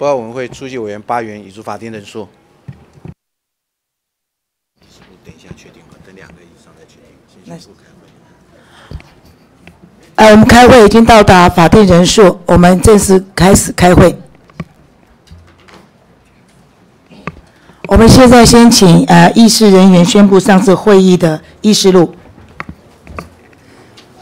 报告委员会出席委员八员，已足法定人数。等一下确定等两个以上再确定。先开会。呃，我们开会已经到达法定人数，我们正式开始开会。我们现在先请呃议事人员宣布上次会议的议事录。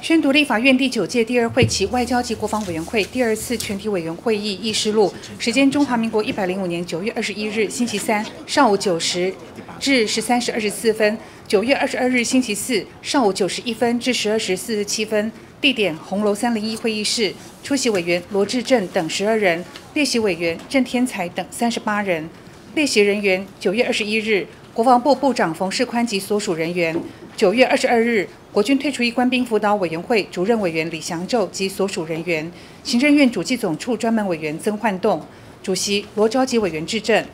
宣读立法院第九届第二会期外交及国防委员会第二次全体委员会议议事录，时间中华民国一百零五年九月二十一日星期三上午九时至十三时二十四分，九月二十二日星期四上午九时一分至十二时四十七分，地点红楼三零一会议室，出席委员罗志正等十二人，列席委员郑天才等三十八人。列席人员：九月二十一日，国防部部长冯世宽及所属人员；九月二十二日，国军退出一官兵辅导委员会主任委员李祥宙及所属人员；行政院主计总处专门委员曾焕栋，主席罗昭吉委员质证。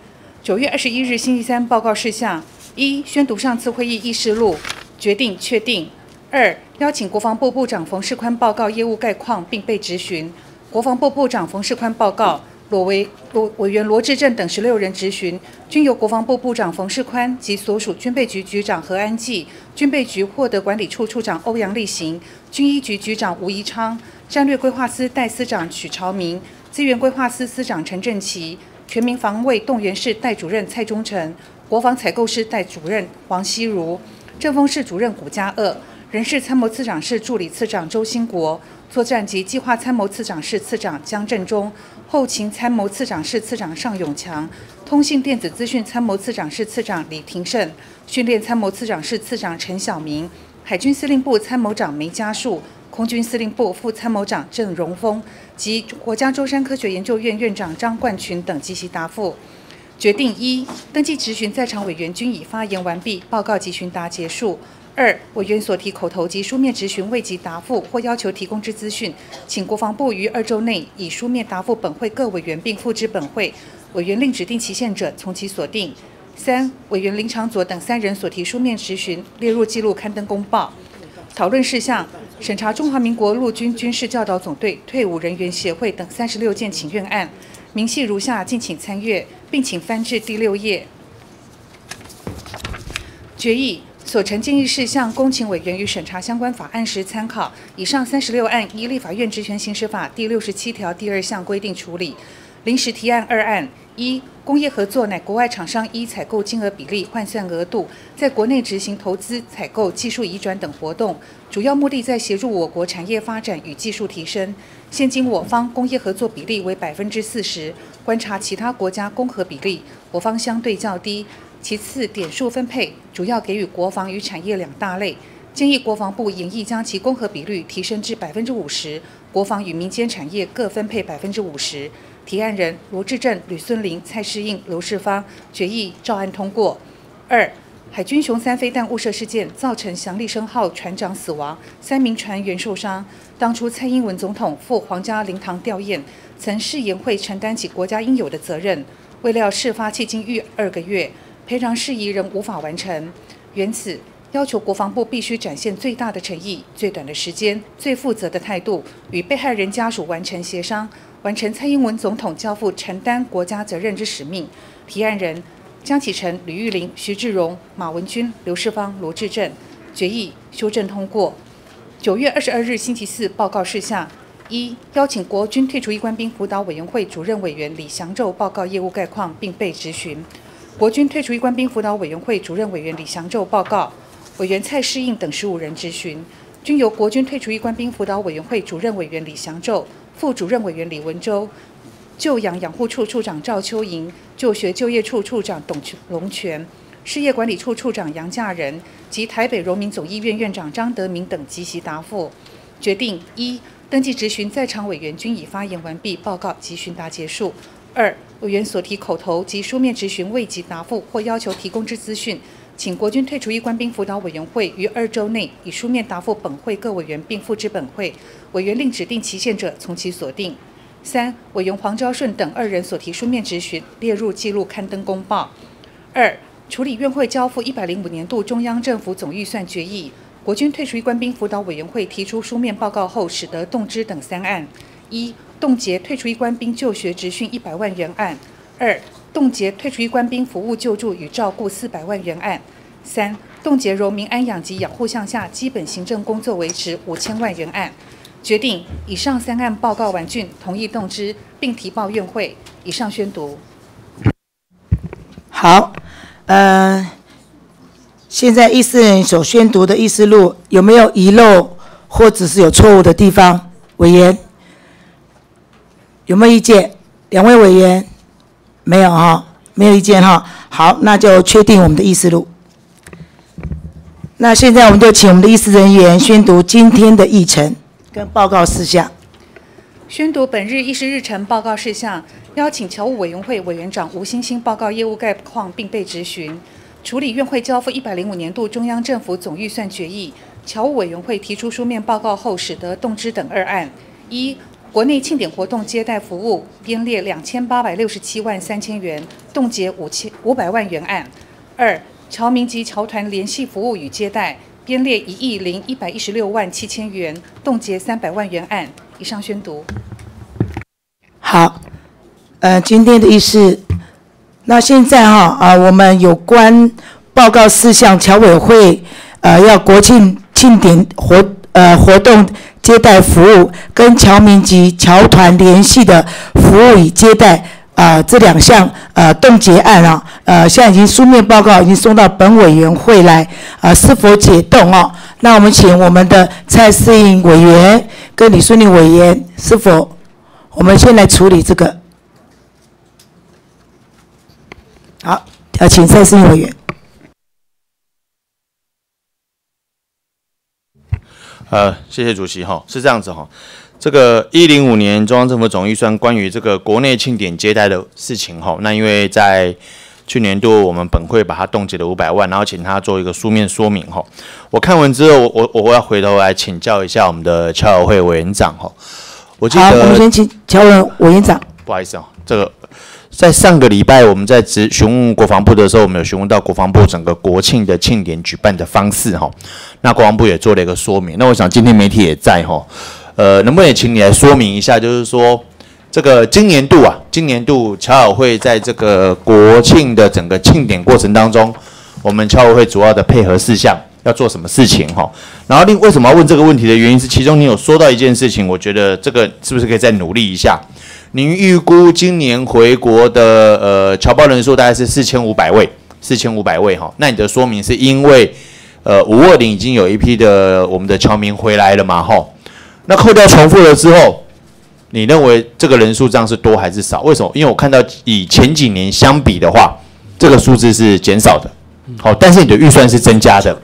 九月二十一日星期三报告事项：一、宣读上次会议议事录，决定确定；二、邀请国防部部长冯世宽报告业务概况，并被质询。国防部部长冯世宽报告。罗维罗委员罗志正等十六人质询，均由国防部部长冯世宽及所属军备局局长何安济、军备局获得管理处处长欧阳立行、军医局局长吴宜昌、战略规划司代司长许朝明、资源规划司司长陈振奇、全民防卫动员室代主任蔡忠诚、国防采购室代主任黄希如、政风室主任古家鄂、人事参谋次长室助理次长周兴国、作战及计划参谋次长室次长江振中。后勤参谋次长室次长尚永强，通信电子资讯参谋次长室次长李廷胜，训练参谋次长室次长陈晓明，海军司令部参谋长梅家树，空军司令部副参谋长郑荣峰及国家舟山科学研究院院长张冠群等积极答复。决定一，登记质询在场委员均已发言完毕，报告及询答结束。二、委员所提口头及书面质询未及答复或要求提供之资讯，请国防部于二周内以书面答复本会各委员，并付之本会。委员另指定期限者，从其所定。三、委员林长佐等三人所提书面质询列入记录刊登公报。讨论事项：审查中华民国陆军军事教导总队退伍人员协会等三十六件请愿案，明细如下，敬请参阅，并请翻至第六页。决议。所陈建议事项，公请委员于审查相关法案时参考。以上三十六案依立法院职权行使法第六十七条第二项规定处理。临时提案二案：一、工业合作乃国外厂商依采购金额比例换算额度，在国内执行投资、采购、技术移转等活动，主要目的在协助我国产业发展与技术提升。现今我方工业合作比例为百分之四十，观察其他国家工合比例，我方相对较低。其次，点数分配主要给予国防与产业两大类，建议国防部研议将其综合比率提升至百分之五十，国防与民间产业各分配百分之五十。提案人罗志正、吕孙林、蔡世应、刘世芳，决议照案通过。二、海军雄三飞弹误射事件造成祥利升号船长死亡，三名船员受伤。当初蔡英文总统赴皇家灵堂吊唁，曾誓言会承担起国家应有的责任。未料事发迄今逾二个月。赔偿事宜仍无法完成，缘此要求国防部必须展现最大的诚意、最短的时间、最负责的态度，与被害人家属完成协商，完成蔡英文总统交付承担国家责任之使命。提案人江启臣、吕玉玲、徐志荣、马文君、刘世芳、罗志正，决议修正通过。九月二十二日星期四报告事项：一、邀请国军退出役官兵辅导委员会主任委员李祥宙报告业务概况，并被质询。国军退出役官兵辅导委员会主任委员李祥宙报告，委员蔡世应等十五人质询，均由国军退出役官兵辅导委员会主任委员李祥宙、副主任委员李文洲、就养养护处处长赵秋莹、就学就业处处长董龙泉、事业管理处处长杨家仁及台北荣民总医院院长张德明等积极答复，决定一登记质询在场委员均已发言完毕，报告及询答结束。二委员所提口头及书面质询未及答复或要求提供之资讯，请国军退出役官兵辅导委员会于二周内以书面答复本会各委员，并付之本会。委员另指定期限者，从其所定。三委员黄昭顺等二人所提书面质询列入记录刊登公报。二处理院会交付一百零五年度中央政府总预算决议，国军退出役官兵辅导委员会提出书面报告后，使得动之等三案。一、冻结退出役官兵就学职训一百万元案；二、冻结退出役官兵服务救助与照顾四百万元案；三、冻结荣民安养及养护项下基本行政工作维持五千万元案。决定以上三案报告完竣，同意动之，并提报院会。以上宣读。好，呃，现在议事人所宣读的议事录有没有遗漏或者是有错误的地方？委员有没有意见？两位委员没有哈，没有意见哈。好，那就确定我们的议事录。那现在我们就请我们的议事人员宣读今天的议程跟报告事项。宣读本日议事日程报告事项，邀请侨务委员会委员长吴欣欣报告业务概况并被质询，处理院会交付一百零五年度中央政府总预算决议，侨务委员会提出书面报告后，使得动之等二案：一、国内庆典活动接待服务编列两千八百六十七万三千元，冻结五千五百万元案；二、侨民及侨团联系服务与接待编列一亿零一百一十六万七千元，冻结三百万元案。以上宣读。好，呃，今天的议事，那现在哈啊，我们有关报告事项，侨委会呃要国庆庆典活呃活动接待服务跟侨民及侨团联系的服务与接待啊这两项呃冻结案啊，呃现在已经书面报告已经送到本委员会来啊，是否解冻哦？那我们请我们的蔡适应委员跟李顺利委员是否？我们先来处理这个。好，呃，请蔡适应委员。呃，谢谢主席哈，是这样子哈，这个一零五年中央政府总预算关于这个国内庆典接待的事情哈，那因为在去年度我们本会把它冻结了五百万，然后请他做一个书面说明哈。我看完之后，我我我要回头来请教一下我们的侨委会委员长哈。我好，我们先请侨委委员长。不好意思啊，这个在上个礼拜我们在直询问国防部的时候，我们有询问到国防部整个国庆的庆典举办的方式哈。那国防部也做了一个说明。那我想今天媒体也在哈，呃，能不能也请你来说明一下，就是说这个今年度啊，今年度侨委会在这个国庆的整个庆典过程当中，我们侨委会主要的配合事项。要做什么事情哈？然后另为什么要问这个问题的原因是，其中你有说到一件事情，我觉得这个是不是可以再努力一下？您预估今年回国的呃侨胞人数大概是四千五百位，四千五百位哈。那你的说明是因为呃五二零已经有一批的我们的侨民回来了嘛哈？那扣掉重复了之后，你认为这个人数这样是多还是少？为什么？因为我看到以前几年相比的话，这个数字是减少的，好，但是你的预算是增加的。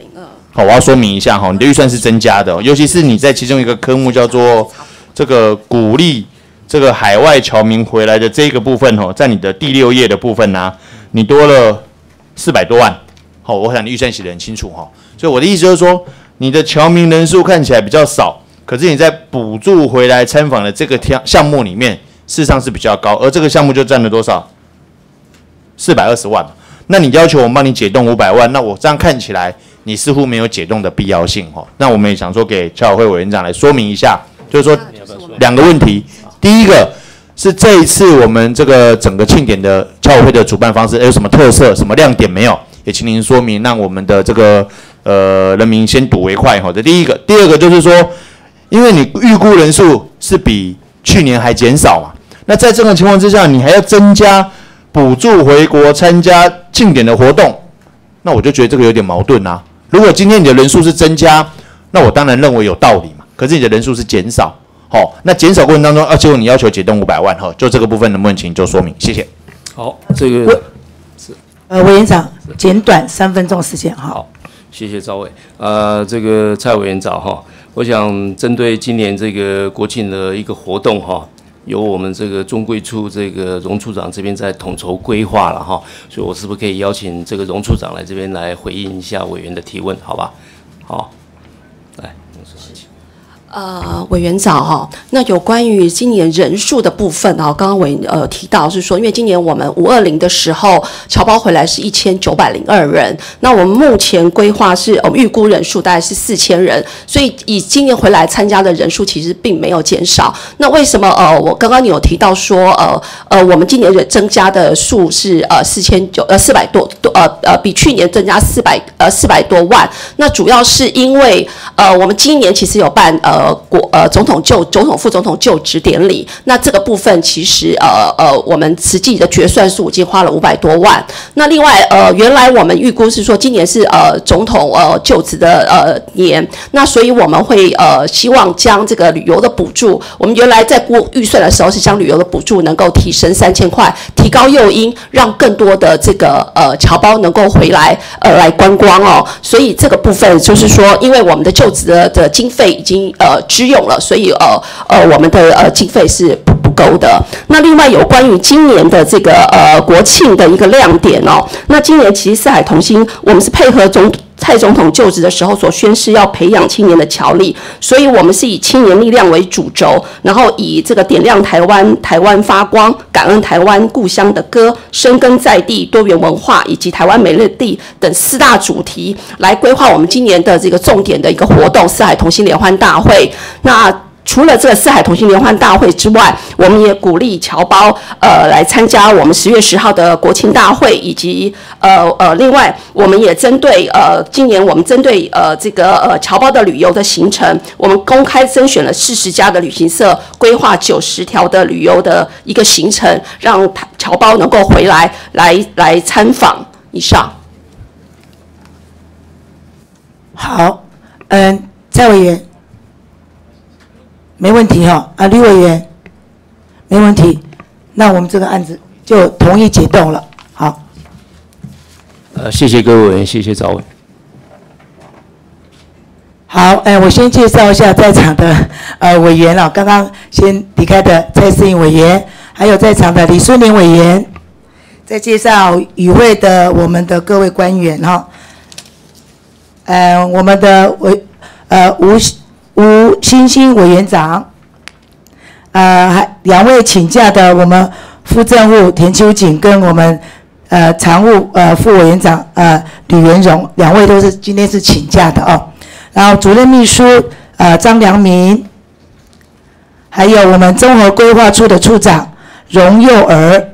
好，我要说明一下哈，你的预算是增加的，尤其是你在其中一个科目叫做这个鼓励这个海外侨民回来的这个部分哦，在你的第六页的部分呢，你多了四百多万。好，我想你预算写得很清楚哈，所以我的意思就是说，你的侨民人数看起来比较少，可是你在补助回来参访的这个项项目里面，事实上是比较高，而这个项目就占了多少？四百二十万。那你要求我们帮你解冻五百万，那我这样看起来。你似乎没有解冻的必要性哈，那我们也想说给侨委会委员长来说明一下，就是说两个问题，第一个是这一次我们这个整个庆典的侨委会的主办方式有什么特色、什么亮点没有？也请您说明，让我们的这个呃人民先睹为快哈。这第一个，第二个就是说，因为你预估人数是比去年还减少嘛，那在这种情况之下，你还要增加补助回国参加庆典的活动，那我就觉得这个有点矛盾啊。如果今天你的人数是增加，那我当然认为有道理嘛。可是你的人数是减少，好，那减少过程当中，啊，结果你要求解冻五百万，哈，就这个部分能不能请做说明？谢谢。好，这个是呃，委员长，简短三分钟时间，好，谢谢赵伟。呃，这个蔡委员长哈，我想针对今年这个国庆的一个活动哈。由我们这个中规处这个荣处长这边在统筹规划了哈，所以我是不是可以邀请这个荣处长来这边来回应一下委员的提问，好吧？好，来，呃，委员长哈，那有关于今年人数的部分哈，刚刚委呃提到是说，因为今年我们五二零的时候侨胞回来是一千九百零二人，那我们目前规划是我们预估人数大概是四千人，所以以今年回来参加的人数其实并没有减少。那为什么呃我刚刚你有提到说呃呃我们今年人增加的数是呃四千九呃四百多多呃呃比去年增加四百呃四百多万？那主要是因为呃我们今年其实有办呃。呃，国呃总统就总统副总统就职典礼，那这个部分其实呃呃，我们实际的决算数已经花了五百多万。那另外呃，原来我们预估是说今年是呃总统呃就职的呃年，那所以我们会呃希望将这个旅游的补助，我们原来在估预算的时候是将旅游的补助能够提升三千块，提高诱因，让更多的这个呃侨胞能够回来呃来观光哦。所以这个部分就是说，因为我们的就职的的经费已经呃。只有了，所以呃呃，我们的呃经费是不不够的。那另外有关于今年的这个呃国庆的一个亮点哦，那今年其实四海同心，我们是配合总蔡总统就职的时候所宣誓要培养青年的侨力，所以我们是以青年力量为主轴，然后以这个点亮台湾、台湾发光、感恩台湾故乡的歌、深耕在地多元文化以及台湾美日地等四大主题来规划我们今年的这个重点的一个活动——四海同心联欢大会。那除了这个四海同心联欢大会之外，我们也鼓励侨胞呃来参加我们十月十号的国庆大会，以及呃呃，另外我们也针对呃今年我们针对呃这个呃侨胞的旅游的行程，我们公开甄选了四十家的旅行社，规划九十条的旅游的一个行程，让侨胞能够回来来来参访。以上。好，嗯，蔡委员。没问题哈，啊，吕委员，没问题，那我们这个案子就同意解冻了。好，呃，谢谢各位委员，谢谢赵委。好，哎，我先介绍一下在场的呃委员了。刚刚先离开的蔡思颖委员，还有在场的李淑玲委员。再介绍与会的我们的各位官员哈，呃，我们的委呃吴。吴欣欣委员长，呃，还两位请假的我们副政务田秋瑾跟我们呃常务呃副委员长呃吕元荣，两位都是今天是请假的哦。然后主任秘书呃张良明，还有我们综合规划处的处长荣佑儿，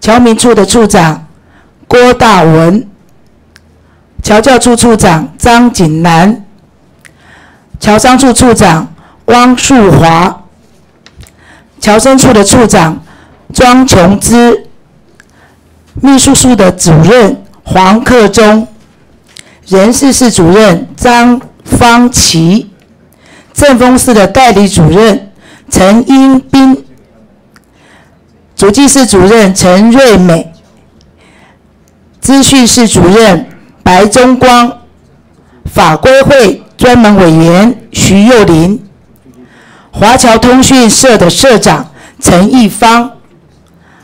侨民处的处长郭大文，侨教处处长张锦南。侨商处处长汪树华，侨生处的处长庄琼芝，秘书处的主任黄克忠，人事室主任张方琪，政风室的代理主任陈英斌，主计室主任陈瑞美，资讯室主任白忠光，法规会。专门委员徐幼林，华侨通讯社的社长陈义芳，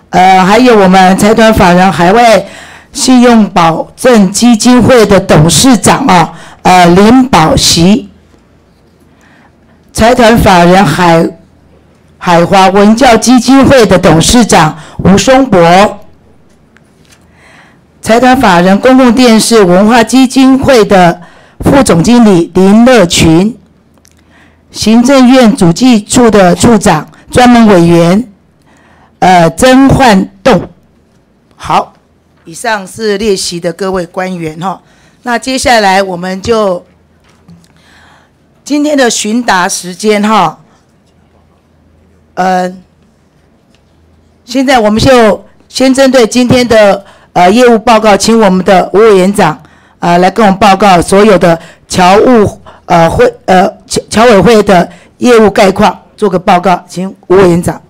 呃，还有我们财团法人海外信用保证基金会的董事长啊，呃林宝熙，财团法人海海华文教基金会的董事长吴松博，财团法人公共电视文化基金会的。副总经理林乐群，行政院主计处的处长、专门委员，呃，曾焕栋。好，以上是列席的各位官员哈。那接下来我们就今天的询答时间哈。呃，现在我们就先针对今天的呃业务报告，请我们的吴委员长。啊，来跟我们报告所有的侨务呃会呃侨侨委会的业务概况，做个报告，请吴委员长。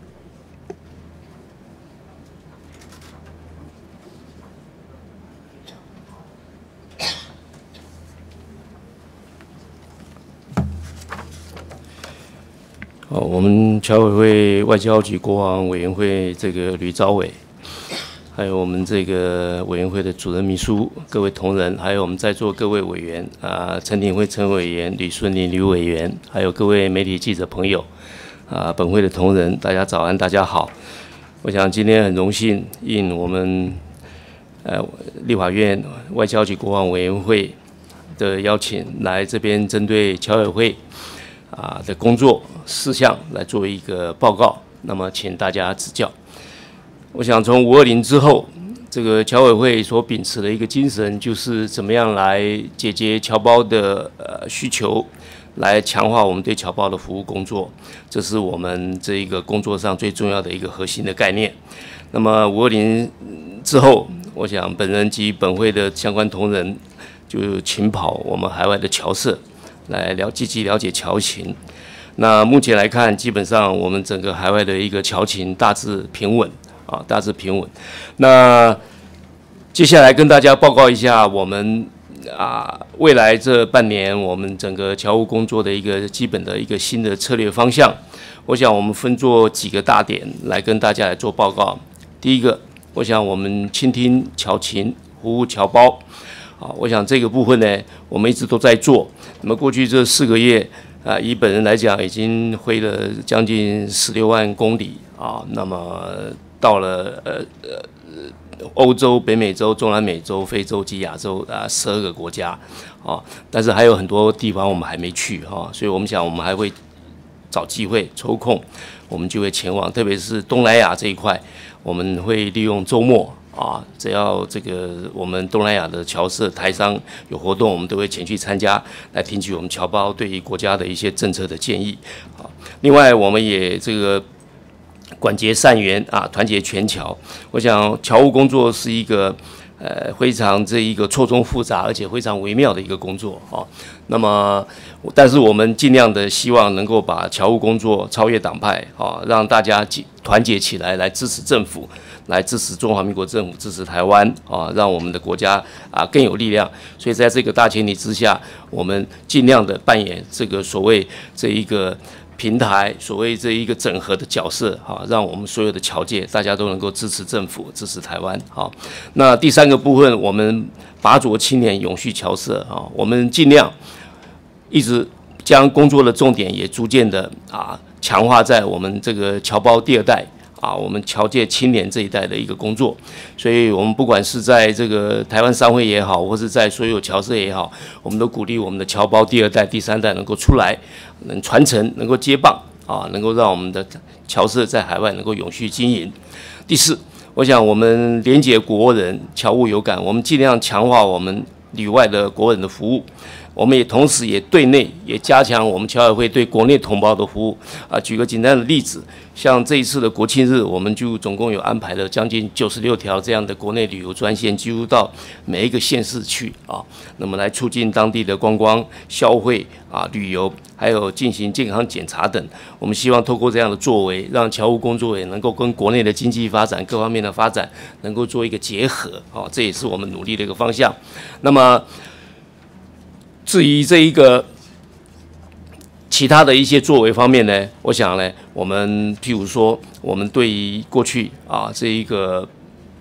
好，我们侨委会外交及国防委员会这个吕昭伟，还有我们这个委员会的主任秘书、各位同仁，还有我们在座各位委员啊，陈廷辉陈委员、吕顺林吕委员，还有各位媒体记者朋友啊，本会的同仁，大家早安，大家好。我想今天很荣幸应我们呃立法院外交及国防委员会的邀请，来这边针对侨委会啊的工作事项来做一个报告。那么，请大家指教。我想从五二零之后，这个侨委会所秉持的一个精神，就是怎么样来解决侨胞的呃需求，来强化我们对侨胞的服务工作，这是我们这一个工作上最重要的一个核心的概念。那么五二零之后，我想本人及本会的相关同仁就勤跑我们海外的侨社，来了积极了解侨情。那目前来看，基本上我们整个海外的一个侨情大致平稳啊，大致平稳。那接下来跟大家报告一下我们啊未来这半年我们整个侨务工作的一个基本的一个新的策略方向。我想我们分做几个大点来跟大家来做报告。第一个，我想我们倾听侨情，服务侨胞。啊，我想这个部分呢，我们一直都在做。那么过去这四个月。啊，以本人来讲，已经飞了将近十六万公里啊。那么到了呃呃欧洲、北美洲、中南美洲、非洲及亚洲啊十二个国家啊，但是还有很多地方我们还没去哈。所以我们想，我们还会找机会抽空，我们就会前往，特别是东南亚这一块，我们会利用周末。啊，只要这个我们东南亚的侨社台商有活动，我们都会前去参加，来听取我们侨胞对于国家的一些政策的建议。啊，另外我们也这个广结善缘啊，团结全侨。我想侨务工作是一个呃非常这一个错综复杂而且非常微妙的一个工作啊。那么，但是我们尽量的希望能够把侨务工作超越党派啊，让大家团结起来来支持政府。来支持中华民国政府，支持台湾啊，让我们的国家啊更有力量。所以在这个大前提之下，我们尽量的扮演这个所谓这一个平台，所谓这一个整合的角色啊，让我们所有的侨界大家都能够支持政府，支持台湾。好，那第三个部分，我们拔擢青年，永续侨社啊，我们尽量一直将工作的重点也逐渐的啊强化在我们这个侨胞第二代。啊，我们侨界青年这一代的一个工作，所以我们不管是在这个台湾商会也好，或是在所有侨社也好，我们都鼓励我们的侨胞第二代、第三代能够出来，能传承，能够接棒啊，能够让我们的侨社在海外能够永续经营。第四，我想我们连接国人侨务有感，我们尽量强化我们里外的国人的服务。我们也同时也对内也加强我们侨委会对国内同胞的服务啊。举个简单的例子，像这一次的国庆日，我们就总共有安排了将近九十六条这样的国内旅游专线，几乎到每一个县市去啊。那么来促进当地的观光消费啊、旅游，还有进行健康检查等。我们希望透过这样的作为，让侨务工作也能够跟国内的经济发展各方面的发展能够做一个结合啊。这也是我们努力的一个方向。那么。至于这一个其他的一些作为方面呢，我想呢，我们譬如说，我们对于过去啊这一个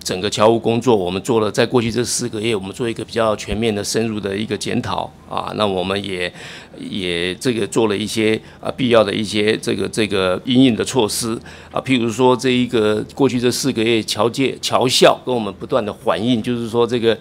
整个侨务工作，我们做了在过去这四个月，我们做一个比较全面的、深入的一个检讨啊，那我们也也这个做了一些啊必要的一些这个这个应应的措施啊，譬如说这一个过去这四个月侨界侨校跟我们不断的反映，就是说这个。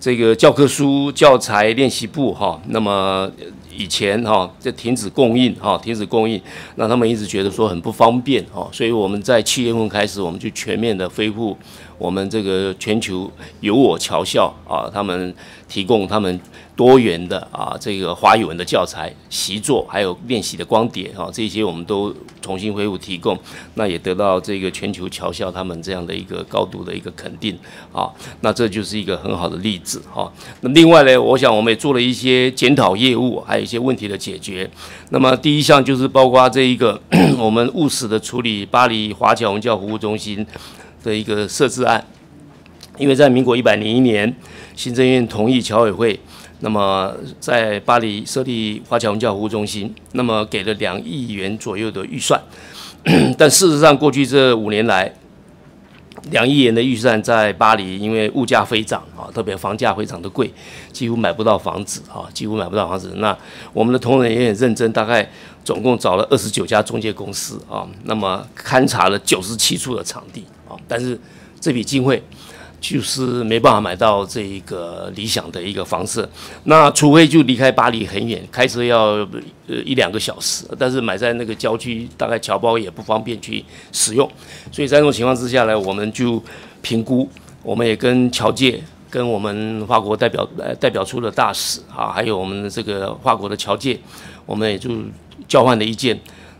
这个教科书、教材、练习簿，哈，那么以前哈就停止供应，哈，停止供应，那他们一直觉得说很不方便，哈，所以我们在七月份开始，我们就全面的恢复我们这个全球有我侨校啊，他们提供他们。多元的啊，这个华语文的教材、习作，还有练习的光碟啊，这些我们都重新恢复提供，那也得到这个全球侨校他们这样的一个高度的一个肯定啊，那这就是一个很好的例子哈。那另外呢，我想我们也做了一些检讨业务，还有些问题的解决。那么第一项就是包括这一个 我们务实的处理巴黎华侨文教服务中心的一个设置案，因为在民国一百零一年，行政院同意侨委会。那么在巴黎设立华侨文教服务中心，那么给了两亿元左右的预算，但事实上过去这五年来，两亿元的预算在巴黎，因为物价飞涨啊，特别房价非常的贵，几乎买不到房子啊，几乎买不到房子。那我们的同仁也很认真，大概总共找了二十九家中介公司啊，那么勘察了九十七处的场地啊，但是这笔经费。就是没办法买到这一个理想的一个房子，那除非就离开巴黎很远，开车要呃一两个小时，但是买在那个郊区，大概侨胞也不方便去使用，所以在这种情况之下呢，我们就评估，我们也跟侨界、跟我们法国代表呃代表处的大使啊，还有我们这个法国的侨界，我们也就交换了意见。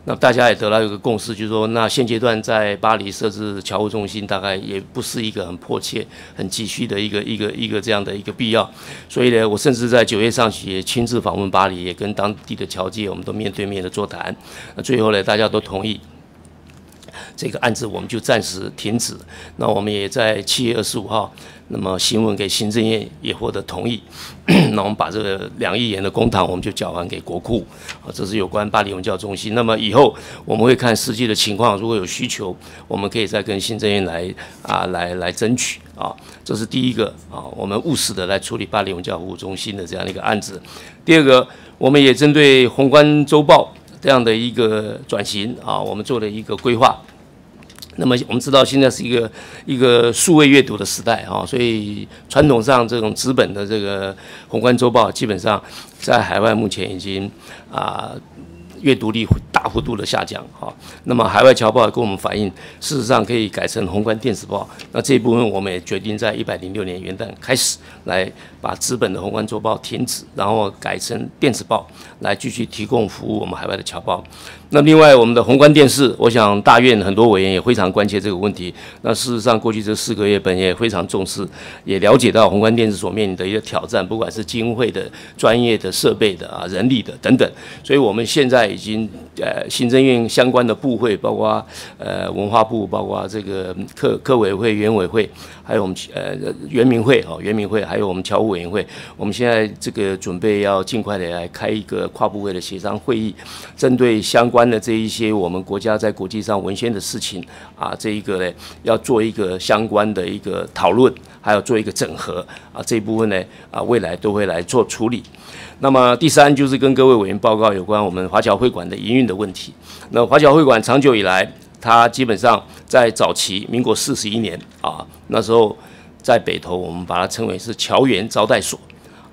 那大家也得到一个共识，就是说，那现阶段在巴黎设置侨务中心，大概也不是一个很迫切、很急需的一个一个一个这样的一个必要。所以呢，我甚至在九月上旬也亲自访问巴黎，也跟当地的侨界，我们都面对面的座谈。那最后呢，大家都同意。这个案子我们就暂时停止。那我们也在七月二十五号，那么新闻给行政院也获得同意。那我们把这个两亿元的公帑，我们就缴还给国库。啊，这是有关巴黎文教中心。那么以后我们会看实际的情况，如果有需求，我们可以再跟行政院来啊来来争取啊。这是第一个啊，我们务实的来处理巴黎文教服务中心的这样的一个案子。第二个，我们也针对宏观周报。这样的一个转型啊，我们做了一个规划。那么我们知道现在是一个一个数位阅读的时代啊，所以传统上这种纸本的这个宏观周报，基本上在海外目前已经啊。阅读率大幅度的下降，哈，那么海外侨报跟我们反映，事实上可以改成宏观电子报。那这一部分我们也决定在一百零六年元旦开始来把资本的宏观周报停止，然后改成电子报来继续提供服务我们海外的侨报。那另外我们的宏观电视，我想大院很多委员也非常关切这个问题。那事实上过去这四个月本也非常重视，也了解到宏观电视所面临的一个挑战，不管是经费的、专业的设备的啊、人力的等等。所以我们现在已经呃，行政院相关的部会，包括呃文化部，包括这个客客委会、原委会，还有我们呃原民会哦，原民会，还有我们侨务委员会，我们现在这个准备要尽快的来开一个跨部会的协商会议，针对相关的这一些我们国家在国际上文献的事情啊，这一个呢要做一个相关的一个讨论，还要做一个整合啊，这一部分呢啊未来都会来做处理。那么第三就是跟各位委员报告有关我们华侨会馆的营运的问题。那华侨会馆长久以来，它基本上在早期民国四十一年啊，那时候在北投，我们把它称为是侨园招待所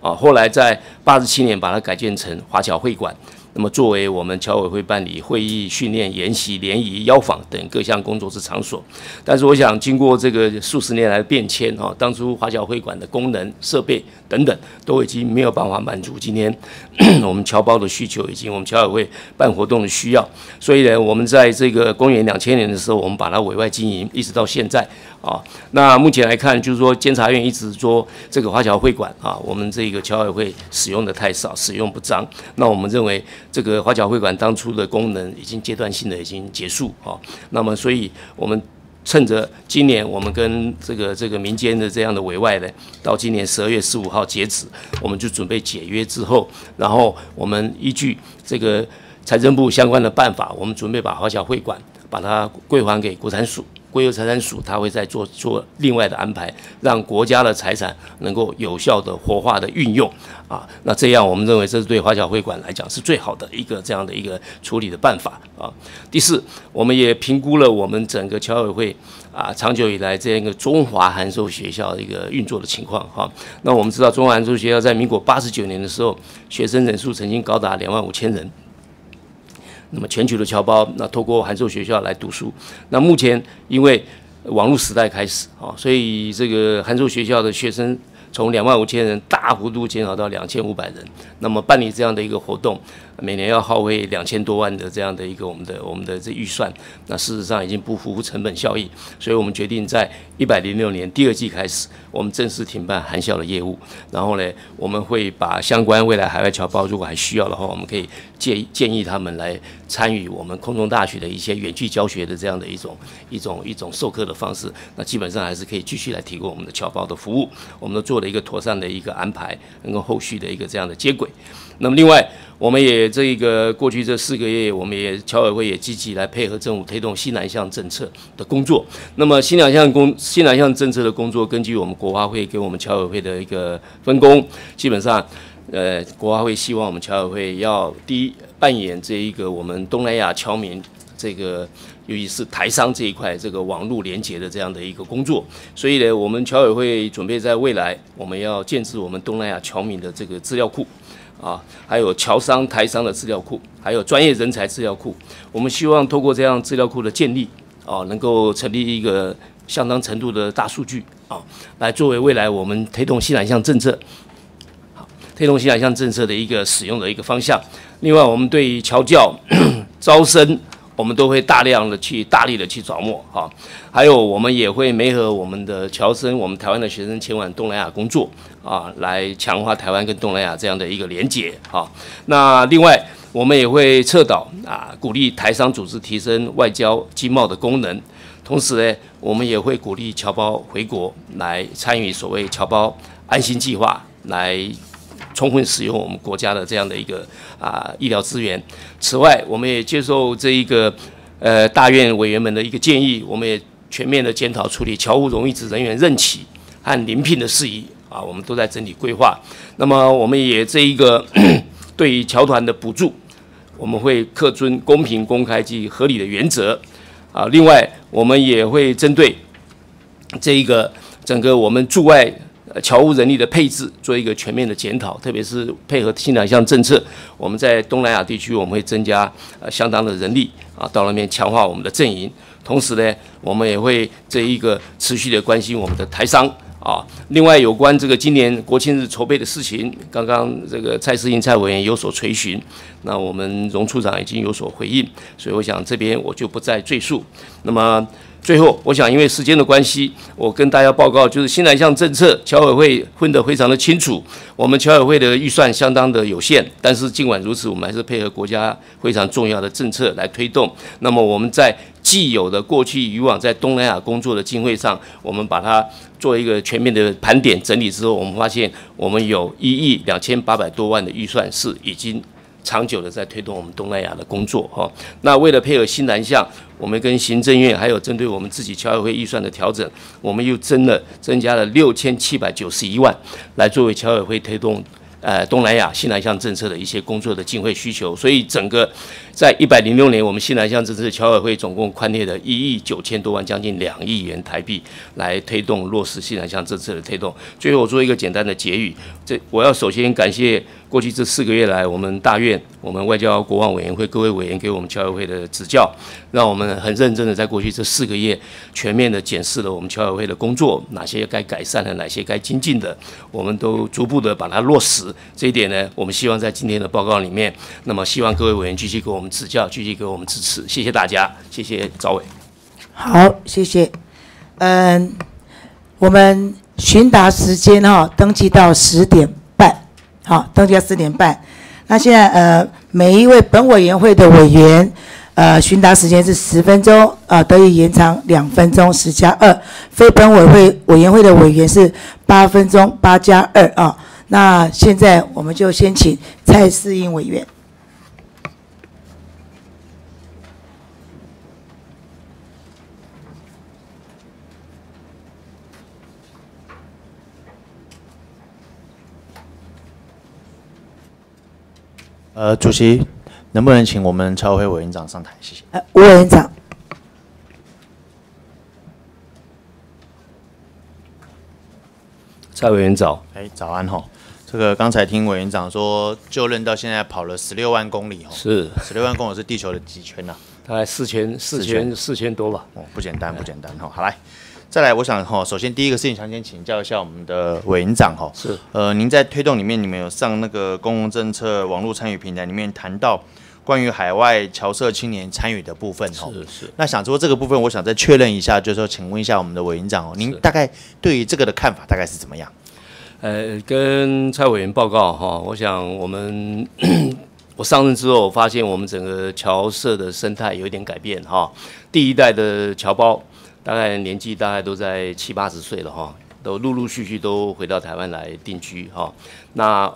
啊。后来在八十七年把它改建成华侨会馆。那么，作为我们侨委会办理会议、训练、研习、联谊、邀访等各项工作之场所，但是我想，经过这个数十年来的变迁啊，当初华侨会馆的功能、设备等等，都已经没有办法满足今天 我们侨胞的需求，以及我们侨委会办活动的需要。所以呢，我们在这个公元两千年的时候，我们把它委外经营，一直到现在。啊，那目前来看，就是说监察院一直说这个华侨会馆啊，我们这个侨委会使用的太少，使用不彰。那我们认为这个华侨会馆当初的功能已经阶段性的已经结束啊。那么，所以我们趁着今年我们跟这个这个民间的这样的委外呢，到今年十二月十五号截止，我们就准备解约之后，然后我们依据这个财政部相关的办法，我们准备把华侨会馆把它归还给国产署。国有财产署，他会再做做另外的安排，让国家的财产能够有效的活化的运用啊。那这样，我们认为这是对华侨会馆来讲是最好的一个这样的一个处理的办法啊。第四，我们也评估了我们整个侨委会啊长久以来这样一个中华函授学校的一个运作的情况哈。那我们知道，中华函授学校在民国八十九年的时候，学生人数曾经高达两万五千人。那么全球的侨胞，那透过函授学校来读书。那目前因为网络时代开始啊，所以这个函授学校的学生从两万五千人大幅度减少到两千五百人。那么办理这样的一个活动。每年要耗费两千多万的这样的一个我们的我们的这预算，那事实上已经不符合成本效益，所以我们决定在一百零六年第二季开始，我们正式停办含校的业务。然后呢，我们会把相关未来海外侨胞如果还需要的话，我们可以建建议他们来参与我们空中大学的一些远距教学的这样的一种一种一种授课的方式。那基本上还是可以继续来提供我们的侨胞的服务。我们都做了一个妥善的一个安排，能够后续的一个这样的接轨。那么另外，我们也这一个过去这四个月，我们也侨委会也积极来配合政府推动西南向政策的工作。那么西南向工西南向政策的工作，根据我们国发会给我们侨委会的一个分工，基本上，呃，国发会希望我们侨委会要第一扮演这一个我们东南亚侨民这个。尤其是台商这一块，这个网络连接的这样的一个工作，所以呢，我们侨委会准备在未来，我们要建制我们东南亚侨民的这个资料库，啊，还有侨商、台商的资料库，还有专业人才资料库。我们希望通过这样资料库的建立，啊，能够成立一个相当程度的大数据，啊，来作为未来我们推动西南向政策，好，推动西南向政策的一个使用的一个方向。另外，我们对于侨教 招生。我们都会大量的去大力的去招募哈，还有我们也会媒合我们的侨生，我们台湾的学生前往东南亚工作啊，来强化台湾跟东南亚这样的一个连结哈。那另外我们也会倡导啊，鼓励台商组织提升外交经贸的功能，同时呢，我们也会鼓励侨胞回国来参与所谓侨胞安心计划来。充分使用我们国家的这样的一个啊医疗资源。此外，我们也接受这一个呃大院委员们的一个建议，我们也全面的检讨处理侨务荣誉职人员任期和临聘的事宜啊，我们都在整体规划。那么，我们也这一个对于侨团的补助，我们会恪遵公平、公开及合理的原则啊。另外，我们也会针对这一个整个我们驻外。侨务人力的配置做一个全面的检讨，特别是配合新两项政策，我们在东南亚地区我们会增加呃相当的人力啊，到那边强化我们的阵营。同时呢，我们也会这一个持续的关心我们的台商啊。另外，有关这个今年国庆日筹备的事情，刚刚这个蔡世英蔡委员有所垂询，那我们荣处长已经有所回应，所以我想这边我就不再赘述。那么。最后，我想因为时间的关系，我跟大家报告，就是新南向政策，侨委会分得非常的清楚。我们侨委会的预算相当的有限，但是尽管如此，我们还是配合国家非常重要的政策来推动。那么我们在既有的过去以往在东南亚工作的经费上，我们把它做一个全面的盘点整理之后，我们发现我们有一亿两千八百多万的预算是已经。长久的在推动我们东南亚的工作哈，那为了配合新南向，我们跟行政院还有针对我们自己侨委会预算的调整，我们又增了增加了六千七百九十一万，来作为侨委会推动。呃，东南亚新南向政策的一些工作的经费需求，所以整个在一百零六年，我们西南向政策侨委会总共宽列了一亿九千多万，将近两亿元台币来推动落实西南向政策的推动。最后，我做一个简单的结语，这我要首先感谢过去这四个月来，我们大院、我们外交国防委员会各位委员给我们侨委会的指教，让我们很认真的在过去这四个月全面的检视了我们侨委会的工作，哪些该改善的，哪些该精进的，我们都逐步的把它落实。这一点呢，我们希望在今天的报告里面，那么希望各位委员继续给我们指教，继续给我们支持，谢谢大家，谢谢赵伟。好，谢谢。嗯，我们询答时间哈，登记到十点半，好，登记到十点半。那现在呃，每一位本委员会的委员，呃，询答时间是十分钟，啊，得以延长两分钟，十加二。非本委会委员会的委员是八分钟，八加二啊。那现在我们就先请蔡世英委员。呃，主席，能不能请我们侨委会委员长上台？谢谢。呃，吴委员长。蔡委员早。哎，早安吼。这个刚才听委员长说，就任到现在跑了十六万公里哦，是十六万公里是地球的几圈呢？大概四千四千四千多吧。哦，不简单不简单哈。好来，再来，我想哈，首先第一个事情想先请教一下我们的委员长哈。是。呃，您在推动里面，你们有上那个公共政策网络参与平台里面谈到关于海外侨社青年参与的部分哈。是是。那想说这个部分，我想再确认一下，就是说，请问一下我们的委员长哦，您大概对于这个的看法大概是怎么样？呃，跟蔡委员报告哈，我想我们 我上任之后，发现我们整个侨社的生态有一点改变哈。第一代的侨胞大概年纪大概都在七八十岁了哈，都陆陆续续都回到台湾来定居哈。那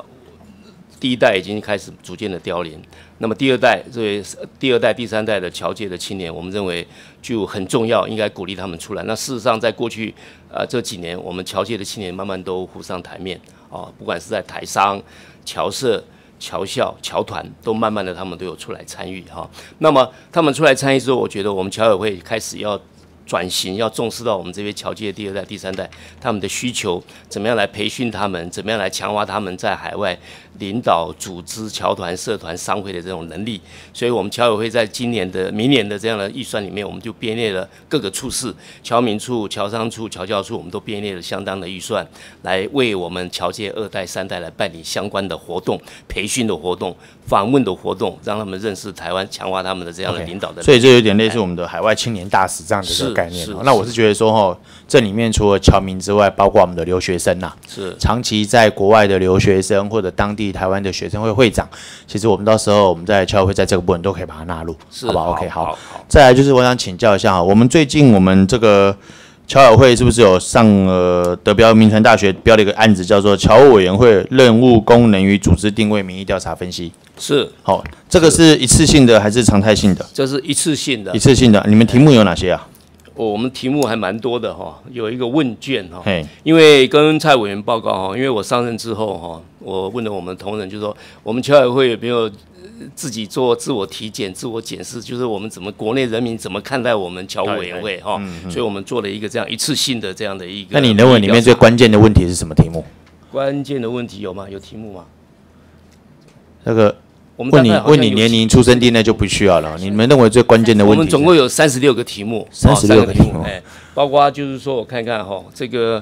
第一代已经开始逐渐的凋零。那么第二代，这位第二代、第三代的侨界的青年，我们认为就很重要，应该鼓励他们出来。那事实上，在过去呃这几年，我们侨界的青年慢慢都浮上台面啊，不管是在台商、侨社、侨校、侨团，都慢慢的他们都有出来参与哈。那么他们出来参与之后，我觉得我们侨委会开始要。转型要重视到我们这边侨界第二代、第三代他们的需求，怎么样来培训他们，怎么样来强化他们在海外领导、组织侨团、社团、商会的这种能力。所以，我们侨委会在今年的、明年的这样的预算里面，我们就编列了各个处室，侨民处、侨商处、侨教处，我们都编列了相当的预算，来为我们侨界二代、三代来办理相关的活动、培训的活动、访问的活动，让他们认识台湾，强化他们的这样的领导的。所以，这有点类似我们的海外青年大使这样的一个。概念哦，那我是觉得说哈，这里面除了侨民之外，包括我们的留学生呐，是长期在国外的留学生或者当地台湾的学生会会长，其实我们到时候我们在侨委会在这个部分都可以把它纳入，好吧好？OK，好。再来就是我想请教一下哈，我们最近我们这个侨委会是不是有上呃德标民传大学标了一个案子，叫做侨务委员会任务功能与组织定位民意调查分析？是，好，这个是一次性的还是常态性的？这是一次性的，一次性的。你们题目有哪些啊？我们题目还蛮多的哈，有一个问卷哈，因为跟蔡委员报告哈，因为我上任之后哈，我问了我们同仁，就说我们侨委会有没有自己做自我体检、自我检视，就是我们怎么国内人民怎么看待我们侨委员会哈，所以我们做了一个这样一次性的这样的一个。那你认为里面最关键的问题是什么题目？关键的问题有吗？有题目吗？那个。问你问你年龄、出生地那就不需要了。你们认为最关键的问题？我们总共有三十六个题目，三十六个题目，哎，包括就是说我看看哈，这个，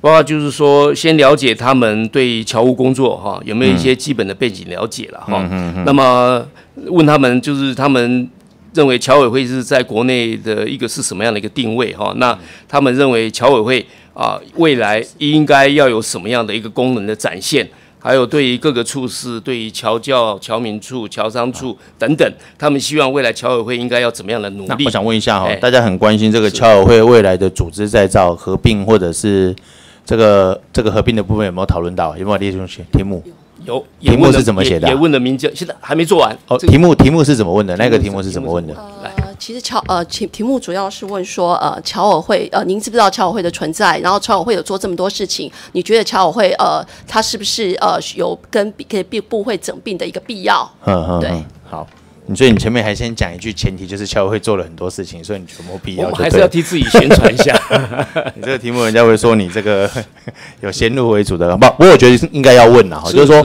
包括就是说先了解他们对侨务工作哈有没有一些基本的背景了解了哈。那么问他们就是他们认为侨委会是在国内的一个是什么样的一个定位哈？那他们认为侨委会啊未来应该要有什么样的一个功能的展现？还有对于各个处室，对于侨教、侨民处、侨商处等等，他们希望未来侨委会应该要怎么样的努力？我想问一下哈，大家很关心这个侨委会未来的组织再造、合并，或者是这个这个合并的部分有没有讨论到？有没有列出去题目？有，题目是怎么写的？也问了民间，现在还没做完。哦，题目题目是怎么问的？那个题目是怎么问的？来。其实侨呃题题目主要是问说呃侨委会呃您知不知道侨委会的存在？然后侨委会有做这么多事情，你觉得侨委会呃它是不是呃有跟跟部部会整并的一个必要？嗯嗯，对，好。你所以你前面还先讲一句前提，就是侨委会做了很多事情，所以你全部必要。我们还是要替自己宣传一下。你这个题目人家会说你这个 有先入为主的，不，不过我觉得应该要问了哈，就是说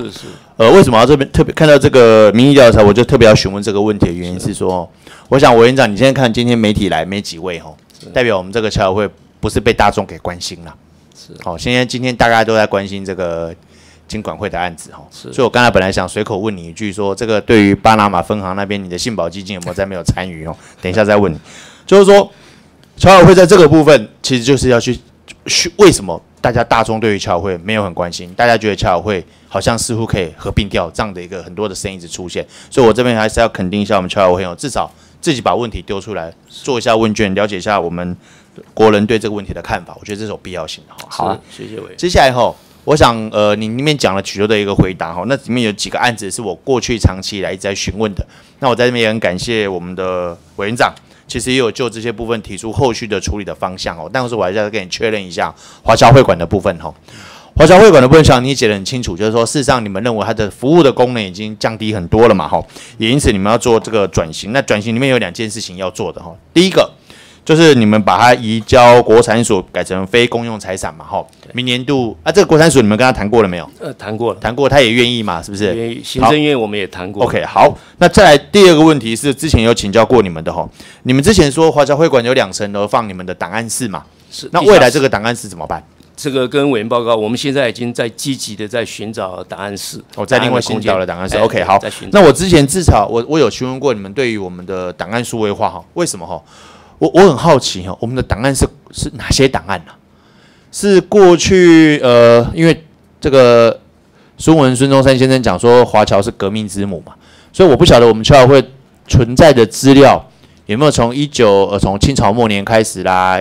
呃为什么要这边特别看到这个民意调查，我就特别要询问这个问题的原因是说。我想委员长，你现在看今天媒体来没几位哈，代表我们这个侨委会不是被大众给关心了。是，好，现在今天大家都在关心这个经管会的案子哈。是，所以我刚才本来想随口问你一句，说这个对于巴拿马分行那边你的信保基金有没有在没有参与哦？等一下再问你。就是说，侨委会在这个部分，其实就是要去去为什么大家大众对于侨委会没有很关心？大家觉得侨委会好像似乎可以合并掉这样的一个很多的声音一直出现，所以我这边还是要肯定一下我们侨委会哦，至少。自己把问题丢出来，做一下问卷，了解一下我们国人对这个问题的看法。我觉得这是有必要性的哈。好，谢谢委接下来哈，我想呃，你里面讲了许多的一个回答哈，那里面有几个案子是我过去长期以来一直在询问的。那我在这边也很感谢我们的委员长，其实也有就这些部分提出后续的处理的方向哦。但是我还是要跟你确认一下华侨会馆的部分哈。华侨会馆的部分，想你解得很清楚，就是说，事实上你们认为它的服务的功能已经降低很多了嘛，哈，也因此你们要做这个转型。那转型里面有两件事情要做的哈，第一个就是你们把它移交国产所，改成非公用财产嘛，哈，明年度啊，这个国产所你们跟他谈过了没有？呃，谈过了，谈过，他也愿意嘛，是不是？愿意。行政院我们也谈过。OK，好，那再来第二个问题是，之前有请教过你们的哈，你们之前说华侨会馆有两层楼放你们的档案室嘛？是。那未来这个档案室怎么办？这个跟委员报告，我们现在已经在积极的在寻找档案室。我在另外寻找了档案室。OK，好。那我之前至少我我有询问过你们对于我们的档案数位化哈，为什么哈？我我很好奇哈，我们的档案是是哪些档案呢？是过去呃，因为这个孙文孙中山先生讲说华侨是革命之母嘛，所以我不晓得我们侨委会存在的资料有没有从一九呃从清朝末年开始啦。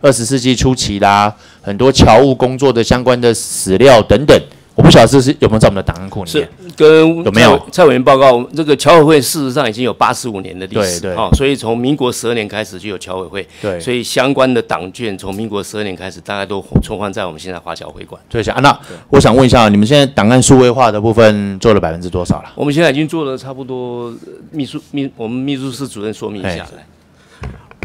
二十世纪初期啦，很多侨务工作的相关的史料等等，我不晓得这是有没有在我们的档案库里面是。跟有没有蔡蔡委员报告？这个侨委会事实上已经有八十五年的历史，对对哦，所以从民国十二年开始就有侨委会，对所以相关的党卷从民国十二年开始，大概都存放在我们现在华侨会馆。最想、啊、那我想问一下，你们现在档案数位化的部分做了百分之多少了？我们现在已经做了差不多，呃秘书秘我们秘书室主任说明一下。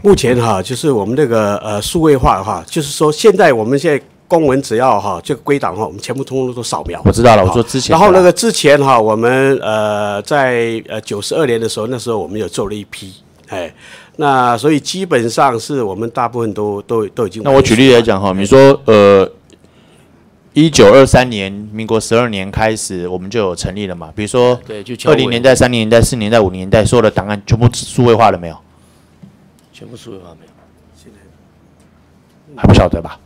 目前哈，就是我们这个呃数位化的话，就是说现在我们现在公文只要哈这个归档哈，我们全部通通都扫描。我知道了，我好说之前。然后那个之前哈，我们呃在呃九十二年的时候，那时候我们有做了一批，哎，那所以基本上是我们大部分都都都已经。那我举例来讲哈，你说呃，一九二三年，民国十二年开始，我们就有成立了嘛？比如说对，就二零年代、三零年代、四年代、五零年代，所有的档案全部数位化了没有？全部数位化没有？现在还不晓得吧？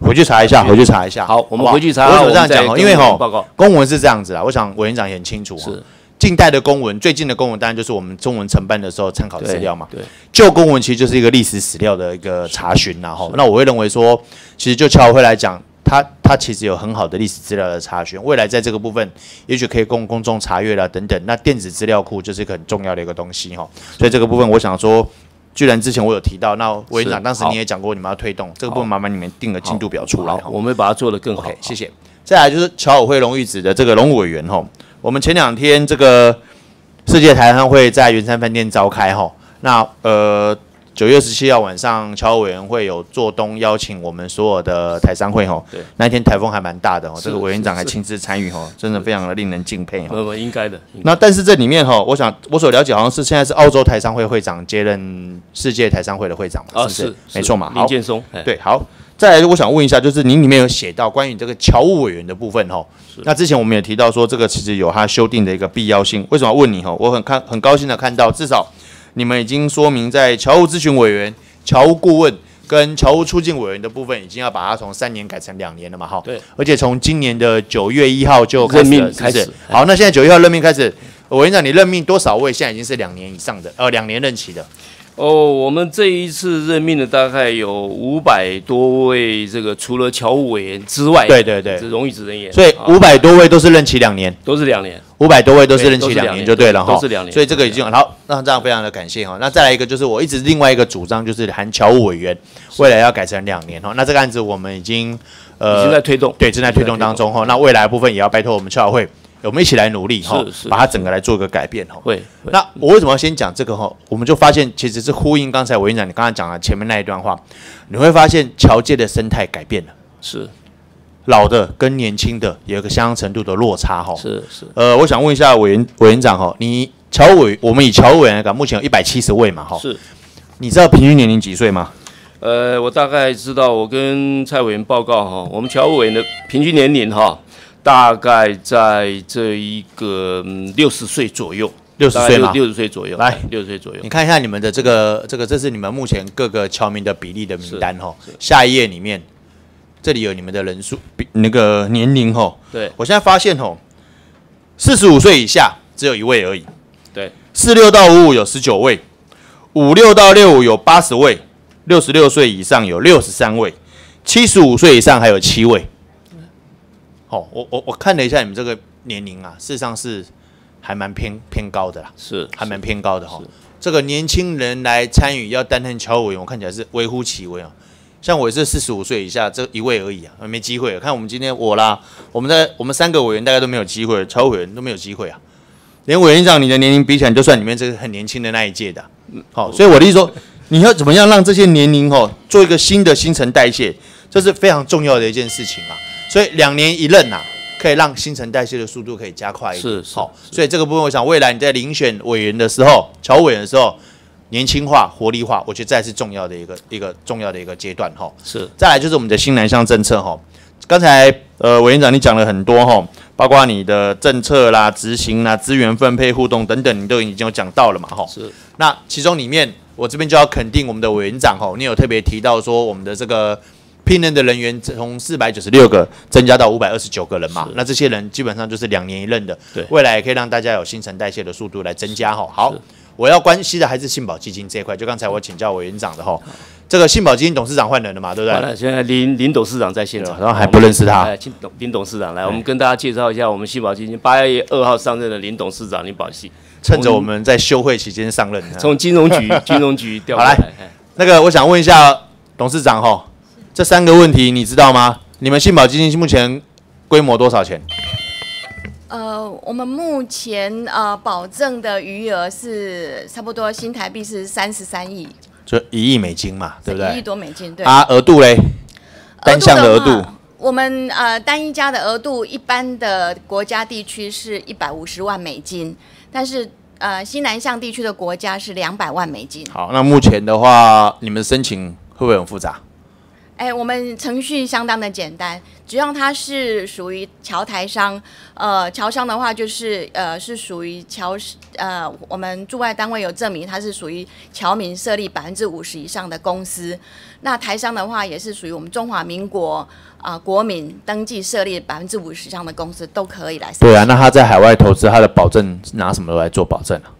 回去查一下，回去查一下。好，我们回去查。为什么我这样讲哦？因为哈，公文是这样子啊，我想委员长也很清楚、哦。是近代的公文，最近的公文当然就是我们中文承办的时候参考资料嘛。对，旧公文其实就是一个历史史料的一个查询然后那我会认为说，其实就侨委会来讲，它它其实有很好的历史资料的查询，未来在这个部分，也许可以供公众查阅啦等等。那电子资料库就是一个很重要的一个东西哈，所以这个部分我想说。居然之前我有提到，那委员长是当时你也讲过，你们要推动这个部分，好麻烦你们定个进度表出来。我们把它做得更好 OK，。谢谢。再来就是侨委会荣誉职的这个荣委员吼，我们前两天这个世界台商会在圆山饭店召开吼，那呃九月十七号晚上侨委员会有做东邀请我们所有的台商会吼，对，那一天台风还蛮大的哦，这个委员长还亲自参与吼，真的非常的令人敬佩哦。不不，应该的。那但是这里面哈，我想我所了解好像是现在是澳洲台商会会长接任世界台商会的会长嘛，啊，是不是没错嘛？好林，建松，哎，对，好，再来，我想问一下，就是您里面有写到关于这个侨务委员的部分哈。那之前我们也提到说，这个其实有它修订的一个必要性。为什么要问你哈？我很看很高兴的看到，至少你们已经说明在侨务咨询委员、侨务顾问跟侨务促进委员的部分，已经要把它从三年改成两年了嘛哈。对，而且从今年的九月一号就开始任命开始好，那现在九月一号任命开始，委员长你任命多少位？现在已经是两年以上的，呃，两年任期的。哦，我们这一次任命的大概有五百多位，这个除了侨务委员之外，对对对。是荣誉职人员，所以啊。五百多位都是任期两年。都是两年，五百多位都是任期两年年。就对了哈，都是两年。所以这个已经好，那这样非常的感谢哈。那再来一个就是我一直另外一个主张就是含侨务委员，未来要改成两年哈。那这个案子我们已经呃已呃经在推动，对正在推动当中哈。那未来部分也要拜托我们侨委会，我们一起来努力哈把它整个来做一个改变哈。会，那我为什么要先讲这个哈？我们就发现其实是呼应刚才委员长你刚才讲的前面那一段话，你会发现侨界的生态改变了，是老的跟年轻的有一个相当程度的落差哈。是是，呃，我想问一下委员委员长哈，你侨委我们以侨委来讲，目前有一百七十位嘛哈，是。你知道平均年龄几岁吗？呃，我大概知道，我跟蔡委员报告哈，我们侨务委员的平均年龄哈，大概在这一个六十岁左右，六十岁嘛。六十岁左右，来六十岁左右你，看一下你们的这个这个，这是你们目前各个侨民的比例的名单哈。下一页里面，这里有你们的人数比那个年龄哈。对我现在发现吼，四十五岁以下只有一位而已。对，四六到五五有十九位，五六到六五有八十位，六十六岁以上有六十三位，七十五岁以上还有七位。哦，我我我看了一下你们这个年龄啊，事实上是还蛮偏偏高的啦，是还蛮偏高的哈是。这个年轻人来参与要担任侨委员，我看起来是微乎其微啊。像我也是四十五岁以下这一位而已啊，没机会。看我们今天我啦，我们在我们三个委员大概都没有机会，侨委员都没有机会啊。连委员长你的年龄比起来，你就算里面这个很年轻的那一届的啊、好，所以我的意思说，你要怎么样让这些年龄哦做一个新的新陈代谢，这是非常重要的一件事情啊。所以两年一任呐、可以让新陈代谢的速度可以加快一点。是是好，所以这个部分，我想未来你在遴选委员的时候，侨委员的时候，年轻化、活力化，我觉得这还是重要的一个一个重要的一个阶段哈。是再来就是我们的新南向政策哈。刚才呃委员长你讲了很多哈，包括你的政策啦、执行啦、资源分配、互动等等，你都已经有讲到了嘛哈。是那其中里面，我这边就要肯定我们的委员长吼，你有特别提到说我们的这个聘任的人员从四百九十六个增加到五百二十九个人嘛，那这些人基本上就是两年一任的，对。未来也可以让大家有新陈代谢的速度来增加哈。好，我要关心的还是信保基金这一块，就刚才我请教委员长的哈，这个信保基金董事长换人了嘛，对不对？完了，现在林林董事长在现场，然后还不认识他。哎，林董林董事长来，我们跟大家介绍一下我们信保基金八月二号上任的林董事长林保熙，趁着我们在休会期间上任。从金融局 金融局调过好来哎那个，我想问一下董事长哈，这三个问题你知道吗？你们信保基金目前规模多少钱？呃，我们目前呃保证的余额是差不多新台币是三十三亿，就一亿美金嘛，对不对一亿？多美金，对。啊，额度嘞？单项的额度，我们呃单一家的额度，一般的国家地区是一百五十万美金，但是呃西南向地区的国家是两百万美金。好，那目前的话，你们申请会不会很复杂？哎，我们程序相当的简单，只要它是属于侨台商，呃，侨商的话就是呃是属于侨呃我们驻外单位有证明它是属于侨民设立百分之五十以上的公司，那台商的话也是属于我们中华民国啊、国民登记设立百分之五十以上的公司都可以来。对啊，那他在海外投资，他的保证拿什么来做保证啊？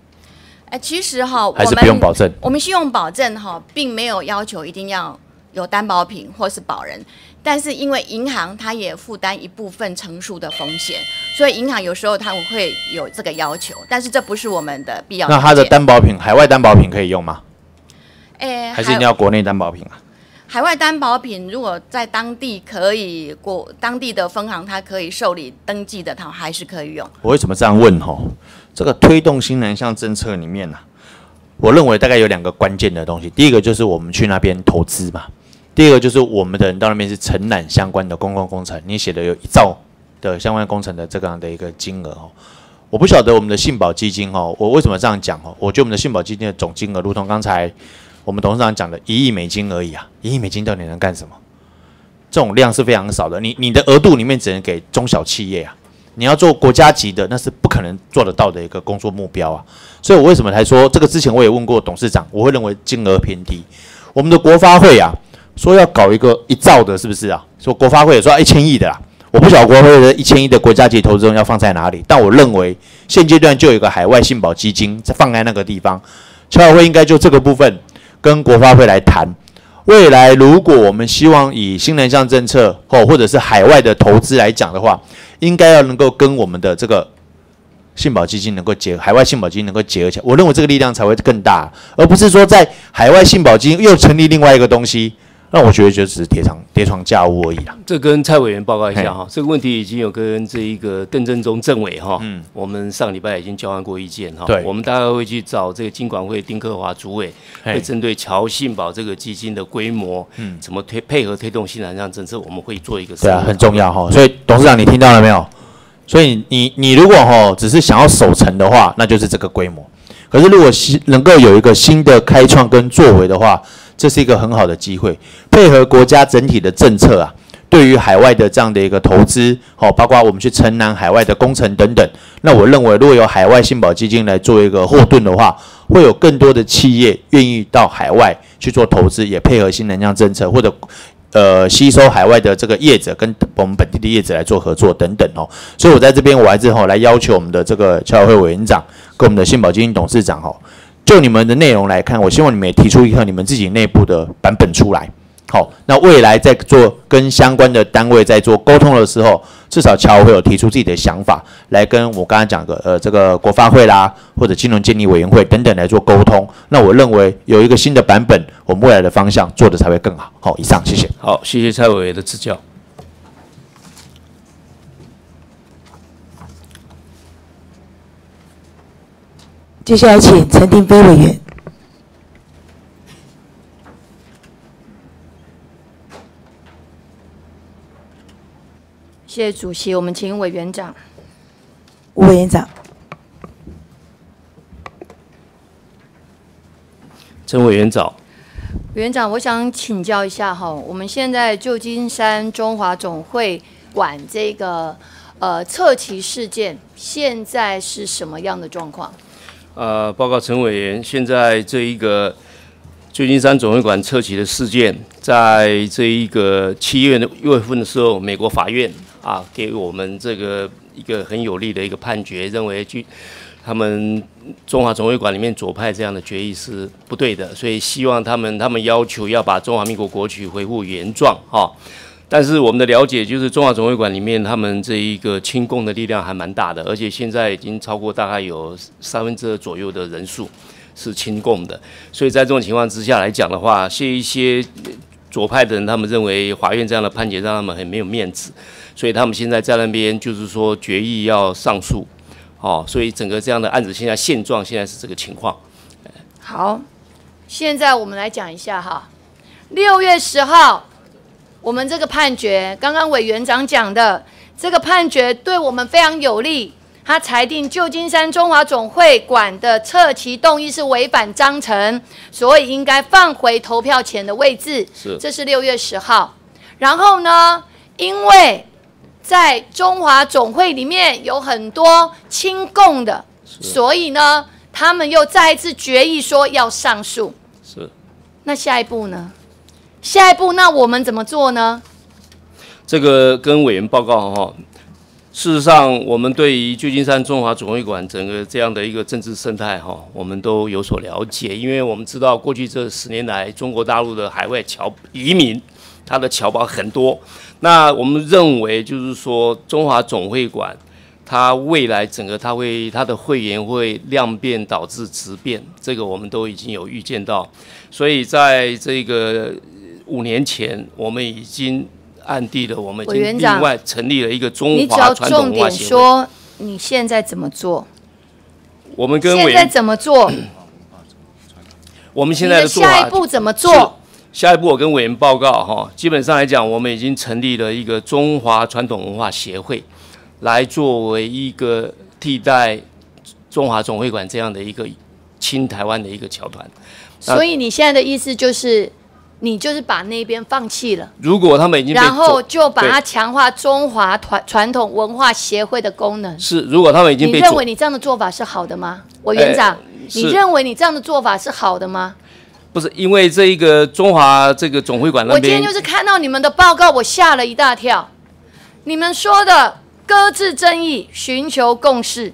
哎，其实哈，还是不用保证我们信用保证哈，并没有要求一定要有担保品或是保人，但是因为银行它也负担一部分成熟的风险，所以银行有时候它会有这个要求，但是这不是我们的必要。那它的担保品，海外担保品可以用吗？哎，还是一定要国内担保品啊？海外担保品，如果在当地可以国当地的分行它可以受理登记的，它还是可以用。我为什么这样问吼？这个推动新南向政策里面呢、我认为大概有两个关键的东西。第一个就是我们去那边投资嘛，第二个就是我们的人到那边是承揽相关的公共工程，你写的有一兆的相关工程的这样的一个金额哦。我不晓得我们的信保基金哦，我为什么这样讲哦？我觉得我们的信保基金的总金额，如同刚才我们董事长讲的，一亿美金而已啊，一亿美金到底能干什么？这种量是非常少的，你你的额度里面只能给中小企业啊，你要做国家级的，那是不可能做得到的一个工作目标啊。所以我为什么才说这个？之前我也问过董事长，我会认为金额偏低。我们的国发会啊，说要搞一个一兆的，是不是啊？说国发会也说一千亿的啦。我不晓得国发会的一千亿的国家级投资人要放在哪里，但我认为现阶段就有一个海外信保基金在放在那个地方，侨委会应该就这个部分跟国发会来谈。未来如果我们希望以新南向政策或或者是海外的投资来讲的话，应该要能够跟我们的这个信保基金能够结合，海外信保基金能够结合起来，我认为这个力量才会更大，而不是说在海外信保基金又成立另外一个东西，那我觉得就只是叠床叠床架屋而已啦。这跟蔡委员报告一下哈，这个问题已经有跟这一个邓正中政委哈，嗯我们上礼拜已经交换过意见哈，对我们大概会去找这个金管会丁克华主委，嘿会针对侨信保这个基金的规模，嗯，怎么推配合推动新南向政策，我们会做一个对啊，很重要哈。所以董事长你听到了没有？所以你你如果哈只是想要守成的话，那就是这个规模。可是如果新能够有一个新的开创跟作为的话，这是一个很好的机会，配合国家整体的政策啊，对于海外的这样的一个投资，哦，包括我们去承揽海外的工程等等，那我认为如果有海外信保基金来做一个后盾的话，会有更多的企业愿意到海外去做投资，也配合新能源政策或者呃吸收海外的这个业者跟我们本地的业者来做合作等等哦。所以我在这边我还是吼来要求我们的这个侨委会委员长跟我们的信保基金董事长吼，就你们的内容来看，我希望你们也提出一个你们自己内部的版本出来。好，那未来在做跟相关的单位在做沟通的时候，至少侨委会有提出自己的想法，来跟我刚才讲的呃这个国发会啦，或者金融监理委员会等等来做沟通。那我认为有一个新的版本，我们未来的方向做的才会更好。好，以上谢谢。好，谢谢蔡委员的指教。接下来请陈廷飞委员。谢谢主席，我们请委员长。吴委员长，陈委员长。委员长，我想请教一下哈，我们现在旧金山中华总会馆这个呃侧旗事件，现在是什么样的状况？呃，报告陈委员，现在这一个旧金山总会馆撤旗的事件，在这一个七月的月份的时候，美国法院啊给我们这个一个很有利的一个判决，认为旧他们中华总会馆里面左派这样的决议是不对的，所以希望他们他们要求要把中华民国国曲恢复原状哈。但是我们的了解就是中华总会馆里面他们这一个亲共的力量还蛮大的，而且现在已经超过大概有三分之二左右的人数是亲共的，所以在这种情况之下来讲的话，是一些左派的人他们认为法院这样的判决让他们很没有面子，所以他们现在在那边就是说决议要上诉。哦，所以整个这样的案子现在现状现在是这个情况。好，现在我们来讲一下哈，六月十号，我们这个判决，刚刚委员长讲的这个判决对我们非常有利。他裁定旧金山中华总会馆的撤旗动议是违反章程，所以应该放回投票前的位置。是，这是六月十号。然后呢，因为在中华总会里面有很多亲共的，所以呢，他们又再一次决议说要上诉。是。那下一步呢？下一步那我们怎么做呢？这个跟委员报告哈。事实上，我们对于旧金山中华总会馆整个这样的一个政治生态哈，我们都有所了解，因为我们知道过去这十年来，中国大陆的海外侨移民，他的侨胞很多。那我们认为，就是说，中华总会馆，它未来整个它会它的会员会量变导致质变，这个我们都已经有预见到。所以在这个五年前，我们已经暗地的，我们已经另外成立了一个中华传统文化协会。说你现在怎么做？我们跟现在怎么做？我们现在的下一步怎么做？下一步，我跟委员报告哈，基本上来讲，我们已经成立了一个中华传统文化协会，来作为一个替代中华总会馆这样的一个亲台湾的一个侨团。所以你现在的意思就是，你就是把那边放弃了。如果他们已经然后就把它强化中华传传统文化协会的功能。是，如果他们已经被，你认为你这样的做法是好的吗？委员长，你认为你这样的做法是好的吗？不是因为这一个中华这个总会馆那边，我今天就是看到你们的报告，我吓了一大跳。你们说的搁置争议，寻求共识，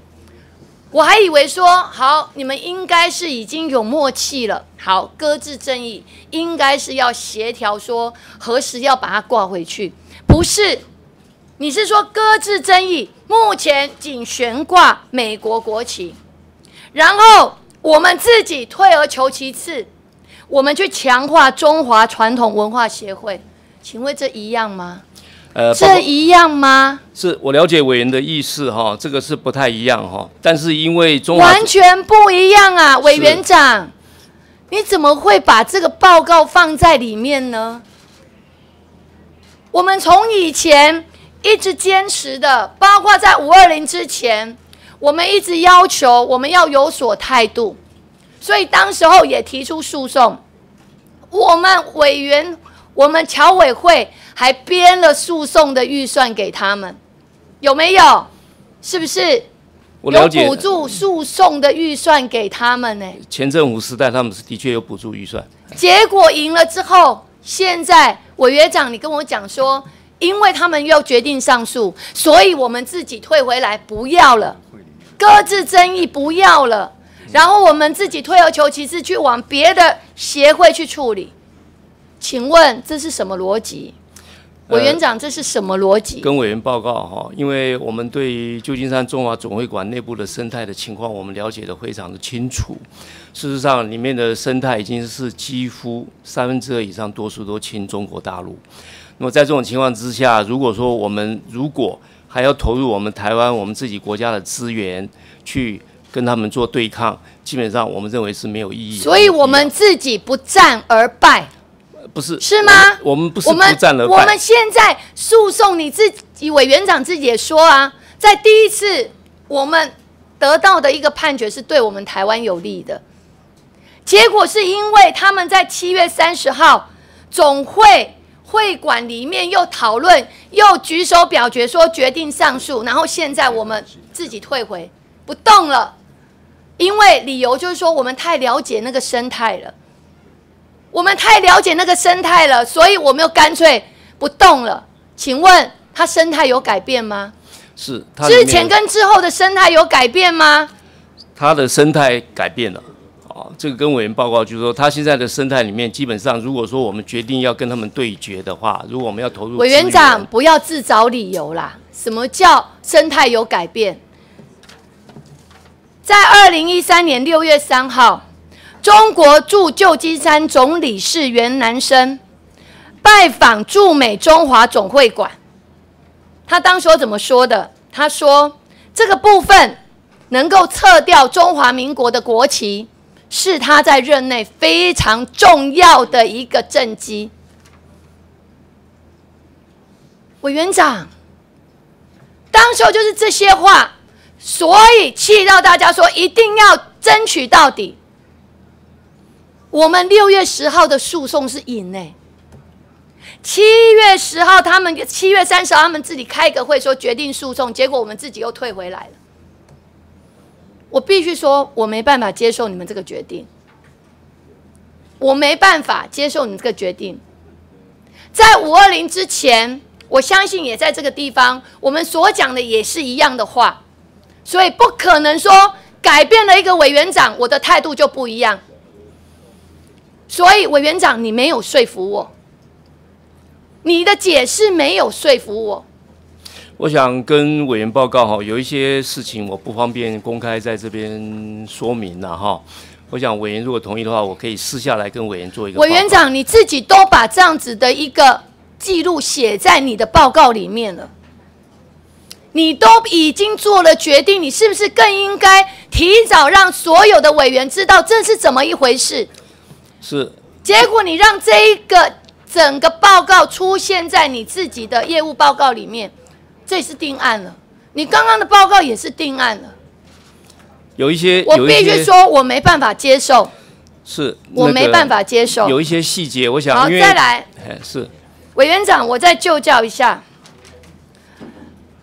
我还以为说好，你们应该是已经有默契了。好，搁置争议，应该是要协调说何时要把它挂回去。不是，你是说搁置争议，目前仅悬挂美国国旗，然后我们自己退而求其次。我们去强化中华传统文化协会，请问这一样吗？呃，这一样吗？是我了解委员的意思哈，这个是不太一样哈。但是因为中完全不一样啊，委员长，你怎么会把这个报告放在里面呢？我们从以前一直坚持的，包括在五二零之前，我们一直要求我们要有所态度。所以当时候也提出诉讼，我们委员、我们侨委会还编了诉讼的预算给他们，有没有？是不是？有补助诉讼的预算给他们呢？前政府时代他们是的确有补助预算。结果赢了之后，现在委员长你跟我讲说，因为他们又决定上诉，所以我们自己退回来不要了，搁置争议不要了。然后我们自己退而求其次，去往别的协会去处理。请问这是什么逻辑？委员长，这是什么逻辑？跟委员报告哈，因为我们对于旧金山中华总会馆内部的生态的情况，我们了解的非常的清楚。事实上，里面的生态已经是几乎三分之二以上，多数都亲中国大陆。那么在这种情况之下，如果说我们如果还要投入我们台湾我们自己国家的资源去。跟他们做对抗，基本上我们认为是没有意义。所以我们自己不战而败，不是是吗？我们不是不战而。我们现在诉讼，你自己委员长自己也说啊，在第一次我们得到的一个判决是对我们台湾有利的，结果是因为他们在七月三十号总会会馆里面又讨论，又举手表决说决定上诉，然后现在我们自己退回不动了。因为理由就是说，我们太了解那个生态了，我们太了解那个生态了，所以我们又干脆不动了。请问，它生态有改变吗？是，之前跟之后的生态有改变吗？它的生态改变了。哦，这个跟委员报告就是说，它现在的生态里面，基本上如果说我们决定要跟他们对决的话，如果我们要投入，委员长不要自找理由啦。什么叫生态有改变？在二零一三年六月三号，中国驻旧金山总理事袁南生拜访驻美中华总会馆，他当时怎么说的？他说：“这个部分能够撤掉中华民国的国旗。”是他在任内非常重要的一个政绩。委员长，当时就是这些话，所以气到大家说一定要争取到底。我们六月十号的诉讼是赢呢，七月十号他们七月三十号他们自己开个会说决定诉讼，结果我们自己又退回来了。我必须说，我没办法接受你们这个决定。我没办法接受你这个决定。在五二零之前，我相信也在这个地方，我们所讲的也是一样的话，所以不可能说改变了一个委员长，我的态度就不一样。所以委员长，你没有说服我，你的解释没有说服我。我想跟委员报告哈，有一些事情我不方便公开在这边说明了哈。我想委员如果同意的话，我可以私下来跟委员做一个。委员长，你自己都把这样子的一个记录写在你的报告里面了，你都已经做了决定，你是不是更应该提早让所有的委员知道这是怎么一回事？是。结果你让这一个整个报告出现在你自己的业务报告里面。这是定案了，你刚刚的报告也是定案了。有一些，我必须说，我没办法接受。是，我没办法接受。有一些细节，我想。好，再来。是。委员长，我再就教一下。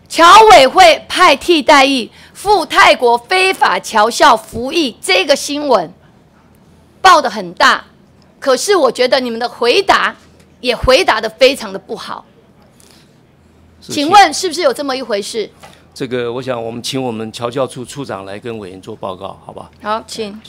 侨委会派替代役赴泰国非法侨校服役，这个新闻报的很大，可是我觉得你们的回答也回答的非常的不好。请问是不是有这么一回事？这个，我想我们请我们侨教处处长来跟委员做报告，好吧？好，请。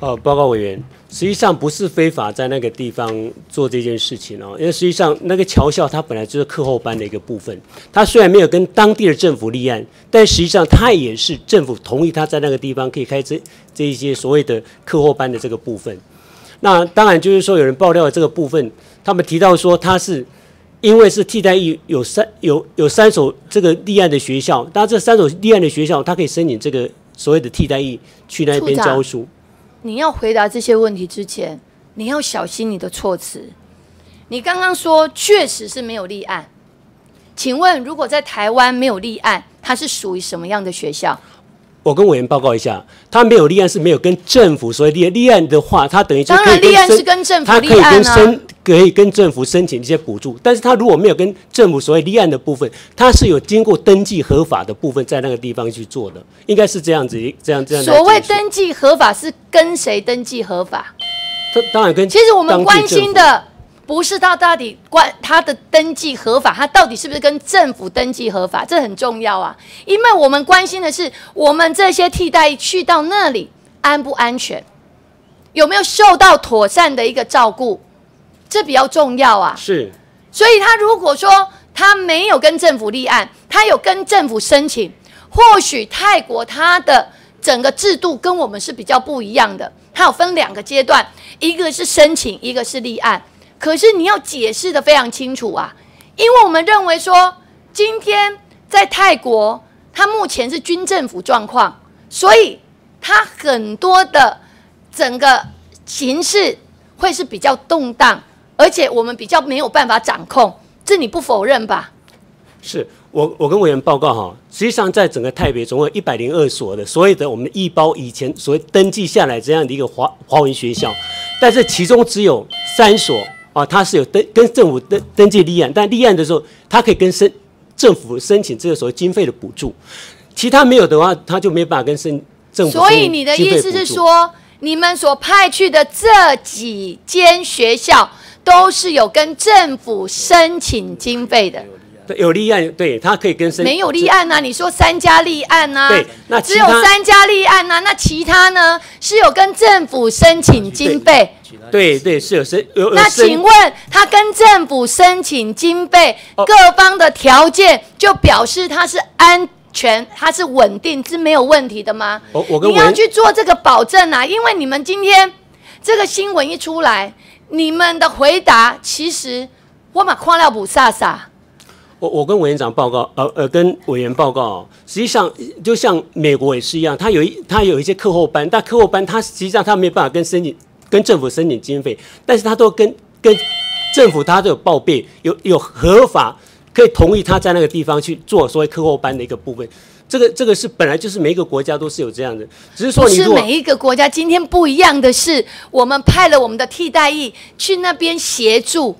呃，报告委员，实际上不是非法在那个地方做这件事情哦，因为实际上那个侨校它本来就是课后班的一个部分，它虽然没有跟当地的政府立案，但实际上它也是政府同意他在那个地方可以开这这一些所谓的课后班的这个部分。那当然就是说有人爆料这个部分，他们提到说他是。因为是替代役有三有有三所这个立案的学校，当然这三所立案的学校，他可以申请这个所谓的替代役去那边教书。你要回答这些问题之前，你要小心你的措辞。你刚刚说确实是没有立案，请问如果在台湾没有立案，它是属于什么样的学校？我跟委员报告一下，他没有立案是没有跟政府所以立立案的话，他等于就当然立案是跟政府立案啊，可以跟政府申请一些补助。但是他如果没有跟政府所谓立案的部分，他是有经过登记合法的部分在那个地方去做的，应该是这样子，这样这样。所谓登记合法是跟谁登记合法？他当然跟其实我们关心的。不是他到底关他的登记合法，他到底是不是跟政府登记合法？这很重要啊，因为我们关心的是我们这些替代去到那里安不安全，有没有受到妥善的一个照顾，这比较重要啊。是，所以他如果说他没有跟政府立案，他有跟政府申请，或许泰国他的整个制度跟我们是比较不一样的，它有分两个阶段，一个是申请，一个是立案。可是你要解释的非常清楚啊，因为我们认为说，今天在泰国，它目前是军政府状况，所以它很多的整个形势会是比较动荡，而且我们比较没有办法掌控，这你不否认吧？是我我跟委员报告哈，实际上在整个台北总共有一百零二所的所谓的我们一包以前所谓登记下来这样的一个华华文学校，但是其中只有三所。啊，他是有登跟政府登登记立案，但立案的时候，他可以跟申政府申请这个所谓经费的补助，其他没有的话，他就没办法跟申政府。所以你的意思是说，你们所派去的这几间学校都是有跟政府申请经费的？对有立案，对他可以跟申没有立案呐、你说三家立案呐、对那只有三家立案呐、那其他呢是有跟政府申请经费。对对是有申有有那申请问他跟政府申请经费，哦各方的条件就表示他是安全，他是稳定，是没有问题的吗？我我跟你要去做这个保证啊，因为你们今天这个新闻一出来，你们的回答其实我把矿料补撒撒。我我跟委员长报告，呃呃，跟委员报告哦，实际上就像美国也是一样，他有一他有一些课后班，但课后班他实际上他没有办法跟申请跟政府申请经费，但是他都跟跟政府他都有报备，有有合法可以同意他在那个地方去做所谓课后班的一个部分。这个这个是本来就是每一个国家都是有这样的，只是说不你是每一个国家，今天不一样的是，我们派了我们的替代役去那边协助，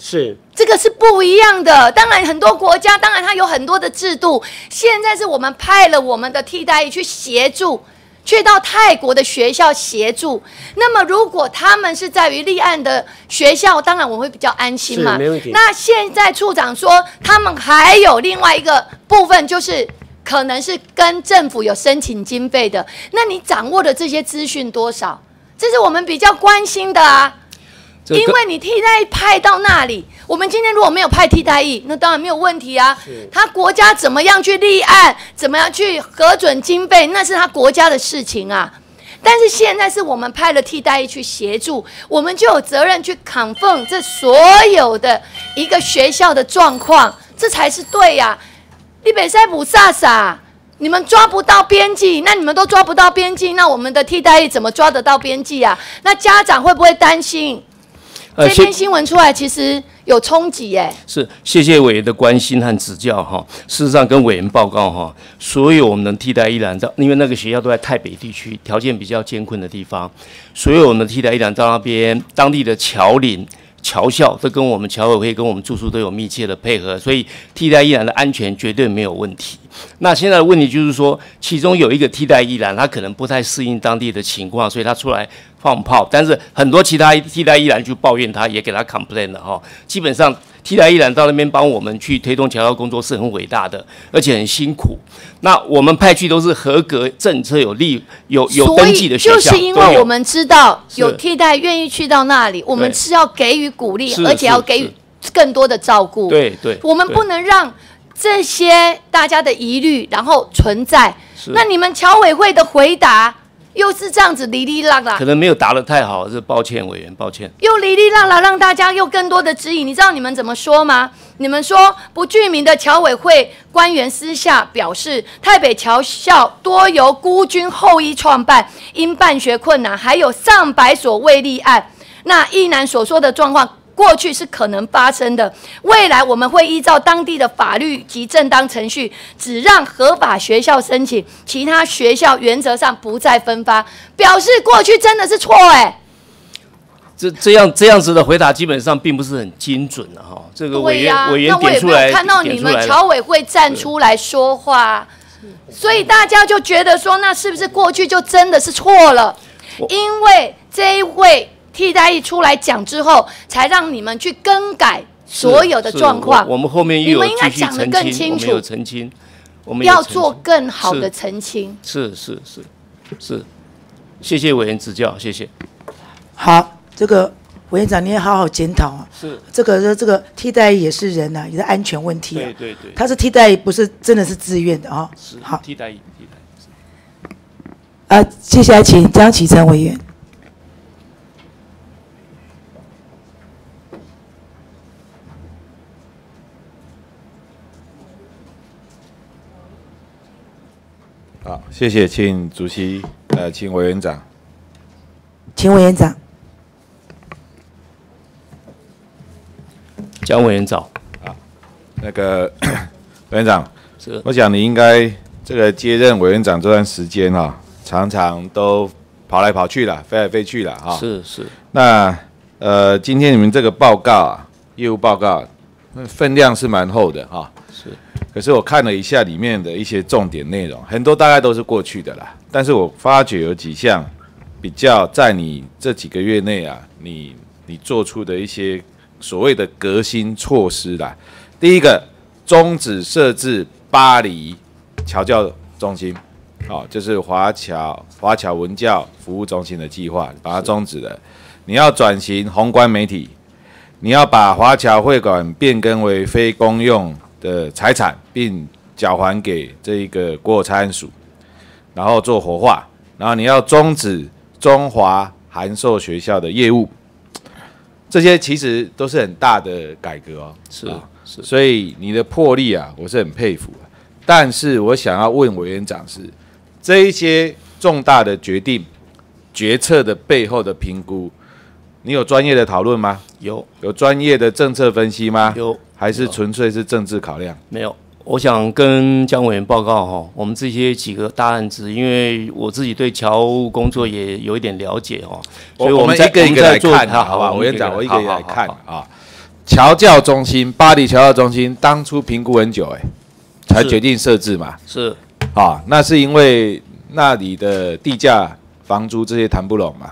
是这个是不一样的。当然，很多国家当然它有很多的制度，现在是我们派了我们的替代役去协助。去到泰国的学校协助，那么如果他们是在于立案的学校，当然我会比较安心嘛。是没问题那现在处长说，他们还有另外一个部分，就是可能是跟政府有申请经费的。那你掌握的这些资讯多少？这是我们比较关心的啊。这个因为你替代派到那里，我们今天如果没有派替代役，那当然没有问题啊。他国家怎么样去立案，怎么样去核准经费，那是他国家的事情啊。但是现在是我们派了替代役去协助，我们就有责任去 confirm 这所有的一个学校的状况，这才是对呀、你北塞普萨萨，你们抓不到边际，那你们都抓不到边际，那我们的替代役怎么抓得到边际啊？那家长会不会担心？呃这篇新闻出来，其实有冲击耶。是，谢谢委员的关心和指教哈。事实上，跟委员报告哈，所有我们能替代依兰到，因为那个学校都在台北地区，条件比较艰困的地方，所有我们的替代依兰到那边当地的侨领。侨校都跟我们侨委会跟我们住宿都有密切的配合，所以替代依然的安全绝对没有问题。那现在的问题就是说，其中有一个替代依然，他可能不太适应当地的情况，所以他出来放炮。但是很多其他替代依然就抱怨他，也给他 complain 了哈。基本上替代依然到那边帮我们去推动侨校工作是很伟大的，而且很辛苦。那我们派去都是合格政策有利有有所登记的以学校，就是因为我们知道有替代愿意去到那里，我们是要给予鼓励，而且要给予更多的照顾。对对，我们不能让这些大家的疑虑然后存在。那你们侨委会的回答又是这样子哩哩啦啦可，能没有答得太好，是抱歉委员，抱歉。又哩哩啦啦，让大家又更多的质疑。你知道你们怎么说吗？你们说不具名的侨委会官员私下表示，台北侨校多由孤军后裔创办，因办学困难，还有上百所未立案。那一男所说的状况。过去是可能发生的，未来我们会依照当地的法律及正当程序，只让合法学校申请，其他学校原则上不再分发。表示过去真的是错哎、这这样这样子的回答基本上并不是很精准的哈。这个委员、委员那我也点出来，没有看到你们侨委会站出来说话，所以大家就觉得说，那是不是过去就真的是错了？因为这一位替代役出来讲之后，才让你们去更改所有的状况我。我们后面又有你们应该讲得，更清楚我们有澄清，我们要做更好的澄清。是是是是，谢谢委员指教，谢谢。好，这个委员长你也好好检讨啊。是，这个这个替代也是人呐、也是安全问题啊。对对对，他是替代，不是真的是自愿的啊、是好，替代役替代役。啊，接下来请张启成委员。好，谢谢，请主席，呃，请委员长。请委员长。蒋委员长，啊，那个 委员长是，我想你应该这个接任委员长这段时间哈、常常都跑来跑去了，飞来飞去了哈、是是那呃，今天你们这个报告啊，业务报告那分量是蛮厚的哈、是。可是我看了一下里面的一些重点内容，很多大概都是过去的啦。但是我发觉有几项比较在你这几个月内啊，你你做出的一些所谓的革新措施啦。第一个，终止设置巴黎侨教中心，哦，就是华侨华侨文教服务中心的计划，把它终止了。你要转型宏观媒体，你要把华侨会馆变更为非公用的财产，并缴还给这一个国有财产署，然后做活化，然后你要终止中华函授学校的业务，这些其实都是很大的改革哦。是啊是，所以你的魄力啊，我是很佩服啊。但是我想要问委员长是，这一些重大的决定、决策的背后的评估，你有专业的讨论吗？有有专业的政策分析吗？有还是纯粹是政治考量？没有？我想跟江委员报告哈，我们这些几个大案子，因为我自己对侨务工作也有一点了解哦，所以我们一个一个来看，好不好？吧委员长，我一个一个来看啊。侨教中心，巴黎侨教中心当初评估很久，哎，才是决定设置嘛。是啊，那是因为那里的地价、房租这些谈不拢嘛，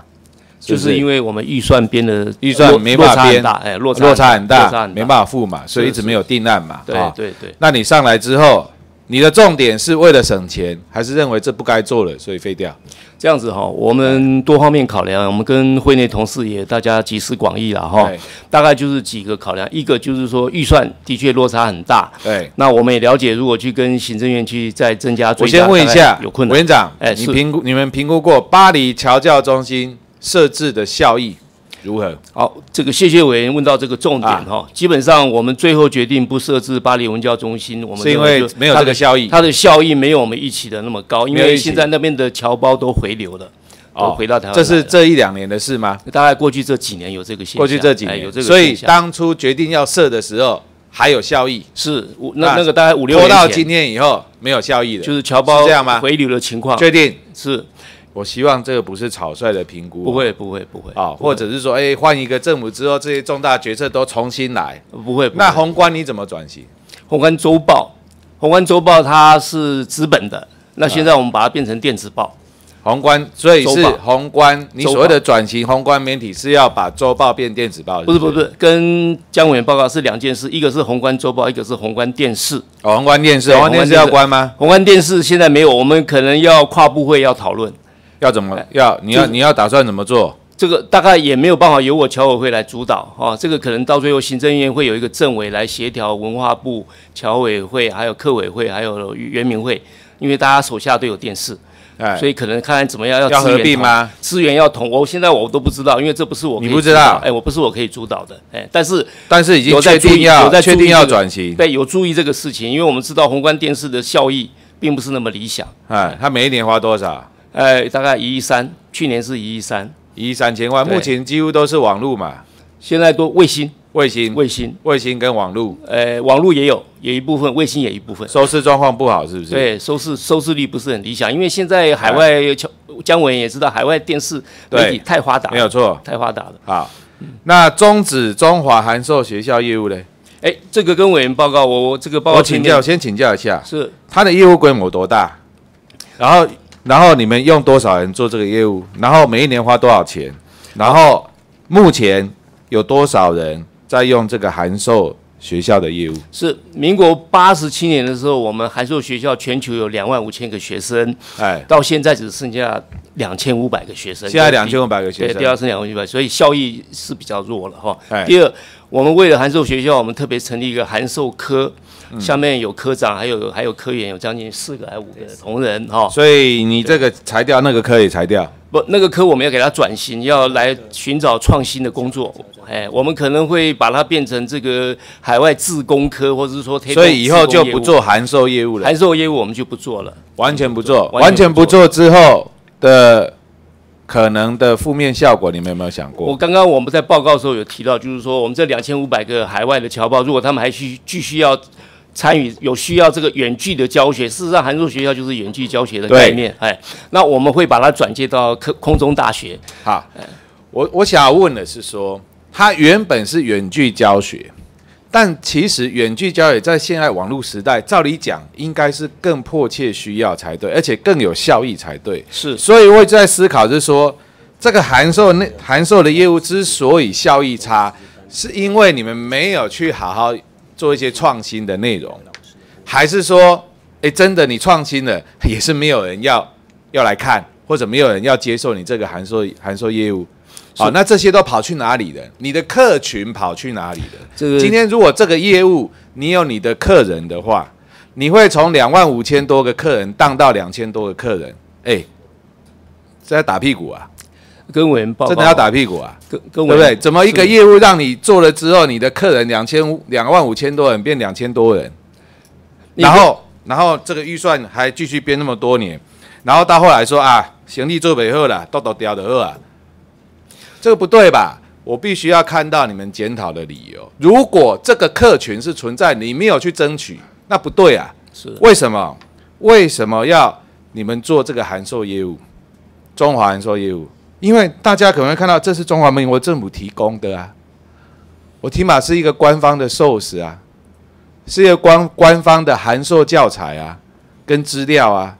就是因为为我们预算编的预算没办法编，落差很大，哎，落差落差很大，没办法付嘛，所以一直没有定案嘛。对啊对对，那你上来之后，你的重点是为了省钱，还是认为这不该做了，所以废掉？这样子哈，我们多方面考量，我们跟会内同事也大家集思广益了哈对，大概就是几个考量，一个就是说预算的确落差很大，对。那我们也了解，如果去跟行政院去再增加追我，先问一下有困难。委员长，哎是你评估你们评估过巴黎侨教中心设置的效益如何？好，这个谢谢委员问到这个重点啊哈。基本上我们最后决定不设置巴黎文教中心，我们是因为没有这个效益它的效益没有我们预期的那么高，因为现在那边的侨胞都回流了，都回到台湾这。是这一两年的事吗？大概过去这几年有这个现象，过去这几年，哎有这个所以当初决定要设的时候还有效益，是五那那个大概五六年前到今天以后没有效益了，就是侨胞这样吗？回流的情况，确定？是我希望这个不是草率的评估，不会不会不会啊，或者是说，哎，换一个政府之后，这些重大决策都重新来。不会。不会那宏观你怎么转型？宏观周报，宏观周报它是资本的，那现在我们把它变成电子报。宏观，所以是宏观。你所谓的转型宏观媒体是要把周报变电子报，不不是不是，跟江委员报告是两件事，一个是宏观周报，一个是宏观电视。哦宏观电视，宏观电视要关吗？宏观电视现在没有，我们可能要跨部会要讨论，要怎么要？你要你要打算怎么做？这个大概也没有办法由我侨委会来主导啊，这个可能到最后行政院会有一个政委来协调文化部、侨委会、还有客委会、还有原民会，因为大家手下都有电视，哎，所以可能看看怎么样要要合并吗？资源要同，我现在我都不知道，因为这不是我你不知道哎，我不是我可以主导的，哎，但是但是已经有在注意确定要有在确定要转型。对，有注意这个事情，因为我们知道宏观电视的效益并不是那么理想，哎，他每一年花多少？哎，大概一亿三，去年是一亿三，一亿三千万，目前几乎都是网络嘛，现在都卫星，卫星、卫星，卫星跟网络呃，网络也有，有一部分，卫星也一部分。收视状况不好，是不是？，对，收视收视率不是很理想，因为现在海外侨姜文也知道，海外电视媒体太发达，没有错。太发达了。好，那终止中华函授学校业务呢？哎，这个跟委员报告，我我这个报告我请教，先请教一下，是他的业务规模多大？然后，然后你们用多少人做这个业务？然后每一年花多少钱？然后目前有多少人在用这个函授学校的业务？是民国八十七年的时候，我们函授学校全球有两万五千个学生，哎，到现在只剩下两千五百个学生。现在两千五百个学生对，第，二是两千五百，所以效益是比较弱了哈哎。第二，我们为了函授学校，我们特别成立一个函授科，嗯下面有科长，还有还有科员，有将近四个还五个同仁哈。所以你这个裁掉，那个科也裁掉。不，那个科我们要给它转型，要来寻找创新的工作。哎，我们可能会把它变成这个海外自工科，或者是说所以以后就不做函授业务了，函授业务，我们就不做了。完全不做，完全不做之后的可能的负面效果，你们有没有想过？我刚刚我们在报告的时候有提到，就是说我们这两千五百个海外的侨胞，如果他们还需继续要参与有需要这个远距的教学，事实上函授学校就是远距教学的概念，哎，那我们会把它转接到空空中大学。好，我我想要问的是说，它原本是远距教学，但其实远距教学在现在网络时代，照理讲应该是更迫切需要才对，而且更有效益才对。是所以我在思考，就是说，这个函授那函授的业务之所以效益差，是因为你们没有去好好做一些创新的内容，还是说，哎，真的你创新了，也是没有人要要来看，或者没有人要接受你这个函授函授业务？好，那这些都跑去哪里了？你的客群跑去哪里了？这个今天如果这个业务你有你的客人的话，你会从两万五千多个客人荡到两千多个客人，哎，这在打屁股啊！跟委员报告，真的要打屁股啊！跟跟对不对？怎么一个业务让你做了之后，你的客人两千两万五千多人变两千多人，然后然后这个预算还继续编那么多年，然后到后来说啊，行李做北后了，豆豆掉的后啊，这个不对吧？我必须要看到你们检讨的理由。如果这个客群是存在，你没有去争取，那不对啊。是为什么？为什么要你们做这个函授业务？中华函授业务？因为大家可能会看到，这是中华民国政府提供的啊。我起码是一个官方的 source 啊，是一个官官方的函授教材啊，跟资料啊，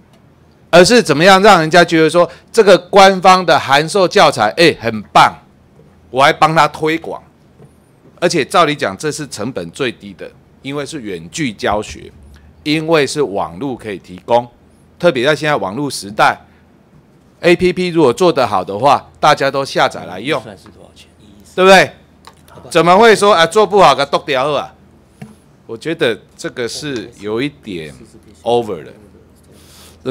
而是怎么样让人家觉得说这个官方的函授教材，哎，很棒，我还帮他推广，而且照理讲这是成本最低的，因为是远距教学，因为是网络可以提供，特别在现在网络时代。A P P 如果做得好的话，大家都下载来用，算是多少钱？对不对？怎么会说啊做不好个剁掉啊？我觉得这个是有一点 over 的，那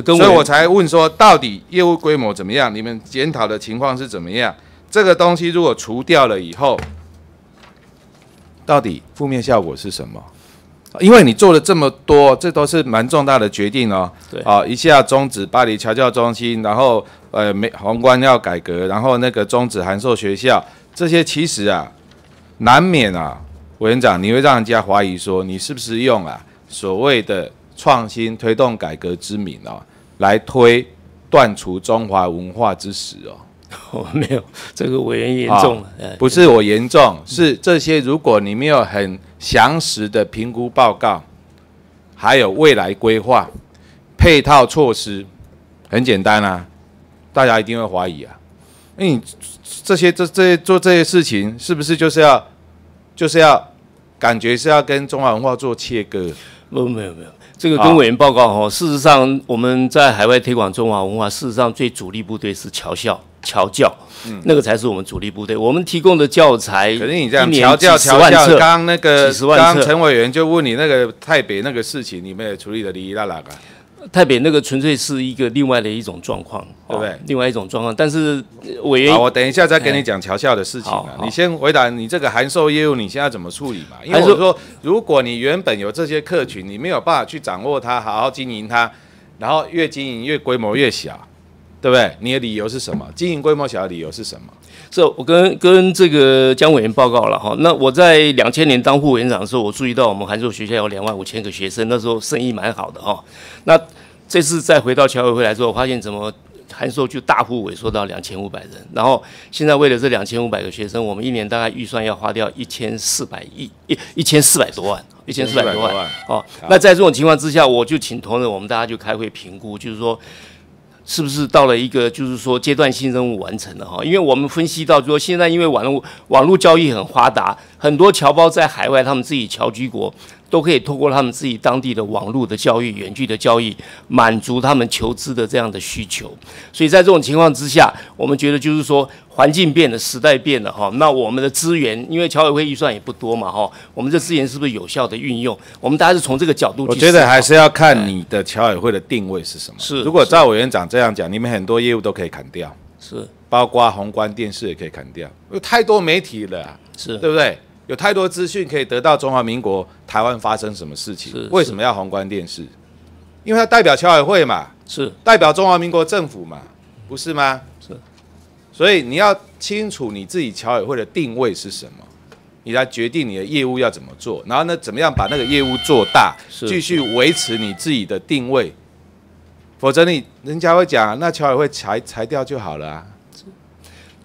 跟所以我才问说，到底业务规模怎么样？你们检讨的情况是怎么样？这个东西如果除掉了以后，到底负面效果是什么？因为你做了这么多，这都是蛮重大的决定哦。对啊，一下终止巴黎侨教中心，然后呃，没宏观要改革，然后那个终止函授学校，这些其实啊，难免啊，委员长，你会让人家怀疑说，你是不是用啊所谓的创新推动改革之名哦，来推断除中华文化之实哦。我 没有这个委员严重不是我严重，是这些如果你没有很详实的评估报告，还有未来规划、配套措施，很简单啊，大家一定会怀疑啊。那你这些这这些做这些事情，是不是就是要就是要感觉是要跟中华文化做切割？不，没有没有，这个跟委员报告哦。事实上，我们在海外推广中华文化，事实上最主力部队是侨校、侨教，那个才是我们主力部队。我们提供的教材，可是你这样一年调教几十调教，刚刚那个刚刚陈委员就问你那个台北那个事情，你们也处理的哩哩啦啦的。台北那个纯粹是一个另外的一种状况，对不对哦另外一种状况，但是呃委员好，我等一下再跟你讲桥下的事情啊。你先回答你这个函授业务，你现在怎么处理嘛？因为我说，如果你原本有这些客群，你没有办法去掌握它，好好经营它，然后越经营越规模越小，对不对？你的理由是什么？经营规模小的理由是什么？是我跟跟这个江委员报告了哈。那我在两千年当副委员长的时候，我注意到我们函授学校有两万五千个学生，那时候生意蛮好的哈。那这次再回到侨委会来说，我发现怎么函授就大幅萎缩到两千五百人，然后现在为了这两千五百个学生，我们一年大概预算要花掉一千四百亿一一千四百多万，一千四百多万万哦。那在这种情况之下，我就请同仁我们大家就开会评估，就是说。是不是到了一个就是说阶段性任务完成了哈？因为我们分析到，说现在因为网络网络交易很发达，很多侨胞在海外，他们自己侨居国都可以透过他们自己当地的网络的交易、远距的交易，满足他们求知的这样的需求。所以在这种情况之下，我们觉得就是说环境变了，时代变了哈。那我们的资源，因为侨委会预算也不多嘛哈，我们这资源是不是有效的运用？我们大家是从这个角度去我觉得还是要看你的侨委会的定位是什么。是如果赵委员长这样讲，你们很多业务都可以砍掉，是包括宏观电视也可以砍掉，有太多媒体了啊、是对不对？有太多资讯可以得到中华民国台湾发生什么事情是，为什么要宏观电视？因为它代表侨委会嘛，是代表中华民国政府嘛，不是吗？是。所以你要清楚你自己侨委会的定位是什么，你来决定你的业务要怎么做，然后呢，怎么样把那个业务做大，继续维持你自己的定位。否则你人家会讲，那侨委会裁裁掉就好了啊。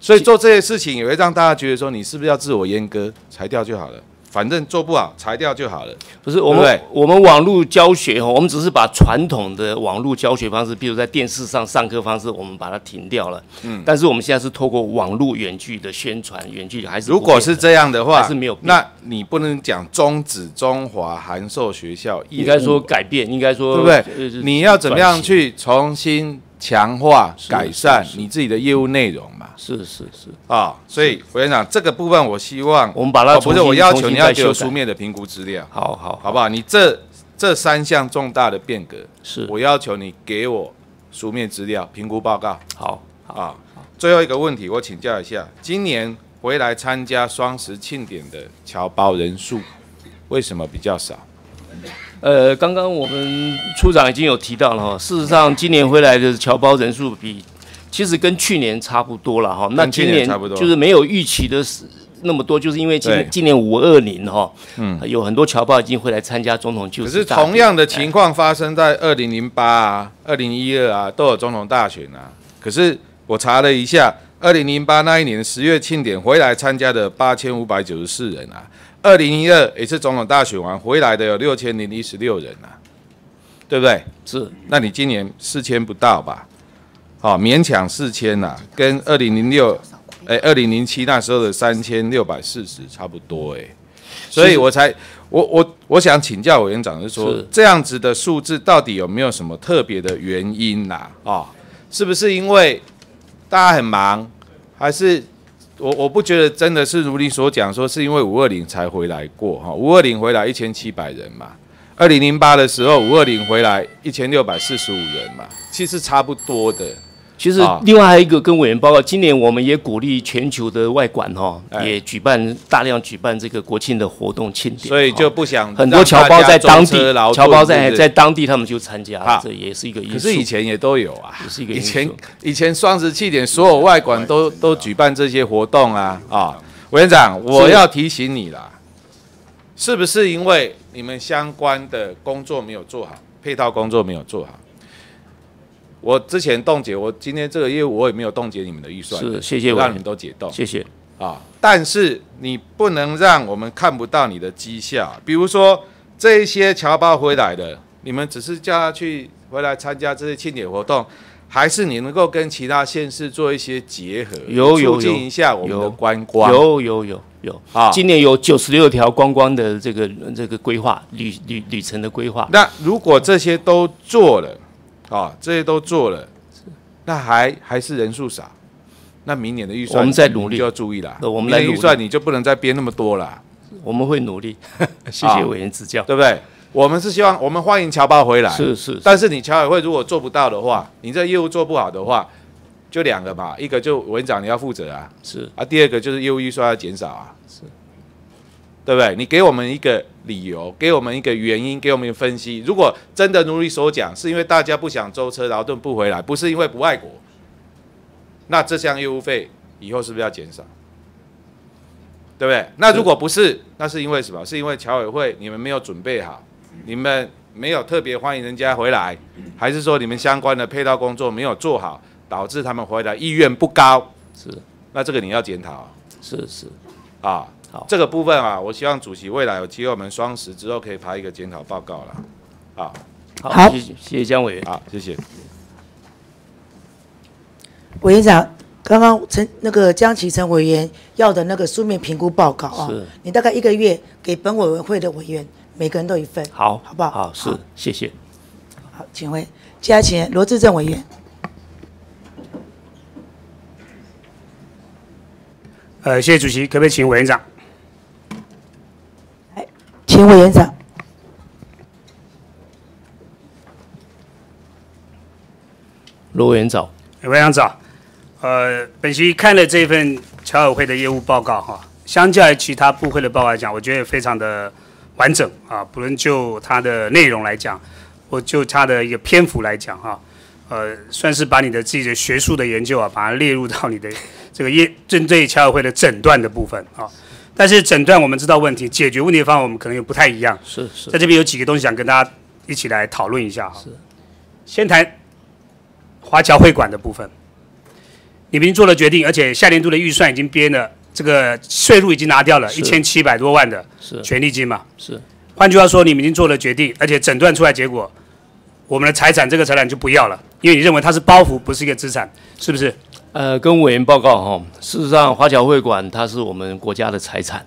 所以做这些事情也会让大家觉得说，你是不是要自我阉割，裁掉就好了。反正做不好裁掉就好了。不是我们我们网络教学哈，我们只是把传统的网络教学方式，比如在电视上上课方式，我们把它停掉了。嗯，但是我们现在是透过网络远距的宣传，远距还是如果是这样的话，还是没有那你不能讲终止中华函授学校，应该说改变，应该说对不对？你要怎么样去重新强化、改善你自己的业务内容嘛？是是是，啊，所以委员长，这个部分我希望我们把它哦不是我要求你要给我书面的评估资料，好好好不好？你这这三项重大的变革，是我要求你给我书面资料、评估报告好啊。最后一个问题，我请教一下，今年回来参加双十庆典的侨胞人数为什么比较少？呃，刚刚我们处长已经有提到了哈，事实上今年回来的侨胞人数比其实跟去年差不多了哈。那今年年差不多就是没有预期的是那么多，就是因为今年今年五二零哈，嗯，有很多侨胞已经回来参加总统就可是。同样的情况发生在二零零八啊、二零一二啊，都有总统大选啊。可是我查了一下，二零零八那一年十月庆典回来参加的八千五百九十四人啊，二零一二也是总统大选完回来的有六千零一十六人啊，对不对？是那你今年四千不到吧？好、勉强四千呐，跟二零零六，哎，二零零七那时候的三千六百四十差不多哎、所以我才我我我想请教委员长，就是说是这样子的数字到底有没有什么特别的原因呐、啊？是不是因为大家很忙，还是我我不觉得真的是如你所讲，说是因为五二零才回来过哈，五二零回来一千七百人嘛，二零零八的时候五二零回来一千六百四十五人嘛，其实差不多的。其实啊。另外还有一个跟委员报告，今年我们也鼓励全球的外馆哈，哎。也举办大量举办这个国庆的活动庆典，所以就哦不想很多让侨胞在当地，侨胞在在当地他们就参加啊，这也是一个因素。可是以前也都有啊，也是一个以前以前双十庆典所有外馆都都举办这些活动啊。啊，委员长，我要提醒你啦，是不是因为你们相关的工作没有做好，配套工作没有做好？我之前冻结，我今天这个业务我也没有冻结你们的预算，是谢谢我让你们都解冻。谢谢。啊，但是你不能让我们看不到你的绩效。比如说这一些侨胞回来的，你们只是叫他去回来参加这些庆典活动，还是你能够跟其他县市做一些结合，有有促进一下我们的有观光？有有有有啊今年有九十六条观光的这个这个规划旅旅旅程的规划。那如果这些都做了，啊，这些都做了，那还还是人数少，那明年的预算我们在努力就要注意了。那我们来努力明年预算你就不能再编那么多了。我们会努力，谢啊谢委员指教。对不对？我们是希望我们欢迎侨胞回来，是是是但是你侨委会如果做不到的话，你这业务做不好的话，就两个嘛，一个就委员长你要负责啊，是啊，第二个就是业务预算要减少啊，是，对不对？你给我们一个理由，给我们一个原因，给我们一个分析。如果真的如你所讲，是因为大家不想舟车劳顿不回来，不是因为不爱国，那这项业务费以后是不是要减少？对不对？那如果不是，那是因为什么？是因为侨委会你们没有准备好，你们没有特别欢迎人家回来，还是说你们相关的配套工作没有做好，导致他们回来意愿不高？是那这个你要检讨是是，啊。好这个部分啊，我希望主席未来有机会，我们双十之后可以排一个检讨报告了。啊，好，好谢谢谢谢江委员。好，谢谢。委员长，刚刚陈那个江启臣委员要的那个书面评估报告啊是，你大概一个月给本委员会的委员每个人都一份，好，好不好？好，是，谢谢。好，请问。接下来请罗志正委员。呃，谢谢主席，可不可以请委员长？请委员长。罗委员长。委员长早。呃，本席看了这份侨委会的业务报告哈，相较于其他部会的报告来讲，我觉得非常的完整啊。不论就它的内容来讲，或就它的一个篇幅来讲哈，呃，算是把你的自己的学术的研究啊，把它列入到你的这个业针对侨委会的诊断的部分啊。但是诊断我们知道问题，解决问题的方法我们可能又不太一样。是是在这边有几个东西想跟大家一起来讨论一下哈。是先谈华侨会馆的部分，你们已经做了决定，而且下年度的预算已经编了这个税入已经拿掉了，一千七百多万的是权利金嘛。是换句话说，你们已经做了决定，而且诊断出来结果，我们的财产这个财产就不要了，因为你认为它是包袱，不是一个资产，是不是？呃，跟委员报告哈，事实上华侨会馆它是我们国家的财产，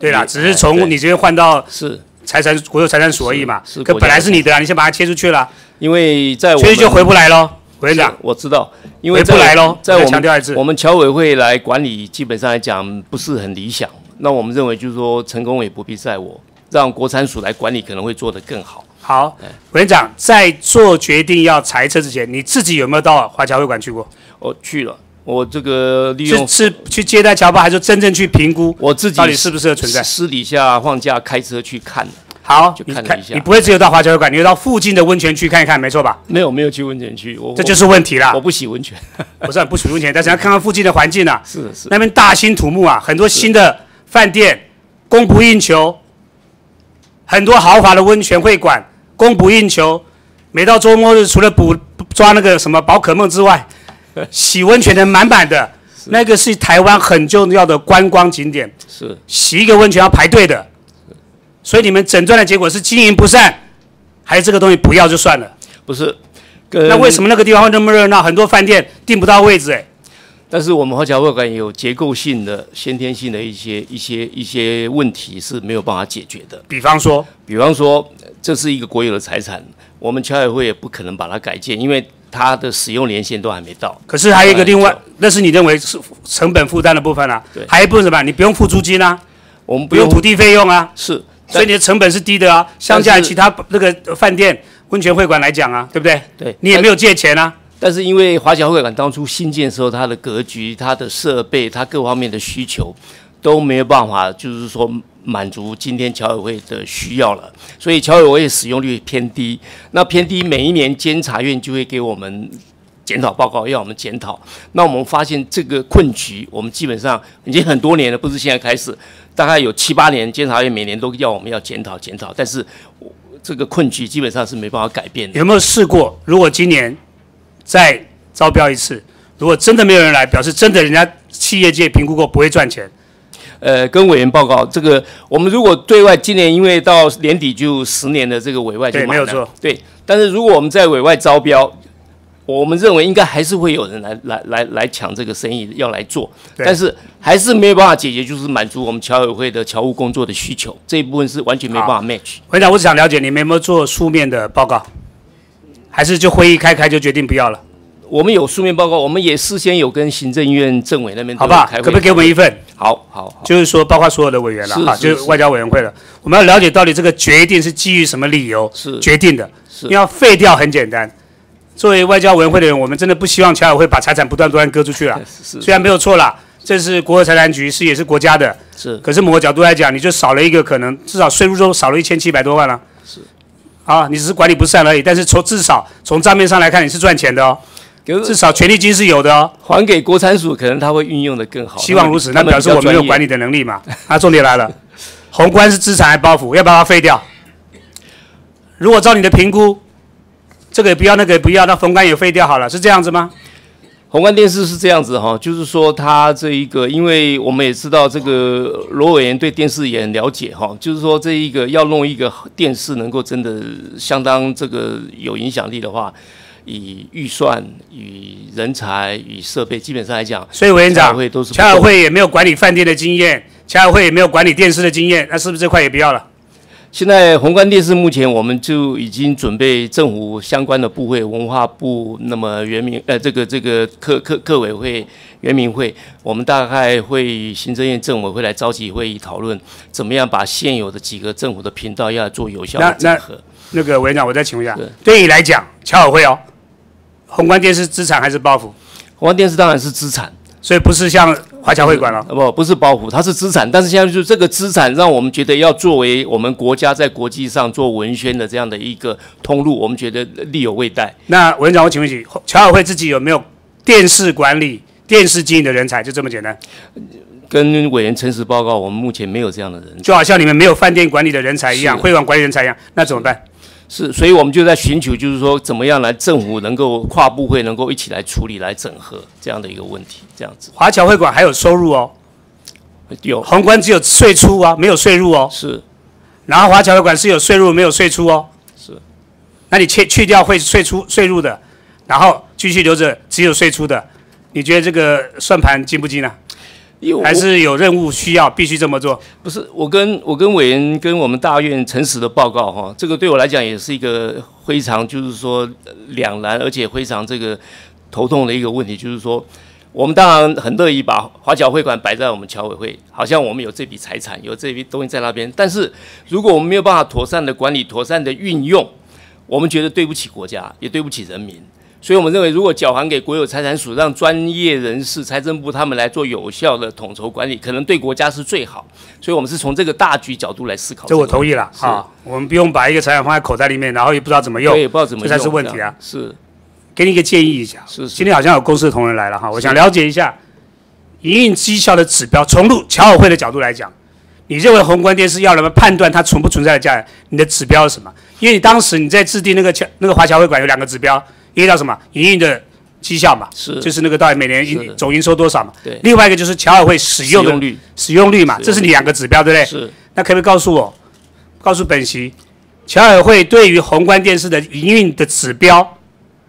对啦，只是从你这边换到是财产国有财产所而已嘛是是。可本来是你的啊，你先把它切出去了，因为在我所以就回不来喽，委员长。我知道，因为回不来喽再在我们强调一次我们侨委会来管理，基本上来讲不是很理想。那我们认为就是说，成功也不必在我，让国产署来管理可能会做得更好。好，哎委员长在做决定要裁撤之前，你自己有没有到华侨会馆去过？我去了，我这个利用是是去接待侨胞，还是真正去评估我自己到底适不适合存在？私底下放假开车去看的，好，就你看了一下你不会只有到华侨会馆，你会到附近的温泉区看一看，没错吧？没有没有去温泉区，我这就是问题啦我不洗温泉，不是不洗温泉，但是要看看附近的环境啊。是是那边大兴土木啊，很多新的饭店供不应求，很多豪华的温泉会馆供不应求。每到周末日，除了捕抓那个什么宝可梦之外，洗温泉的满满的，那个是台湾很重要的观光景点。是洗一个温泉要排队的，所以你们诊断的结果是经营不善，还是这个东西不要就算了？不是？那为什么那个地方会那么热闹？很多饭店订不到位置，哎，但是我们华侨会馆有结构性的、先天性的一些、一些、一些问题是没有办法解决的。比方说，比方说，这是一个国有的财产，我们侨委会也不可能把它改建，因为它的使用年限都还没到。可是还有一个另外，那是你认为是成本负担的部分啊。对还有一部分什么？你不用付租金啊，我们不用土地费用啊，是，所以你的成本是低的啊，相较于其他那个饭店、温泉会馆来讲啊，对不对？对，你也没有借钱啊。但是因为华侨会馆当初新建的时候，它的格局、它的设备、它各方面的需求都没有办法，就是说满足今天侨委会的需要了，所以侨委会使用率偏低。那偏低，每一年监察院就会给我们检讨报告，要我们检讨。那我们发现这个困局，我们基本上已经很多年了，不是现在开始，大概有七八年，监察院每年都要我们要检讨检讨，但是我这个困局基本上是没办法改变的。有没有试过？如果今年再招标一次，如果真的没有人来，表示真的人家企业界评估过不会赚钱。呃，跟委员报告，这个我们如果对外今年因为到年底就十年的这个委外就没有错，对。但是如果我们在委外招标，我们认为应该还是会有人来来来来抢这个生意要来做，但是还是没有办法解决，就是满足我们侨委会的侨务工作的需求这一部分是完全没办法 match。回答，我只想了解你们有没有做书面的报告，还是就会议开开就决定不要了？我们有书面报告，我们也事先有跟行政院政委那边好不好？可不可以给我们一份？好好好，就是说，包括所有的委员了哈，是是就是外交委员会了，我们要了解到底这个决定是基于什么理由是决定的。是因为要废掉很简单。作为外交委员会的人，我们真的不希望侨委会把财产不断不断割出去 了。是虽然没有错啦，这是国有财产局，是也是国家的。是可是某个角度来讲，你就少了一个可能，至少税入中少了一千七百多万了。是。啊，你只是管理不善而已，但是从至少从账面上来看，你是赚钱的哦。至少权利金是有的哦。还给国产署，可能他会运用的更好。希望如此，那他表示我们有管理的。能力嘛？啊，重点来了，宏观是资产还包袱，要不要把它废掉？如果照你的评估，这个也不要，那个也不要，那宏观也废掉好了，是这样子吗？宏观电视是这样子哈，就是说它这一个，因为我们也知道这个罗委员对电视也很了解哈，就是说这一个要弄一个电视能够真的相当这个有影响力的话，以预算、与人才、与设备，基本上来讲，所以委员长侨委会都是，侨委会也没有管理饭店的经验，侨委会也没有管理电视的经验，那是不是这块也不要了？现在宏观电视目前我们就已经准备政府相关的部会，文化部，那么原民呃这个这个客客客委会、原民会，我们大概会与行政院政委会来召集会议讨论，怎么样把现有的几个政府的频道要做有效那那的整合。那个委员长，我再请问一下，对你来讲，侨委会哦，宏观电视资产还是包袱？宏观电视当然是资产，所以不是像华侨会馆了。呃不不是包袱，它是资产，但是现在就是这个资产让我们觉得要作为我们国家在国际上做文宣的这样的一个通路，我们觉得力有未逮。那委员长，我请问你，侨委会自己有没有电视管理、电视经营的人才？就这么简单。跟委员诚实报告，我们目前没有这样的人。就好像你们没有饭店管理的人才一样，会馆管理人才一样，那怎么办？是，所以我们就在寻求，就是说怎么样来政府能够跨部会能够一起来处理、来整合这样的一个问题，这样子。华侨会馆还有收入哦，有宏观只有税出啊，没有税入哦。是。然后华侨会馆是有税入没有税出哦。是。那你去去掉会税出税入的，然后继续留着只有税出的，你觉得这个算盘精不精呢？还是有任务需要必须这么做？不是，我跟我跟委员跟我们大院诚实的报告哈，这个对我来讲也是一个非常就是说两难，而且非常这个头痛的一个问题，就是说我们当然很乐意把华侨会馆摆在我们侨委会，好像我们有这笔财产，有这笔东西在那边，但是如果我们没有办法妥善的管理、妥善的运用，我们觉得对不起国家，也对不起人民。所以我们认为，如果缴还给国有财产署，让专业人士、财政部他们来做有效的统筹管理，可能对国家是最好。所以我们是从这个大局角度来思考。这我同意了啊，我们不用把一个财产放在口袋里面，然后也不知道怎么用，也不知道怎么用，这才是问题啊。是，给你一个建议一下。是，今天好像有公司的同仁来了哈，我想了解一下营运绩效的指标，从路侨委会的角度来讲，你认为宏观电视要怎么判断它存不存在的价值？你的指标是什么？因为你当时你在制定那个桥那个华侨会馆有两个指标。一个叫什么营运的绩效嘛，是，就是那个到底每年营总营收多少嘛，对。另外一个就是侨委会使用的率，使用率嘛，这是你两个指标，对不对？是。那可不可以告诉我，告诉本席，侨委会对于宏观电视的营运的指标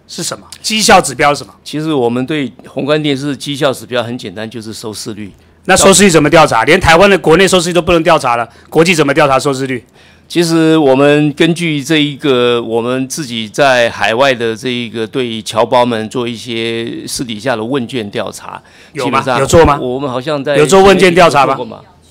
是什么？绩效指标是什么？其实我们对宏观电视绩效指标很简单，就是收视率。那收视率怎么调查？连台湾的国内收视率都不能调查了，国际怎么调查收视率？其实我们根据这一个，我们自己在海外的这一个对侨胞们做一些私底下的问卷调查，有吗？有做吗？我们好像在有做问卷调查吗？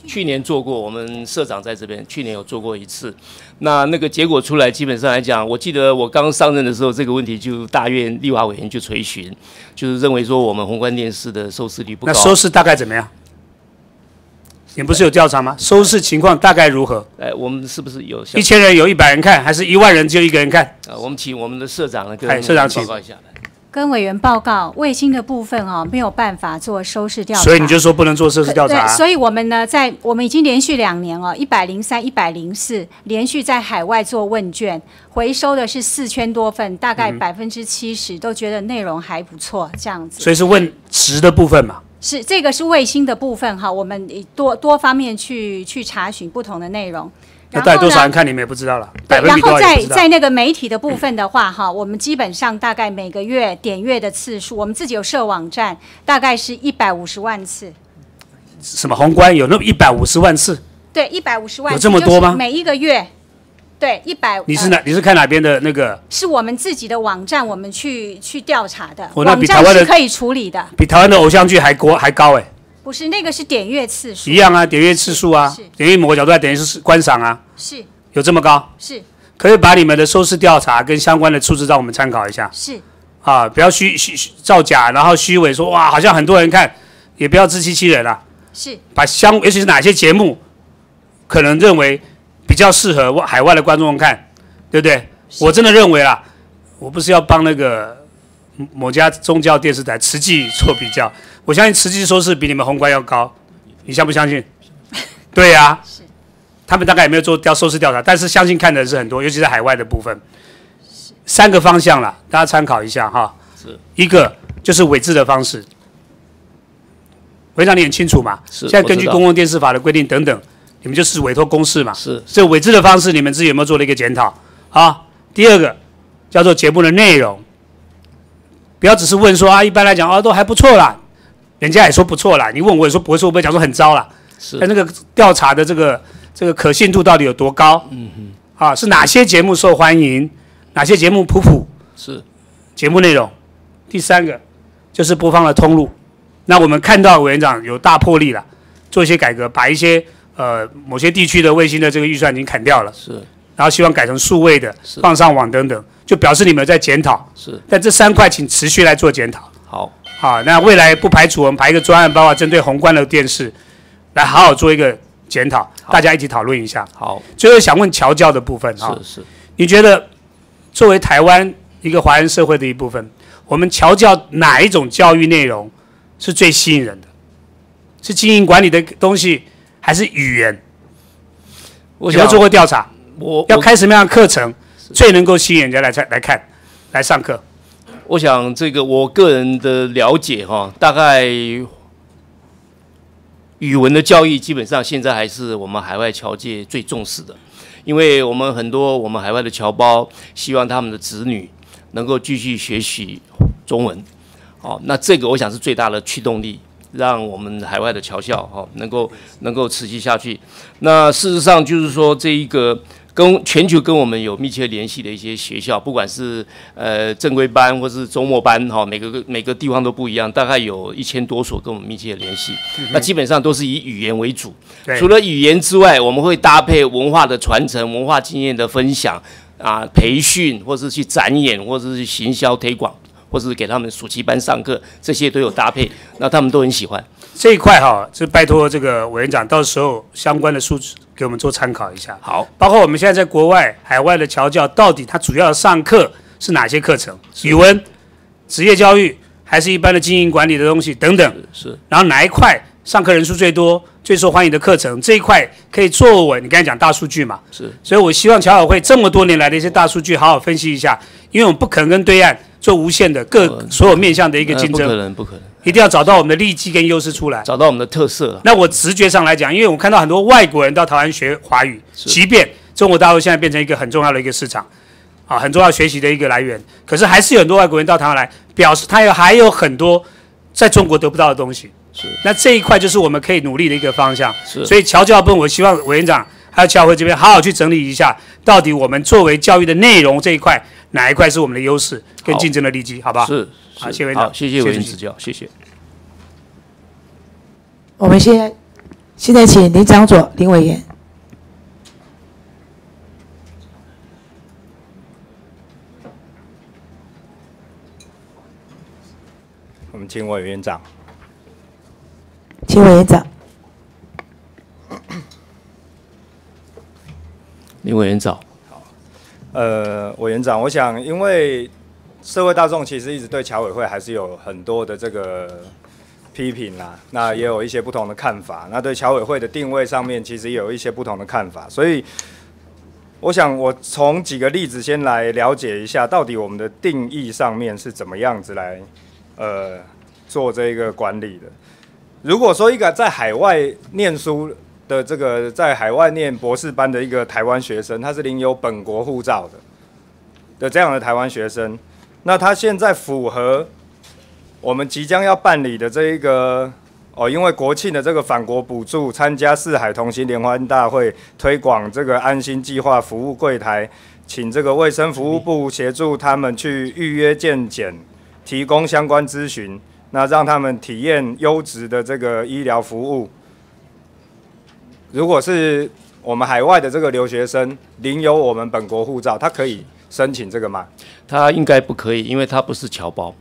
去年做过，我们社长在这边，去年有做过一次。那那个结果出来，基本上来讲，我记得我刚上任的时候，这个问题就大院立法委员就垂询，就是认为说我们宏观电视的收视率不高。那收视大概怎么样？你不是有调查吗？收视情况大概如何？哎，我们是不是有一千人有一百人看，还是一万人只有一个人看？啊，我们请我们的社长来，跟社长报告一下。跟委员报告，卫星的部分哦，没有办法做收视调查。所以你就说不能做收视调查。对，所以我们呢，在我们已经连续两年哦，一百零三、一百零四，连续在海外做问卷，回收的是四千多份，大概百分之七十都觉得内容还不错，这样子。所以是问值的部分嘛？是这个是卫星的部分哈，我们多多方面去去查询不同的内容。那带多少人看你们也不知道了。对，然后在在那个媒体的部分的话哈，我们基本上大概每个月点阅的次数，我们自己有设网站，大概是一百五十万次。什么宏观有那么一百五十万次？对，一百五十万。有这么多吗？每一个月。对，一百。你是哪？你是看哪边的那个？是我们自己的网站，我们去去调查的。那比台湾的可以处理的。比台湾的偶像剧还高还高哎。不是，那个是点阅次数。一样啊，点阅次数啊，点阅某个角度来等于是观赏啊。是。有这么高？是。可以把你们的收视调查跟相关的数字让我们参考一下。是。啊，不要虚虚造假，然后虚伪说哇，好像很多人看，也不要自欺欺人了。是。把相，尤其是哪些节目，可能认为比较适合外海外的观众看。对不对？我真的认为啊，我不是要帮那个某家宗教电视台慈济做比较，我相信慈济收视比你们宏观要高，你相不相信？对呀，是，他们大概也没有做调收视调查，但是相信看的人是很多，尤其在海外的部分。三个方向了，大家参考一下哈。是，一个就是伪制的方式，会长你很清楚嘛？是。现在根据公共电视法的规定等等，你们就是委托公司嘛？是。这委制的方式，你们自己有没有做了一个检讨？好，第二个叫做节目的内容，不要只是问说啊，一般来讲啊都还不错啦，人家也说不错啦，你问我也说不会说，不会讲说很糟啦。是。那那个调查的这个这个可信度到底有多高？嗯哼。啊，是哪些节目受欢迎？哪些节目普普？是。节目内容，第三个就是播放的通路。那我们看到委员长有大魄力了，做一些改革，把一些呃某些地区的卫星的这个预算已经砍掉了。是。然后希望改成数位的，放上网等等，就表示你们在检讨。是，但这三块请持续来做检讨。好，好，那未来不排除我们排一个专案，包括针对宏观的电视，来好好做一个检讨，大家一起讨论一下。好，最后想问侨教的部分啊，是是，你觉得作为台湾一个华人社会的一部分，我们侨教哪一种教育内容是最吸引人的？是经营管理的东西，还是语言？我有做过调查。我要开什么样的课程，最能够吸引人家来来来看，来上课？我想这个我个人的了解哈，大概语文的教育基本上现在还是我们海外侨界最重视的，因为我们很多我们海外的侨胞希望他们的子女能够继续学习中文，哦，那这个我想是最大的驱动力，让我们海外的侨校哈能够能够持续下去。那事实上就是说这一个。跟全球跟我们有密切联系的一些学校，不管是呃正规班或是周末班哈，每个每个地方都不一样，大概有一千多所跟我们密切联系。那基本上都是以语言为主，除了语言之外，我们会搭配文化的传承、文化经验的分享啊、培训，或是去展演，或者是行销推广，或者是给他们暑期班上课，这些都有搭配，那他们都很喜欢。这一块哈，就拜托这个委员长，到时候相关的数字给我们做参考一下。好，包括我们现在在国外、海外的侨教，到底他主要上课是哪些课程？语文、职业教育，还是一般的经营管理的东西等等？是。然后哪一块上课人数最多、最受欢迎的课程？这一块可以坐稳你刚才讲大数据嘛？是。所以我希望侨委会这么多年来的一些大数据，好好分析一下，因为我们不可能跟对岸做无限的各所有面向的一个竞争。不可能，不可能。一定要找到我们的利基跟优势出来，找到我们的特色。那我直觉上来讲，因为我看到很多外国人到台湾学华语，即便中国大陆现在变成一个很重要的一个市场，啊，很重要学习的一个来源，可是还是有很多外国人到台湾来，表示他有还有很多在中国得不到的东西。是。那这一块就是我们可以努力的一个方向。是。所以乔教部，我希望委员长还有侨会这边好好去整理一下，到底我们作为教育的内容这一块，哪一块是我们的优势跟竞争的利基，好不好？是。好，谢委员长。谢谢委员指教，谢谢。我们现在现在请林长佐林委员。我们请委员长。请委员长。林委员长。好，呃，委员长，我想，因为社会大众其实一直对侨委会还是有很多的这个。批评啦，那也有一些不同的看法。那对侨委会的定位上面，其实也有一些不同的看法。所以，我想我从几个例子先来了解一下，到底我们的定义上面是怎么样子来，呃，做这个管理的。如果说一个在海外念书的这个在海外念博士班的一个台湾学生，他是领有本国护照的的这样的台湾学生，那他现在符合。我们即将要办理的这一个哦，因为国庆的这个返国补助，参加四海同心联欢大会，推广这个安心计划服务柜台，请这个卫生服务部协助他们去预约健检，提供相关咨询，那让他们体验优质的这个医疗服务。如果是我们海外的这个留学生领有我们本国护照，他可以申请这个吗？他应该不可以，因为他不是侨胞。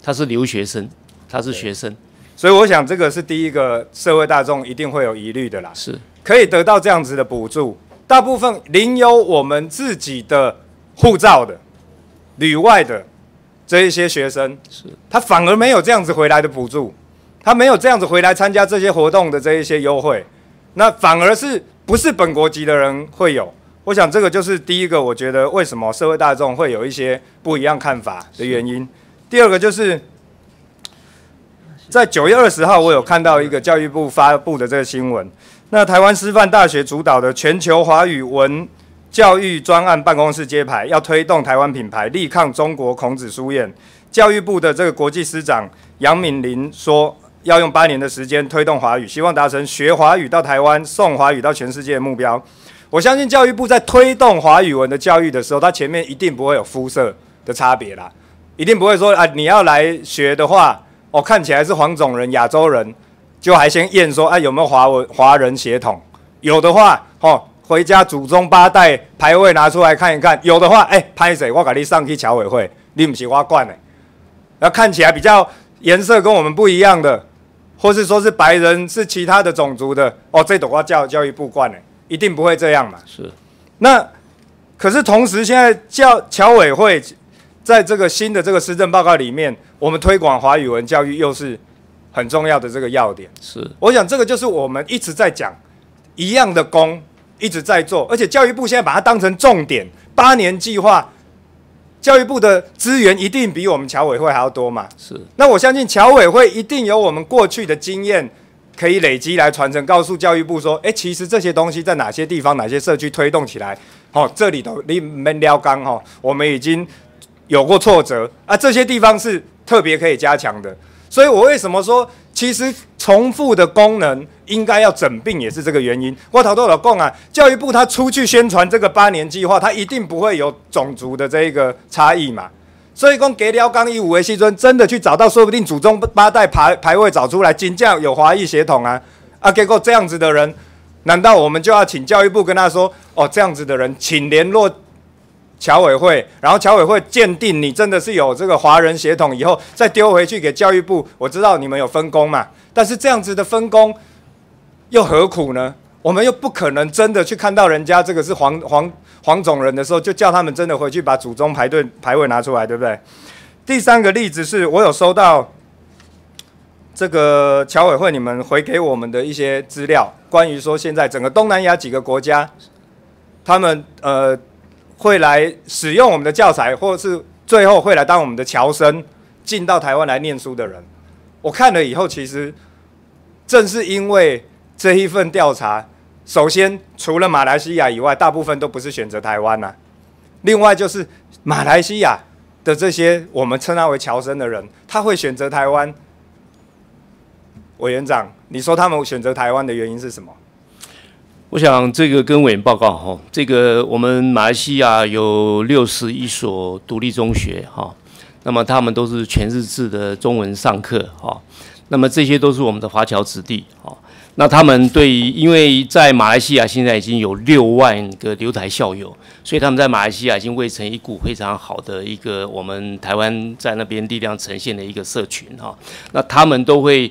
他是留学生，他是学生，所以我想这个是第一个社会大众一定会有疑虑的啦。是，可以得到这样子的补助，大部分领有我们自己的护照的旅外的这一些学生，是，他反而没有这样子回来的补助，他没有这样子回来参加这些活动的这一些优惠，那反而是不是本国籍的人会有？我想这个就是第一个，我觉得为什么社会大众会有一些不一样看法的原因。第二个就是在九月二十号，我有看到一个教育部发布的这个新闻。那台湾师范大学主导的全球华语文教育专案办公室揭牌，要推动台湾品牌，力抗中国孔子书院。教育部的这个国际师长杨敏林说，要用八年的时间推动华语，希望达成学华语到台湾、送华语到全世界的目标。我相信教育部在推动华语文的教育的时候，它前面一定不会有肤色的差别啦。一定不会说啊，你要来学的话，哦，看起来是黄种人、亚洲人，就还先验说，啊有没有华文、华人血统？有的话，哦，回家祖宗八代牌位拿出来看一看。有的话，哎，拍谁？我给你上去侨委会，你不是花冠的。那看起来比较颜色跟我们不一样的，或是说是白人，是其他的种族的，哦，这朵花教教育部冠的，一定不会这样嘛。是。那可是同时，现在教侨委会。在这个新的这个施政报告里面，我们推广华语文教育又是很重要的这个要点。是，我想这个就是我们一直在讲一样的功，一直在做，而且教育部现在把它当成重点，八年计划，教育部的资源一定比我们侨委会还要多嘛？是。那我相信侨委会一定有我们过去的经验，可以累积来传承，告诉教育部说，哎，其实这些东西在哪些地方、哪些社区推动起来，哦，这里头你们撩刚哈，我们已经有过挫折啊，这些地方是特别可以加强的。所以我为什么说，其实重复的功能应该要整并，也是这个原因。我头都有讲啊，教育部他出去宣传这个八年计划，他一定不会有种族的这一个差异嘛。所以讲给了刚一五为西尊，真的去找到，说不定祖宗八代排排位找出来，金将有华裔血统啊啊！结果这样子的人，难道我们就要请教育部跟他说，哦，这样子的人，请联络侨委会，然后侨委会鉴定你真的是有这个华人血统，以后再丢回去给教育部。我知道你们有分工嘛，但是这样子的分工又何苦呢？我们又不可能真的去看到人家这个是黄黄。黄种人的时候，就叫他们真的回去把祖宗排队排位拿出来，对不对？第三个例子是我有收到这个侨委会你们回给我们的一些资料，关于说现在整个东南亚几个国家，他们呃会来使用我们的教材，或者是最后会来当我们的侨生进到台湾来念书的人，我看了以后，其实正是因为这一份调查。首先，除了马来西亚以外，大部分都不是选择台湾呐。另外，就是马来西亚的这些我们称他为侨生的人，他会选择台湾。委员长，你说他们选择台湾的原因是什么？我想这个跟委员报告哈，这个我们马来西亚有六十一所独立中学哈，那么他们都是全日制的中文上课哈，那么这些都是我们的华侨子弟哈。那他们对于，因为在马来西亚现在已经有六万个留台校友，所以他们在马来西亚已经围成一股非常好的一个我们台湾在那边力量呈现的一个社群哈。那他们都会。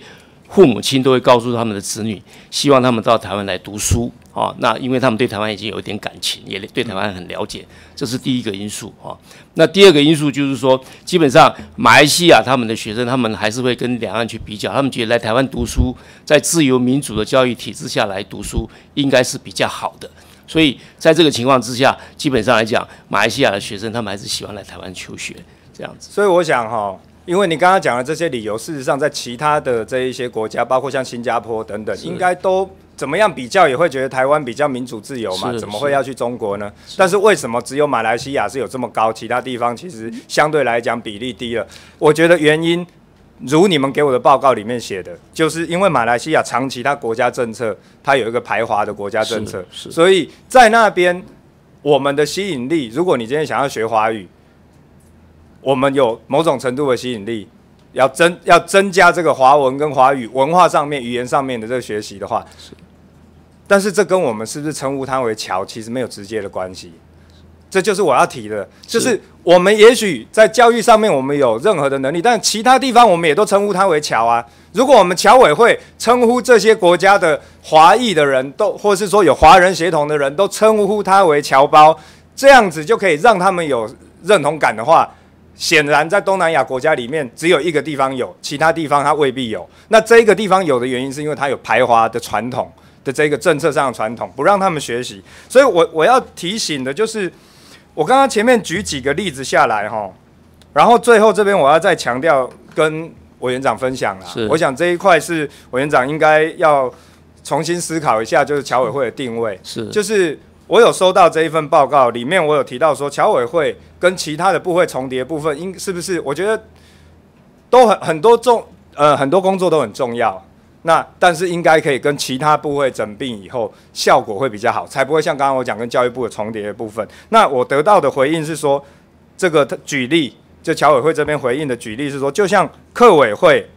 父母亲都会告诉他们的子女，希望他们到台湾来读书啊。那因为他们对台湾已经有一点感情，也对台湾很了解，这是第一个因素啊。那第二个因素就是说，基本上马来西亚他们的学生，他们还是会跟两岸去比较，他们觉得来台湾读书，在自由民主的教育体制下来读书，应该是比较好的。所以在这个情况之下，基本上来讲，马来西亚的学生他们还是喜欢来台湾求学这样子。所以我想哈。因为你刚刚讲的这些理由，事实上在其他的这一些国家，包括像新加坡等等，应该都怎么样比较也会觉得台湾比较民主自由嘛？怎么会要去中国呢？但是为什么只有马来西亚是有这么高，其他地方其实相对来讲比例低了？我觉得原因，如你们给我的报告里面写的，就是因为马来西亚长期它国家政策，它有一个排华的国家政策，所以在那边我们的吸引力，如果你今天想要学华语。我们有某种程度的吸引力，要增要增加这个华文跟华语文化上面、语言上面的这个学习的话，是。但是这跟我们是不是称呼它为侨，其实没有直接的关系。这就是我要提的，就是我们也许在教育上面我们有任何的能力，但其他地方我们也都称呼它为侨啊。如果我们侨委会称呼这些国家的华裔的人都，或是说有华人协同的人都称呼他为侨胞，这样子就可以让他们有认同感的话。显然，在东南亚国家里面，只有一个地方有，其他地方它未必有。那这一个地方有的原因，是因为它有排华的传统的这个政策上的传统，不让他们学习。所以，我我要提醒的就是，我刚刚前面举几个例子下来哈，然后最后这边我要再强调，跟委员长分享了。我想这一块是委员长应该要重新思考一下，就是侨委会的定位是，就是。我有收到这一份报告，里面我有提到说，侨委会跟其他的部会重叠部分，应是不是？我觉得都很很多重，呃，很多工作都很重要。那但是应该可以跟其他部会整并以后，效果会比较好，才不会像刚刚我讲跟教育部的重叠的部分。那我得到的回应是说，这个举例，就侨委会这边回应的举例是说，就像客委会、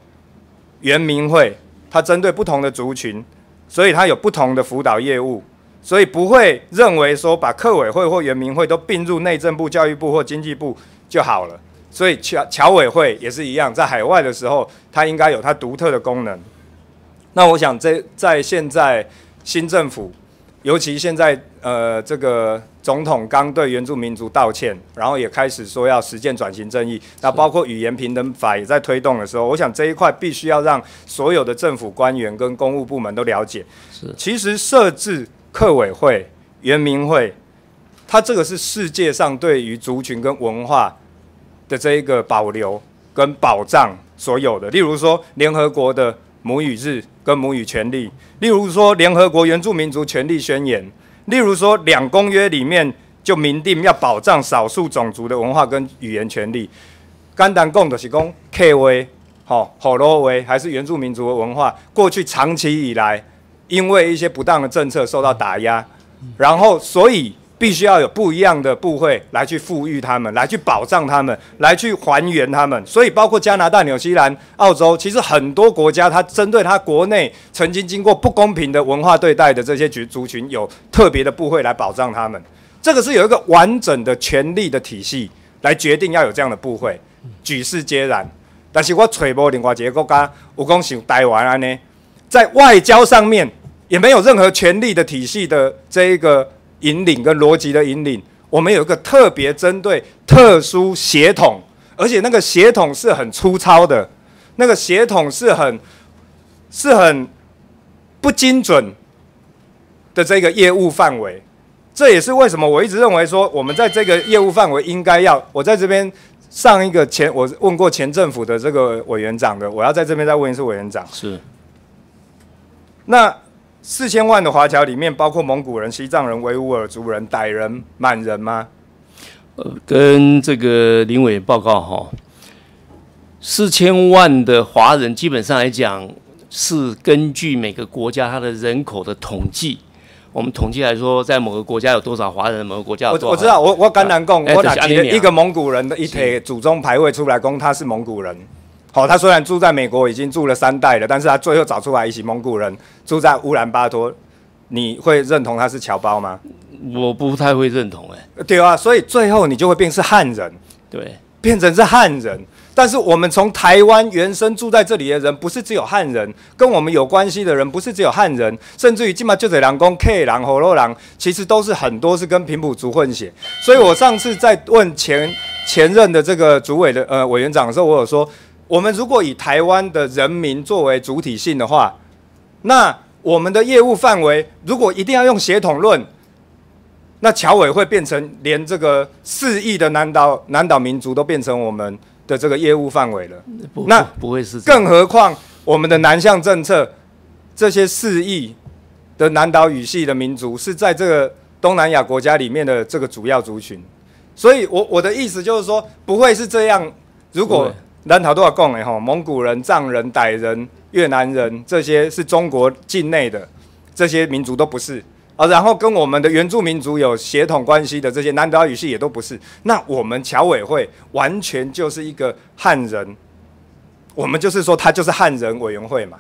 原民会，它针对不同的族群，所以它有不同的辅导业务。所以不会认为说把客委会或原民会都并入内政部、教育部或经济部就好了。所以侨侨委会也是一样，在海外的时候，它应该有它独特的功能。那我想，在在现在新政府，尤其现在呃这个总统刚对原住民族道歉，然后也开始说要实践转型正义，那包括语言平等法也在推动的时候，我想这一块必须要让所有的政府官员跟公务部门都了解。是，其实设置。客委会、原民会，它这个是世界上对于族群跟文化的这一个保留跟保障所有的。例如说，联合国的母语日跟母语权利，例如说联合国原住民族权利宣言，例如说两公约里面就明定要保障少数种族的文化跟语言权利。简单讲就是讲客话、吼火罗话，还是原住民族的文化，过去长期以来因为一些不当的政策受到打压，然后所以。必须要有不一样的部会来去富裕他们，来去保障他们，来去还原他们。所以，包括加拿大、纽西兰、澳洲，其实很多国家，它针对它国内曾经经过不公平的文化对待的这些族族群，有特别的部会来保障他们。这个是有一个完整的权力的体系来决定要有这样的部会，举世皆然。但是我揣摩另外一个国家，我讲像台湾安呢，在外交上面也没有任何权力的体系的这一个。引领跟逻辑的引领，我们有一个特别针对特殊协统，而且那个协统是很粗糙的，那个协统是很是很不精准的这个业务范围。这也是为什么我一直认为说，我们在这个业务范围应该要，我在这边上一个前我问过前政府的这个委员长的，我要在这边再问一次委员长。是。那。四千万的华侨里面包括蒙古人、西藏人、维吾尔族人、傣人、满人吗？呃，跟这个林伟报告哈，四千万的华人基本上来讲是根据每个国家它的人口的统计，我们统计来说，在某个国家有多少华人，某个国家有多少？我知道，我我甘南贡，我哪一个蒙古人的一帖祖宗牌位出来，供他是蒙古人。好，他虽然住在美国，已经住了三代了，但是他最后找出来一起蒙古人住在乌兰巴托，你会认同他是侨胞吗？我不太会认同，哎，对啊，所以最后你就会变是汉人，对，变成是汉人。但是我们从台湾原生住在这里的人，不是只有汉人，跟我们有关系的人不是只有汉人，甚至于金马就在狼公 K 狼火罗狼，其实都是很多是跟平埔族混血。所以我上次在问前前任的这个主委的呃委员长的时候，我有说。我们如果以台湾的人民作为主体性的话，那我们的业务范围如果一定要用协同论，那侨委会变成连这个四亿的南岛南岛民族都变成我们的这个业务范围了。那不会是？更何况我们的南向政策，这些四亿的南岛语系的民族是在这个东南亚国家里面的这个主要族群，所以我我的意思就是说，不会是这样。如果南岛都要讲的吼，蒙古人、藏人、傣人、越南人，这些是中国境内的这些民族都不是啊。然后跟我们的原住民族有血统关系的这些南岛语系也都不是。那我们侨委会完全就是一个汉人，我们就是说他就是汉人委员会嘛。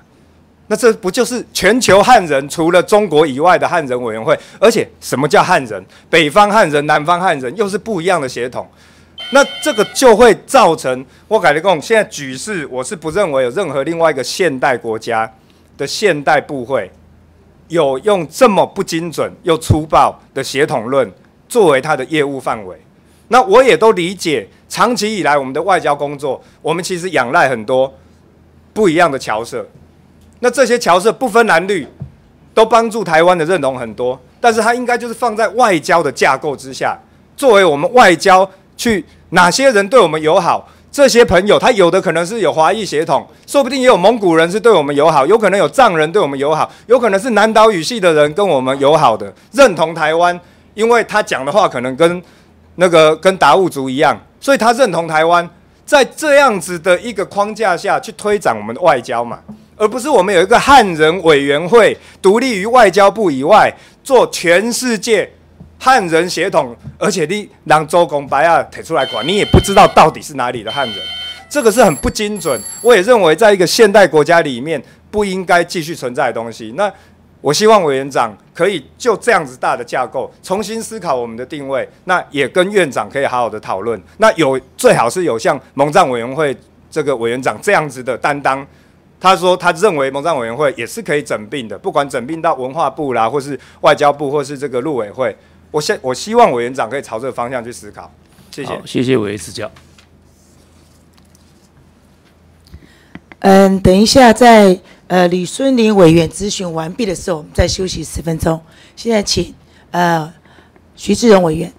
那这不就是全球汉人除了中国以外的汉人委员会？而且什么叫汉人？北方汉人、南方汉人又是不一样的血统。那这个就会造成我改立讲，现在举世我是不认为有任何另外一个现代国家的现代部会有用这么不精准又粗暴的协同论作为它的业务范围。那我也都理解，长期以来我们的外交工作，我们其实仰赖很多不一样的侨社。那这些侨社不分蓝绿，都帮助台湾的认同很多，但是它应该就是放在外交的架构之下，作为我们外交。去哪些人对我们友好？这些朋友，他有的可能是有华裔血统，说不定也有蒙古人是对我们友好，有可能有藏人对我们友好，有可能是南岛语系的人跟我们友好的，认同台湾，因为他讲的话可能跟那个跟达悟族一样，所以他认同台湾，在这样子的一个框架下去推展我们的外交嘛，而不是我们有一个汉人委员会，独立于外交部以外，做全世界。汉人血统，而且你让周公白啊提出来管，你也不知道到底是哪里的汉人，这个是很不精准。我也认为，在一个现代国家里面，不应该继续存在的东西。那我希望委员长可以就这样子大的架构重新思考我们的定位，那也跟院长可以好好的讨论。那有最好是有像蒙藏委员会这个委员长这样子的担当，他说他认为蒙藏委员会也是可以整并的，不管整并到文化部啦，或是外交部，或是这个陆委会。我希我希望委员长可以朝这个方向去思考，谢谢。谢谢委员指教。嗯，等一下，在呃李孙林委员咨询完毕的时候，我们再休息十分钟。现在请呃徐志荣委员。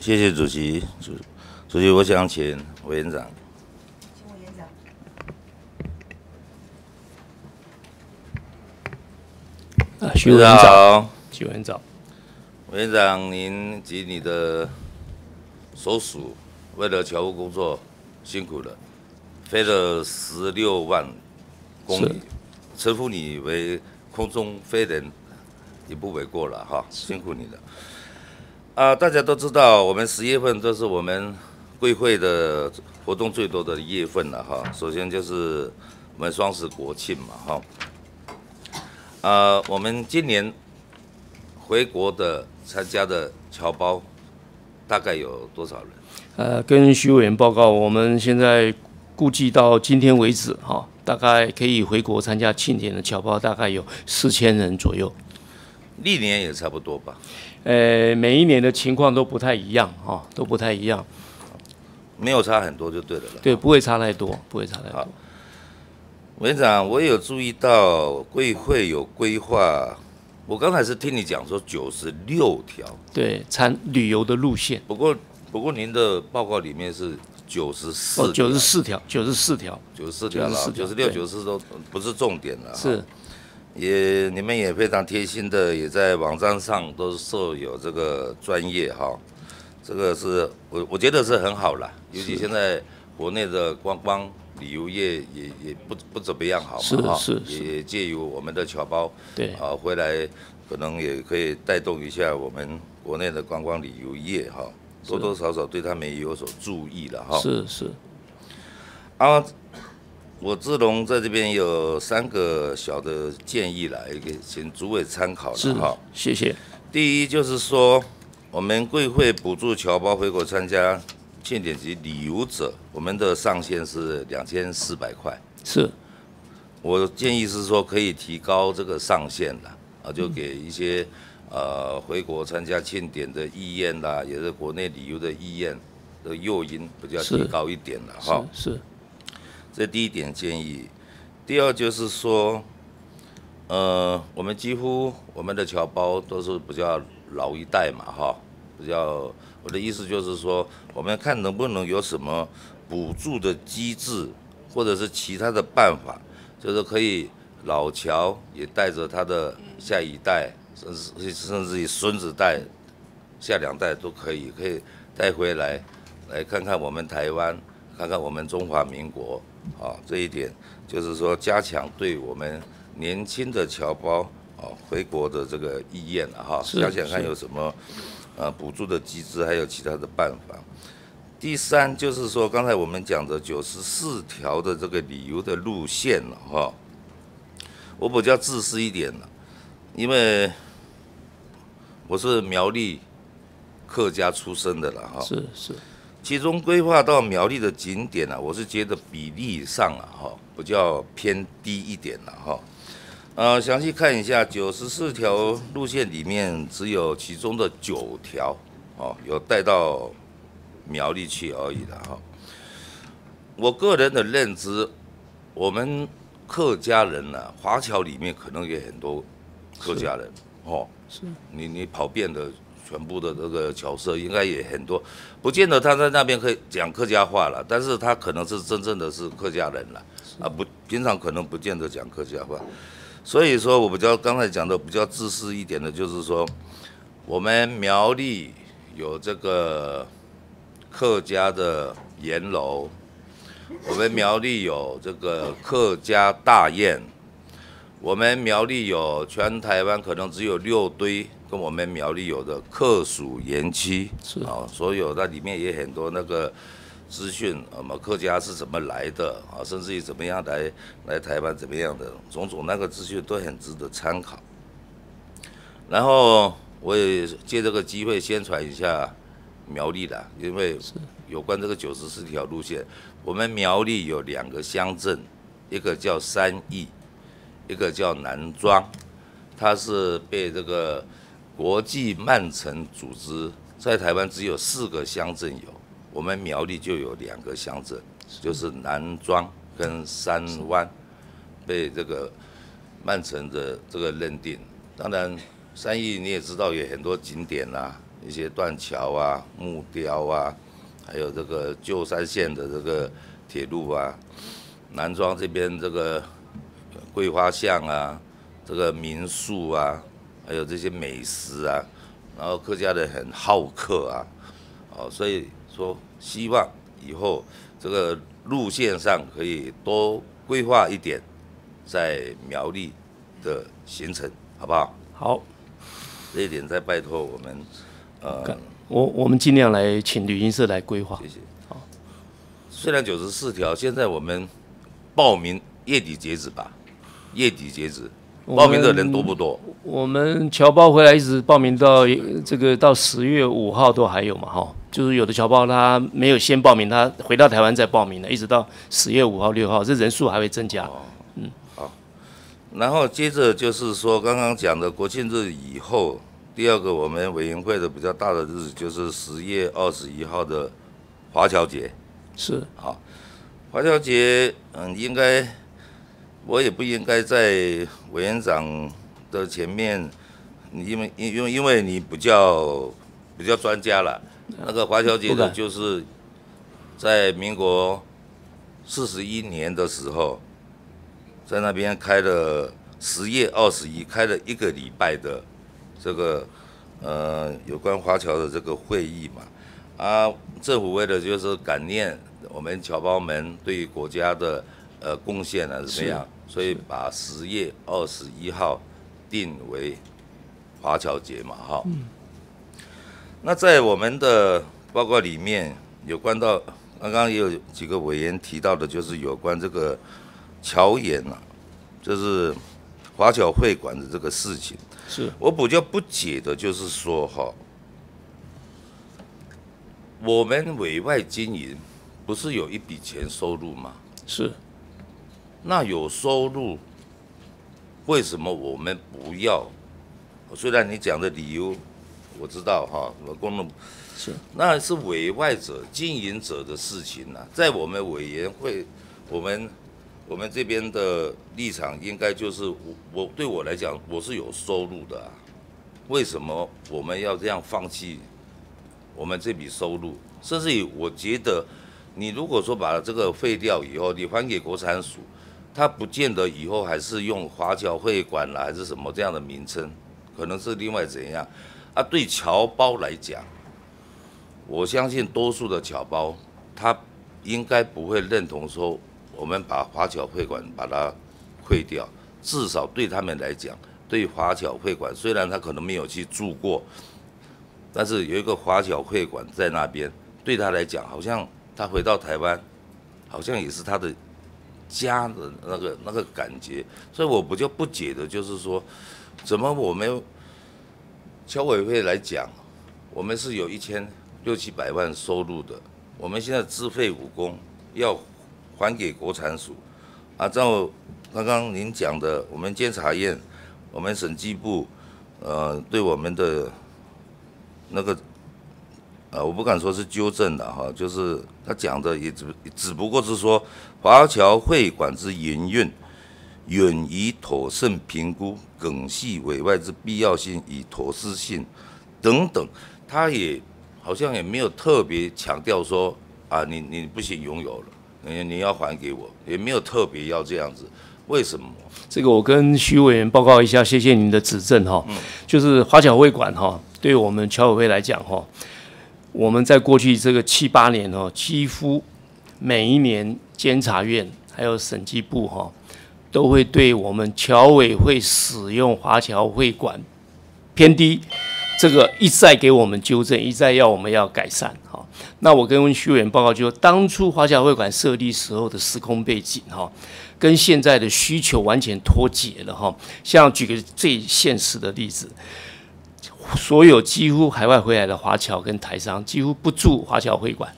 谢谢主席，主主席，我想请委员长。啊，徐委员长，徐委员长，委员长，您及你的所属为了侨务工作辛苦了，飞了十六万公里，称呼你为空中飞人，也不为过了哈，辛苦你了。啊，大家都知道，我们十月份都是我们贵会的活动最多的月份了哈。首先就是我们双十国庆嘛哈。呃，我们今年回国的参加的侨胞大概有多少人？呃，跟徐委员报告，我们现在估计到今天为止，哈，大概可以回国参加庆典的侨胞大概有四千人左右。历年也差不多吧？呃，每一年的情况都不太一样，哈，都不太一样。没有差很多就对了。对，不会差太多，不会差太多。委员长，我有注意到贵会有规划，我刚才是听你讲说九十六条，对，参旅游的路线。不过，不过您的报告里面是九十四，九十四条，九十四条，九十四条了，九十六、九十四都不是重点了。是，也你们也非常贴心的，也在网站上都设有这个专业哈，这个是我我觉得是很好了，尤其现在国内的观光。旅游业也也不不怎么样好嘛，是是也借由我们的侨胞，对啊，回来可能也可以带动一下我们国内的观光旅游业哈，多多少少对他们也有所注意了哈。是是。啊，我志龙在这边有三个小的建议来给请诸位参考了哈。谢谢。第一就是说，我们贵会补助侨胞回国参加。庆典及旅游者，我们的上限是两千四百块。是，我建议是说可以提高这个上限的，啊，就给一些呃回国参加庆典的意愿啦，也是国内旅游的意愿的诱因比较提高一点了哈。是，这第一点建议。第二就是说，呃，我们几乎我们的侨胞都是比较老一代嘛哈，比较。我的意思就是说，我们看能不能有什么补助的机制，或者是其他的办法，就是可以老乔也带着他的下一代，甚至甚至于孙子带、下两代都可以，可以带回来，来看看我们台湾，看看我们中华民国，啊，这一点就是说加强对我们年轻的侨胞啊回国的这个意愿了哈，想想看有什么。啊，补助的机制还有其他的办法。第三就是说，刚才我们讲的九十四条的这个旅游的路线了哈，我比较自私一点了，因为我是苗栗客家出身的了哈。是是。其中规划到苗栗的景点呢，我是觉得比例上啊哈，比较偏低一点了哈。呃，详细看一下，九十四条路线里面只有其中的九条，哦，有带到苗栗去而已的哈。我个人的认知，我们客家人呢，华侨里面可能也很多客家人，哦，是，你你跑遍的全部的这个角色，应该也很多，不见得他在那边可以讲客家话了，但是他可能是真正的是客家人了，啊，不，平常可能不见得讲客家话。所以说，我比较刚才讲的比较自私一点的，就是说，我们苗栗有这个客家的盐楼，我们苗栗有这个客家大宴，我们苗栗有全台湾可能只有六堆跟我们苗栗有的客属园区，啊，所有那里面也很多那个。资讯，我们客家是怎么来的啊？甚至于怎么样来来台湾怎么样的种种那个资讯都很值得参考。然后我也借这个机会宣传一下苗栗的，因为有关这个九十四条路线，我们苗栗有两个乡镇，一个叫三义，一个叫南庄，它是被这个国际慢城组织在台湾只有四个乡镇有。我们苗栗就有两个乡镇，就是南庄跟三湾，被这个曼城的这个认定。当然，三义你也知道有很多景点啊，一些断桥啊、木雕啊，还有这个旧山线的这个铁路啊，南庄这边这个桂花巷啊，这个民宿啊，还有这些美食啊，然后客家人很好客啊，哦，所以说希望以后这个路线上可以多规划一点，在苗栗的行程，好不好？好，这一点再拜托我们，呃，我我们尽量来请旅行社来规划。谢谢。好，虽然九十四条，现在我们报名月底截止吧，月底截止，报名的人多不多？我们侨胞回来一直报名到这个到十月五号都还有嘛，哈，就是有的侨胞他没有先报名，他回到台湾再报名的，一直到十月五号、六号，这人数还会增加。嗯，好。然后接着就是说，刚刚讲的国庆日以后，第二个我们委员会的比较大的日子就是十月二十一号的华侨节。是，好，华侨节，嗯，应该我也不应该在委员长的前面，因为因因为因为你比较比较专家了，那个华侨节的就是在民国四十一年的时候。在那边开了十月二十一，开了一个礼拜的这个呃有关华侨的这个会议嘛，啊，政府为了就是感念我们侨胞们对国家的呃贡献啊怎么样，所以把十月二十一号定为华侨节嘛，哈。那在我们的报告里面有关到刚刚也有几个委员提到的，就是有关这个。侨演啊，就是华侨会馆的这个事情，是我比较不解的，就是说哈，我们委外经营不是有一笔钱收入吗？是，那有收入，为什么我们不要？虽然你讲的理由我知道哈，什么功能是，那是委外者经营者的事情呢，在我们委员会，我们。我们这边的立场应该就是我我对我来讲我是有收入的啊，为什么我们要这样放弃我们这笔收入？甚至于我觉得，你如果说把这个废掉以后，你还给国产署，它不见得以后还是用华侨会馆啦，还是什么这样的名称，可能是另外怎样啊？对侨胞来讲，我相信多数的侨胞他应该不会认同说。我们把华侨会馆把它废掉，至少对他们来讲，对华侨会馆虽然他可能没有去住过，但是有一个华侨会馆在那边，对他来讲，好像他回到台湾，好像也是他的家的那个那个感觉。所以我不就不解的就是说，怎么我们侨委会来讲，我们是有一千六七百万收入的，我们现在自费武功要。还给国产署，啊，照刚刚您讲的，我们监察院、我们审计部，呃，对我们的那个，呃，我不敢说是纠正的哈，就是他讲的也只只不过是说华侨会馆之营运，远于妥善评估梗系委外之必要性与妥适性等等，他也好像也没有特别强调说啊，你你不行拥有了。你你要还给我，也没有特别要这样子，为什么？这个我跟徐委员报告一下，谢谢您的指正哈。嗯，就是华侨会馆哈，对我们侨委会来讲哈，我们在过去这个七八年哦，几乎每一年监察院还有审计部哈，都会对我们侨委会使用华侨会馆偏低，这个一再给我们纠正，一再要我们要改善哈。那我跟徐委员报告，就当初华侨会馆设立时候的时空背景哈，跟现在的需求完全脱节了哈。像举个最现实的例子，所有几乎海外回来的华侨跟台商几乎不住华侨会馆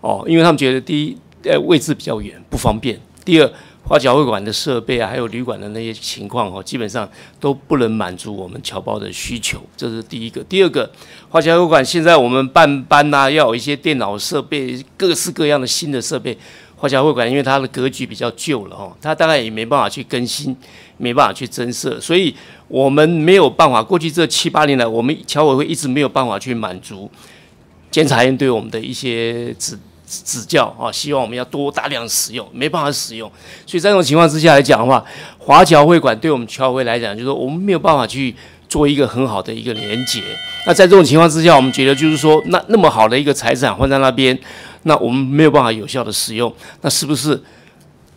哦，因为他们觉得第一，呃，位置比较远不方便；第二。华侨会馆的设备啊，还有旅馆的那些情况哦，基本上都不能满足我们侨胞的需求，这是第一个。第二个，华侨会馆现在我们办班呐，要有一些电脑设备，各式各样的新的设备，华侨会馆因为它的格局比较旧了哈，它大概也没办法去更新，没办法去增设，所以我们没有办法。过去这七八年来，我们侨委会一直没有办法去满足监察院对我们的一些指指教啊，希望我们要多大量使用，没办法使用。所以在这种情况之下来讲的话，华侨会馆对我们侨委会来讲，就是说我们没有办法去做一个很好的一个连接。那在这种情况之下，我们觉得就是说，那那么好的一个财产放在那边。那我们没有办法有效的使用，那是不是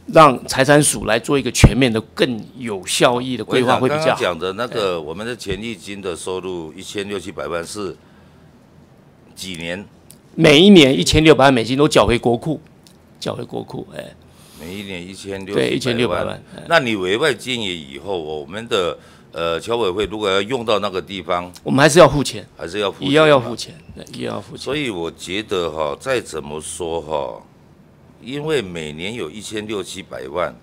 让财产署来做一个全面的、更有效益的规划会比较好？讲的那个我们的权利金的收入一千六七百万是几年？每一年一千六百万美金都缴回国库，缴回国库，哎，每一年一千六对一千六百万。那你委外经营以后，我们的呃侨委会如果要用到那个地方，我们还是要付钱，还是要付，一样要付钱。也要付钱，所以我觉得哈，再怎么说哈，因为每年有一千六七百万，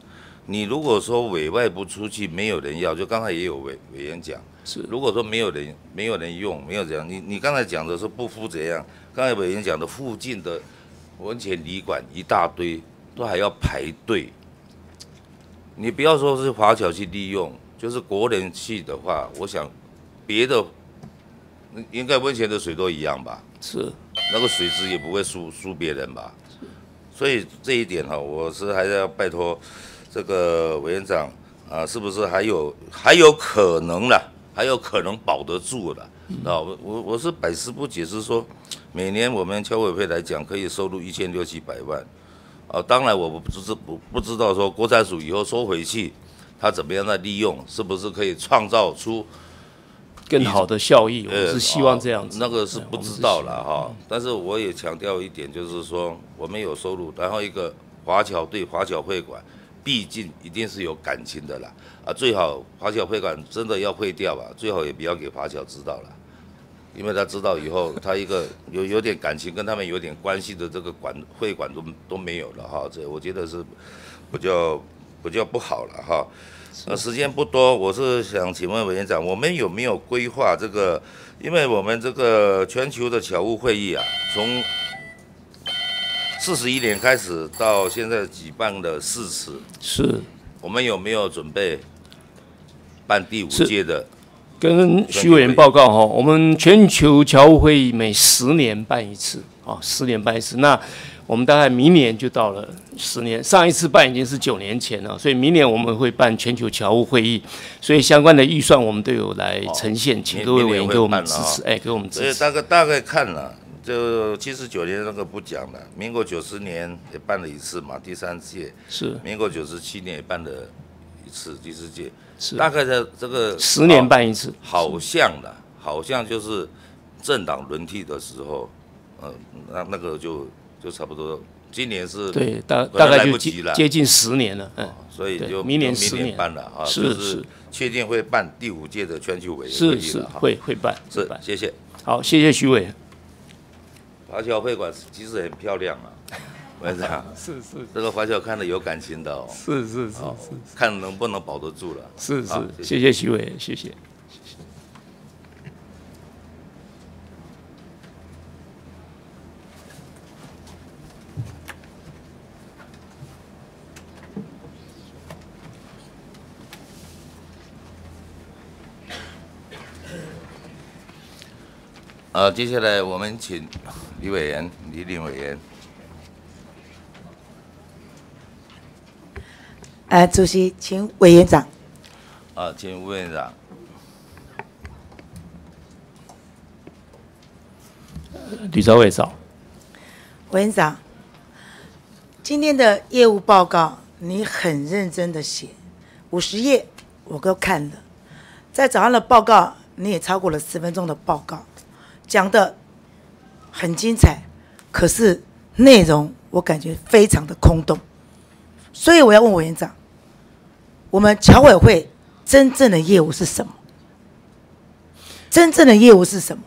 你如果说委外不出去，没有人要，就刚才也有委委员讲，是如果说没有人没有人用，没有这样，你你刚才讲的是不负责样？刚才委员讲的附近的温泉旅馆一大堆，都还要排队，你不要说是华侨去利用，就是国人去的话，我想别的。应该温泉的水都一样吧？是，那个水质也不会输输别人吧？所以这一点哈，我是还是要拜托这个委员长啊，是不是还有还有可能了？还有可能保得住的？啊，我我我是百思不解，是说每年我们侨委会来讲可以收入一千六七百万啊，当然我不知不不知道说国财署以后收回去，它怎么样的利用，是不是可以创造出？更好的效益，我是希望这样子。那个是不知道了哈，但是我也强调一点，就是说我们有收入，然后一个华侨对华侨会馆，毕竟一定是有感情的啦啊，最好华侨会馆真的要会掉吧，最好也不要给华侨知道了，因为他知道以后，他一个有有点感情跟他们有点关系的这个馆会馆都都没有了哈，这我觉得是比较比较不好了哈。呃，时间不多，我是想请问委员长，我们有没有规划这个？因为我们这个全球的侨务会议啊，从四十一年开始到现在举办了四次，是，我们有没有准备办第五届的？跟徐委员报告哈，我们全球侨务会议每十年办一次，啊，十年办一次，那。我们大概明年就到了十年，上一次办已经是九年前了，所以明年我们会办全球侨务会议，所以相关的预算我们都有来呈现，请各位委员给我们支持，哎，给我们支持。大概大概看了，就七十九年那个不讲了，民国九十年也办了一次嘛，第三届是，民国九十七年也办了一次，第四届是，大概在这个十年办一次，好像的，好像就是政党轮替的时候，嗯，那那个就。就差不多，今年是对大大概就接接近十年了，嗯，所以就明年十年。办了啊，是是，确定会办第五届的全球委员会是是会会办，是谢谢，好，谢谢徐伟。华侨会馆其实很漂亮啊，院长 是是，这个华侨看的有感情的哦，是是是是，看能不能保得住了，是是，谢谢。徐伟，谢谢。呃，接下来我们请李委员、李林委员。呃，主席，请委员长。啊，请委员长。吕兆伟早。委员长，今天的业务报告你很认真的写，五十页我都看了，在早上的报告你也超过了十分钟的报告。讲的很精彩，可是内容我感觉非常的空洞，所以我要问委员长，我们侨委会真正的业务是什么？真正的业务是什么？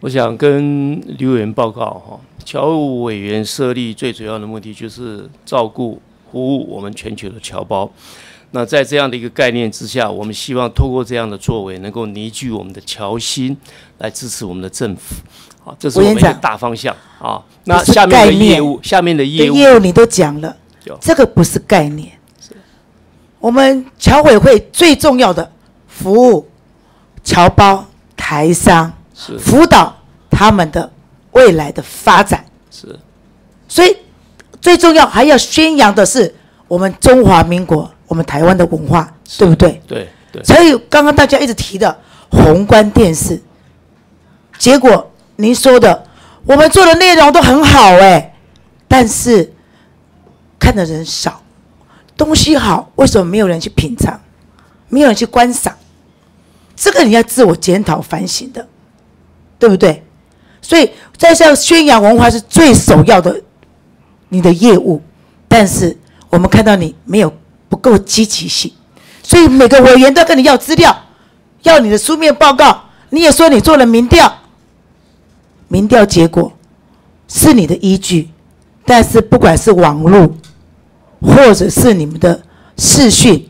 我想跟刘委员报告哈，侨务委员设立最主要的目的就是照顾服务我们全球的侨胞。那在这样的一个概念之下，我们希望透过这样的作为，能够凝聚我们的侨心，来支持我们的政府。好，这是我们一个大方向啊。那下面的业务，下面的业务，业务你都讲了有，这个不是概念。我们侨委会最重要的服务侨胞、台商，是。辅导他们的未来的发展。是。所以最重要还要宣扬的是我们中华民国、我们台湾的文化，对不对？对对，所以刚刚大家一直提的宏观电视，结果您说的我们做的内容都很好哎，但是看的人少，东西好，为什么没有人去品尝，没有人去观赏？这个你要自我检讨反省的，对不对？所以在这宣扬文化是最首要的你的业务，但是我们看到你没有不够积极性，所以每个委员都跟你要资料，要你的书面报告，你也说你做了民调，民调结果是你的依据，但是不管是网络或者是你们的视讯，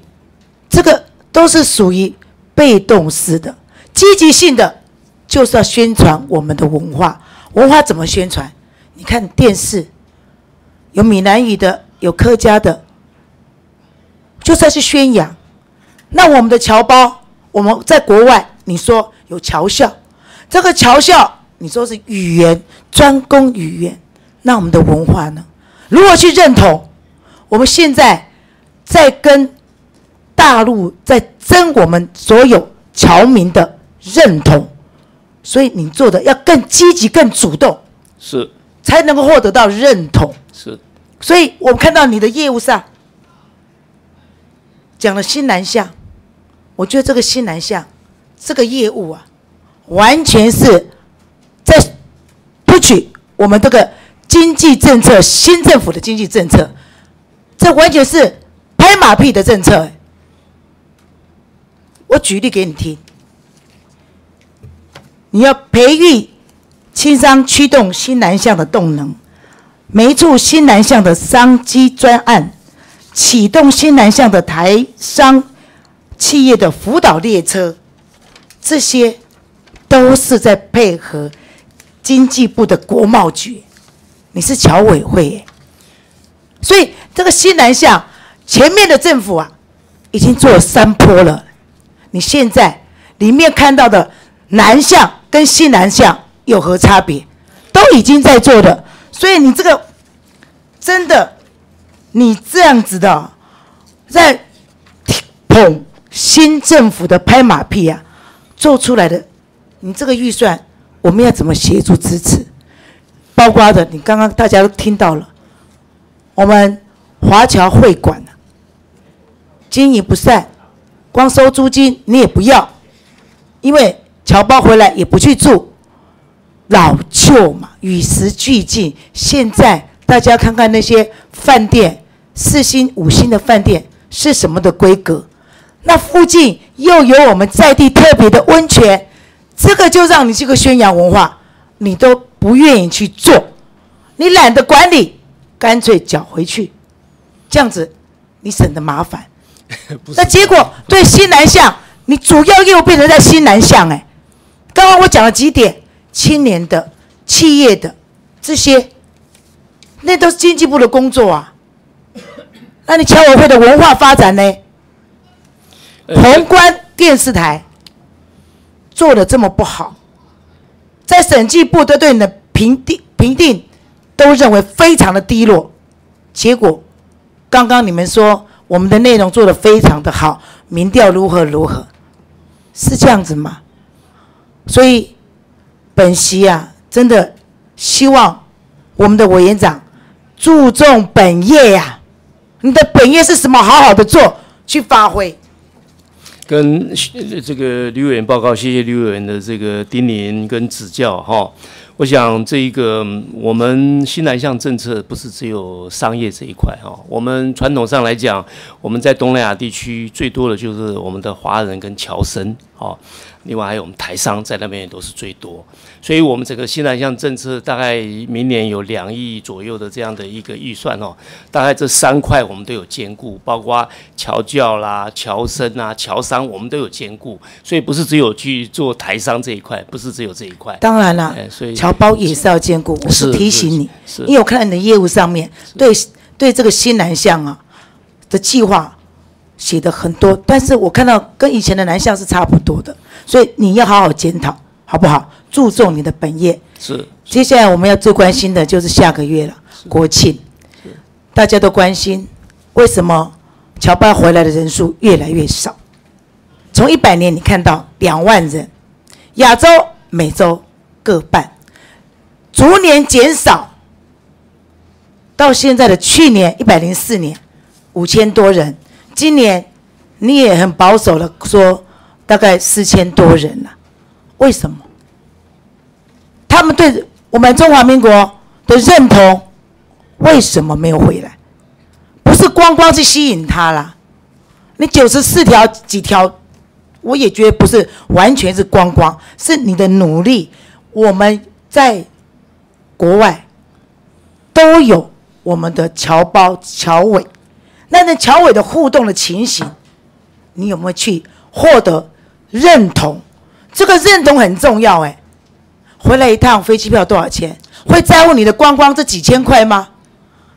这个都是属于被动式的，积极性的就是要宣传我们的文化。文化怎么宣传？你看电视，有闽南语的，有客家的，就算是宣扬。那我们的侨胞，我们在国外，你说有侨校，这个侨校你说是语言专攻语言，那我们的文化呢？如何去认同？我们现在在跟大陆在争我们所有侨民的认同，所以你做的要更积极、更主动，是。才能够获得到认同。是，所以我们看到你的业务上讲了新南向，我觉得这个新南向这个业务啊，完全是在不取我们这个经济政策新政府的经济政策，这完全是拍马屁的政策。我举例给你听，你要培育轻商驱动新南向的动能。每一处新南向的商机专案，启动新南向的台商企业的辅导列车，这些都是在配合经济部的国贸局，你是侨委会，所以这个新南向前面的政府啊，已经做了三波了，你现在里面看到的南向跟西南向有何差别？都已经在做的。所以你这个真的，你这样子的，在捧新政府的拍马屁啊，做出来的，你这个预算我们要怎么协助支持？包括的，你刚刚大家都听到了，我们华侨会馆啊经营不善，光收租金你也不要，因为侨胞回来也不去住，老旧嘛，与时俱进。现在大家看看那些饭店，四星、五星的饭店是什么的规格？那附近又有我们在地特别的温泉，这个就让你这个宣扬文化，你都不愿意去做，你懒得管理，干脆缴回去，这样子你省得麻烦。那结果对新南向，你主要业务变成在新南向，哎，刚刚我讲了几点，青年的、企业的这些，那都是经济部的工作啊。那你侨委会的文化发展呢？宏观电视台。做的这么不好，在审计部都对你的评定评定都认为非常的低落，结果刚刚你们说我们的内容做的非常的好，民调如何如何，是这样子吗？所以本席啊，真的希望我们的委员长注重本业呀、你的本业是什么？好好的做，去发挥。跟这个吕委员报告，谢谢吕委员的这个叮咛跟指教哈。我想这一个我们新南向政策不是只有商业这一块哈，我们传统上来讲，我们在东南亚地区最多的就是我们的华人跟侨生哦。另外还有我们台商在那边也都是最多，所以我们整个新南向政策大概明年有两亿左右的这样的一个预算哦，大概这三块我们都有兼顾，包括侨教啦、侨生啊、侨商我们都有兼顾，所以不是只有去做台商这一块，不是只有这一块。当然啦哎，所以侨胞也是要兼顾。我是是提醒你，是因为我看到你的业务上面对对这个新南向啊的计划写的很多，但是我看到跟以前的南向是差不多的，所以你要好好检讨，好不好？注重你的本业。是接下来我们要最关心的就是下个月了，国庆，大家都关心为什么侨胞回来的人数越来越少？从一百年你看到两万人，亚洲、美洲各半，逐年减少，到现在的去年一百零四年五千多人，今年你也很保守了，说大概四千多人了，为什么？他们对我们中华民国的认同，为什么没有回来？不是光光去吸引他啦，你九十四条几条，我也觉得不是完全是光光，是你的努力。我们在国外都有我们的侨胞、侨委，那那侨委的互动的情形，你有没有去获得认同？这个认同很重要哎。回来一趟飞机票多少钱？会在乎你的观光这几千块吗？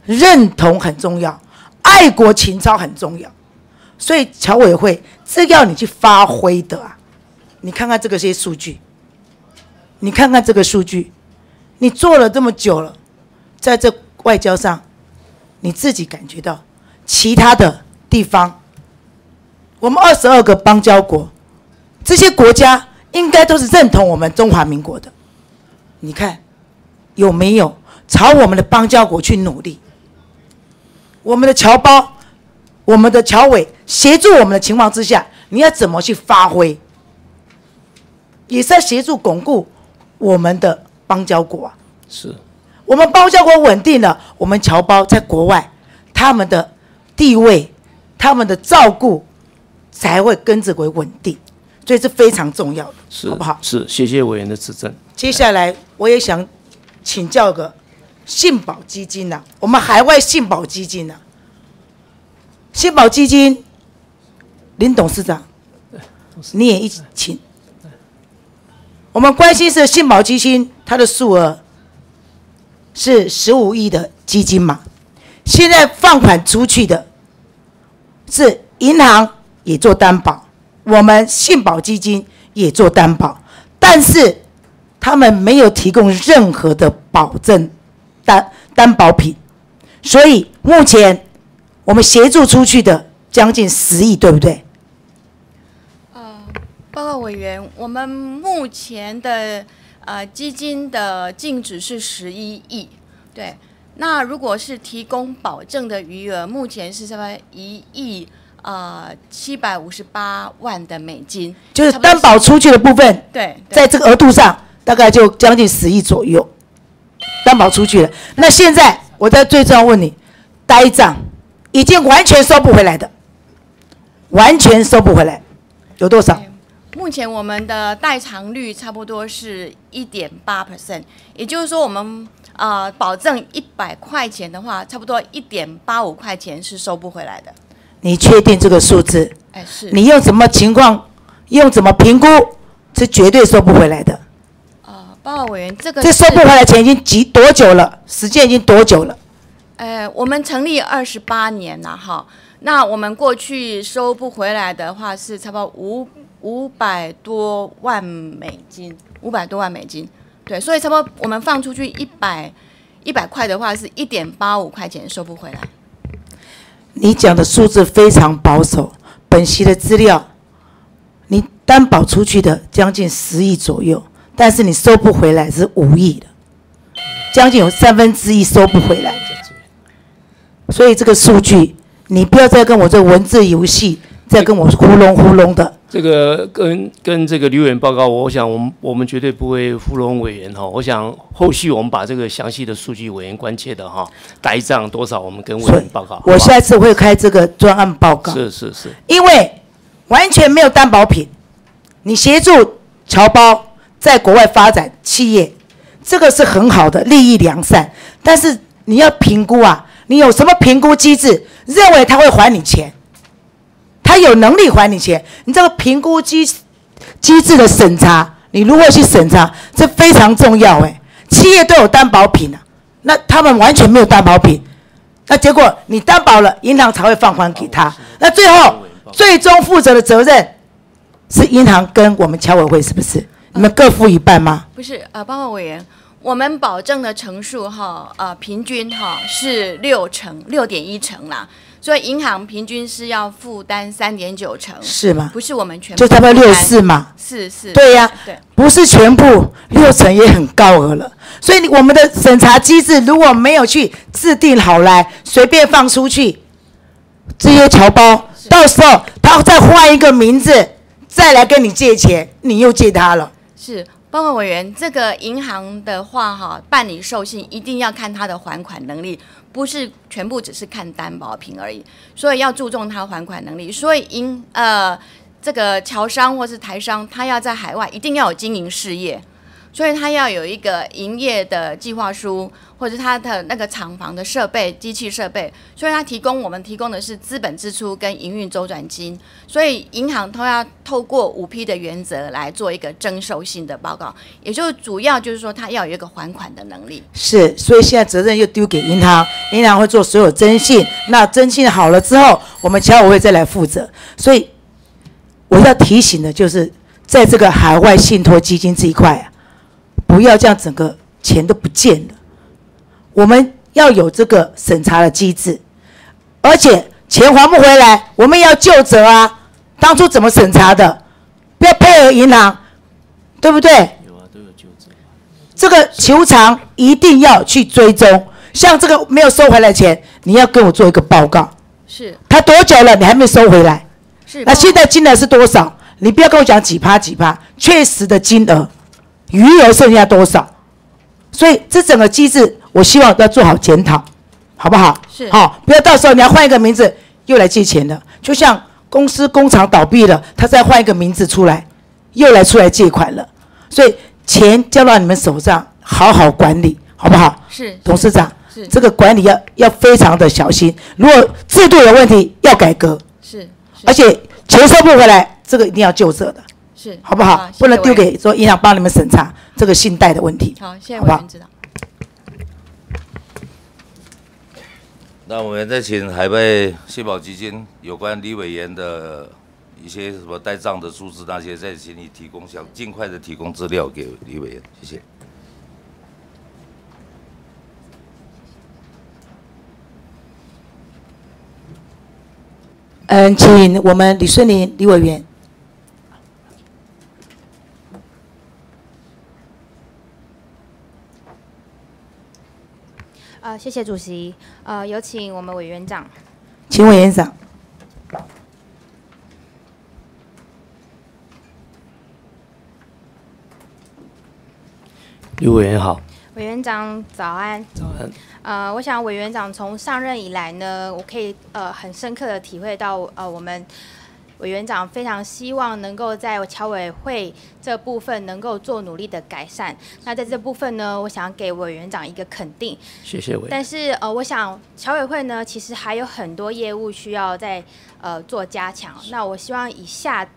认同很重要，爱国情操很重要，所以侨委会这要你去发挥的啊！你看看这个些数据，你看看这个数据，你做了这么久了，在这外交上，你自己感觉到其他的地方，我们二十二个邦交国，这些国家应该都是认同我们中华民国的。你看有没有朝我们的邦交国去努力？我们的侨胞、我们的侨委协助我们的情况之下，你要怎么去发挥？也是在协助巩固我们的邦交国啊。是，我们邦交国稳定了，我们侨胞在国外他们的地位、他们的照顾才会跟着为稳定，所以是非常重要的，是好不好？是，谢谢委员的指正。接下来我也想请教个信保基金呐、我们海外信保基金呐、信保基金林董事长，你也一起请。我们关心是信保基金，它的数额是十五亿的基金嘛，现在放款出去的是银行也做担保，我们信保基金也做担保，但是他们没有提供任何的保证担担保品，所以目前我们协助出去的将近十亿，对不对？报告委员，我们目前的呃基金的净值是十一亿，对。那如果是提供保证的余额，目前是什么一亿呃七百五十八万的美金，就是担保出去的部分，对，对在这个额度上大概就将近十亿左右，担保出去了。那现在我在最重要问你，呆账已经完全收不回来的，完全收不回来，有多少？目前我们的代偿率差不多是一点八 percent，也就是说我们呃保证一百块钱的话，差不多一点八五块钱是收不回来的。你确定这个数字？哎，是。你用什么情况，用怎么评估，是绝对收不回来的。报告委员，这个这收不回是来钱已经几多久了？时间已经多久了？呃，我们成立二十八年了哈，那我们过去收不回来的话是差不多五五百多万美金，五百多万美金，对，所以差不多我们放出去一百一百块的话是一点八五块钱收不回来。你讲的数字非常保守，本息的资料，你担保出去的将近十亿左右，但是你收不回来是五亿的，将近有三分之一收不回来。所以这个数据，你不要再跟我这文字游戏，再跟我糊弄糊弄的。这个跟跟这个委员报告，我想我们我们绝对不会糊弄委员哈。我想后续我们把这个详细的数据，委员关切的哈，呆账多少，我们跟委员报告。好好我下次会开这个专案报告，是是是，因为完全没有担保品，你协助侨胞在国外发展企业，这个是很好的，利益良善。但是你要评估啊，你有什么评估机制，认为他会还你钱，他有能力还你钱，你这个评估机机制的审查，你如何去审查，这非常重要哎。企业都有担保品啊，那他们完全没有担保品，那结果你担保了，银行才会放款给他，那最后最终负责的责任。是银行跟我们侨委会是不是？你们各付一半吗？不是，呃，报告委员，我们保证的成数哈，呃，平均哈是六成，六点一成啦。所以银行平均是要负担三点九成，是吗？不是我们全部就差不多六四嘛。是是。对呀，对，不是全部六成也很高额了。所以我们的审查机制如果没有去制定好来，随便放出去，这些侨胞到时候他再换一个名字。再来跟你借钱，你又借他了。是，报告委员，这个银行的话哈，办理授信一定要看他的还款能力，不是全部只是看担保品而已，所以要注重他还款能力。所以银呃这个侨商或是台商，他要在海外一定要有经营事业。所以他要有一个营业的计划书，或者他的那个厂房的设备、机器设备。所以他提供我们提供的是资本支出跟营运周转金。所以银行都要透过五批的原则来做一个征收性的报告，也就是主要就是说他要有一个还款的能力。是，所以现在责任又丢给银行，银行会做所有征信。那征信好了之后，我们侨委会再来负责。所以我要提醒的就是，在这个海外信托基金这一块啊。不要这样，整个钱都不见了。我们要有这个审查的机制，而且钱还不回来，我们要就责啊。当初怎么审查的？不要配合银行，对不对？有啊，都有就责。这个球场一定要去追踪。像这个没有收回来钱，你要跟我做一个报告。是。他多久了？你还没收回来？是。那现在金额是多少？你不要跟我讲几趴几趴，确实的金额。余额剩下多少？所以这整个机制，我希望要做好检讨，好不好？是。好，不要到时候你要换一个名字又来借钱了。就像公司工厂倒闭了，他再换一个名字出来，又来出来借款了。所以钱交到你们手上，好好管理，好不好？是。董事长，是。这个管理要要非常的小心。如果制度有问题，要改革。是。而且钱收不回来，这个一定要就责的。是，好不好？不能丢给说银行帮你们审查这个信贷的问题。好，谢谢委员知道。那我们再请海外信保基金有关李委员的一些什么呆账的数字那些，再请你提供，想尽快的提供资料给李委员，谢谢。嗯，请我们李顺林李委员。呃，谢谢主席。呃，有请我们委员长。请委员长。刘委员好。委员长早安。早安。呃，我想委员长从上任以来呢，我可以呃很深刻的体会到呃我们。委员长非常希望能够在侨委会这部分能够做努力的改善。那在这部分呢，我想给委员长一个肯定。谢谢委。但是呃，我想侨委会呢，其实还有很多业务需要在呃做加强。那我希望以下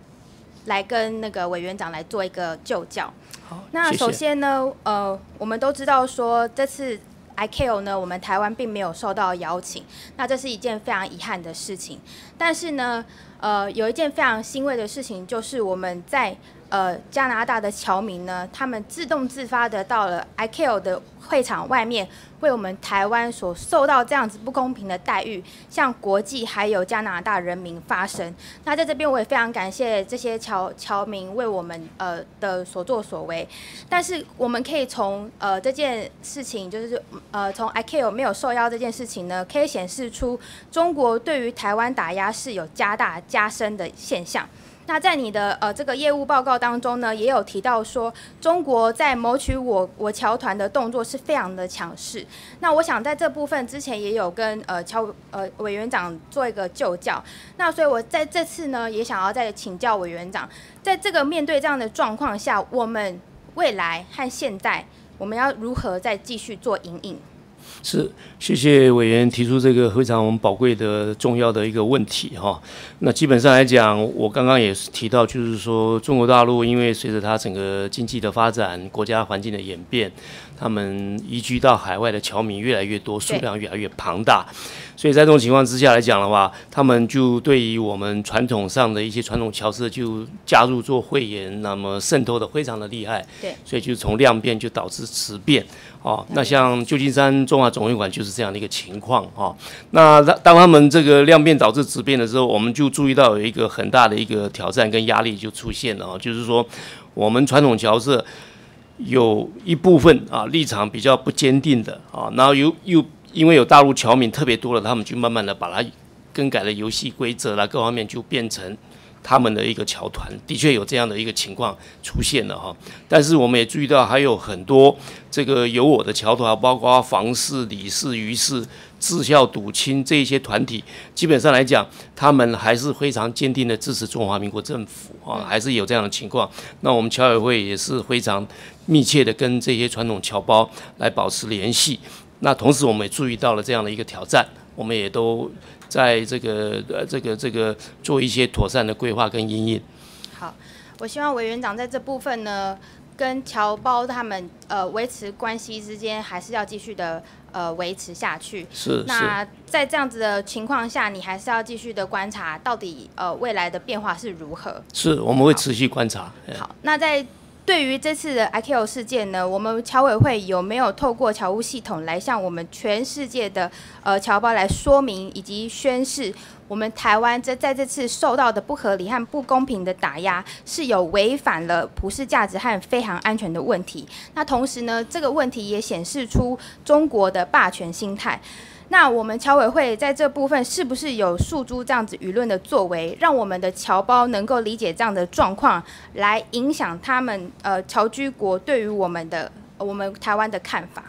来跟那个委员长来做一个就教。好，那首先呢，呃，我们都知道说这次 ICAO 呢，我们台湾并没有受到邀请，那这是一件非常遗憾的事情。但是呢。呃，有一件非常欣慰的事情，就是我们在呃加拿大的侨民呢，他们自动自发的到了 ICAO 的会场外面。为我们台湾所受到这样子不公平的待遇，向国际还有加拿大人民发声。那在这边我也非常感谢这些侨侨民为我们呃的所作所为。但是我们可以从呃这件事情，就是呃从 ICAO 没有受邀这件事情呢，可以显示出中国对于台湾打压是有加大加深的现象。那在你的呃这个业务报告当中呢，也有提到说，中国在谋取我我侨团的动作是非常的强势。那我想在这部分之前也有跟呃侨呃委员长做一个就教。那所以我在这次呢，也想要再请教委员长，在这个面对这样的状况下，我们未来和现在我们要如何再继续做引领？是，谢谢委员提出这个非常宝贵的、重要的一个问题哈。那基本上来讲，我刚刚也是提到，就是说中国大陆因为随着它整个经济的发展、国家环境的演变，他们移居到海外的侨民越来越多，数量越来越庞大。所以在这种情况之下来讲的话，他们就对于我们传统上的一些传统侨社就加入做会员，那么渗透的非常的厉害。对，所以就从量变就导致质变。哦，那像旧金山中华总会馆就是这样的一个情况。哈，那当当他们这个量变导致质变的时候，我们就注意到有一个很大的一个挑战跟压力就出现了。哦，就是说我们传统侨社有一部分啊立场比较不坚定的啊，然后又又。因为有大陆侨民特别多了，他们就慢慢的把它更改了游戏规则啦，各方面就变成他们的一个侨团，的确有这样的一个情况出现了哈。但是我们也注意到还有很多这个有我的侨团，包括房氏、李氏、于氏、志孝、笃亲这一些团体，基本上来讲，他们还是非常坚定的支持中华民国政府啊，还是有这样的情况。那我们侨委会也是非常密切的跟这些传统侨胞来保持联系。那同时，我们也注意到了这样的一个挑战，我们也都在这个呃这个这个做一些妥善的规划跟应应。好，我希望委员长在这部分呢，跟侨胞他们呃维持关系之间，还是要继续的呃维持下去。是。那在这样子的情况下，你还是要继续的观察，到底呃未来的变化是如何？是，我们会持续观察。好，那在。对于这次的 IKO 事件呢，我们侨委会有没有透过侨务系统来向我们全世界的呃侨胞来说明以及宣示，我们台湾在在这次受到的不合理和不公平的打压是有违反了普世价值和非常安全的问题。那同时呢，这个问题也显示出中国的霸权心态。那我们侨委会在这部分是不是有诉诸这样子舆论的作为，让我们的侨胞能够理解这样的状况，来影响他们呃侨居国对于我们的我们台湾的看法？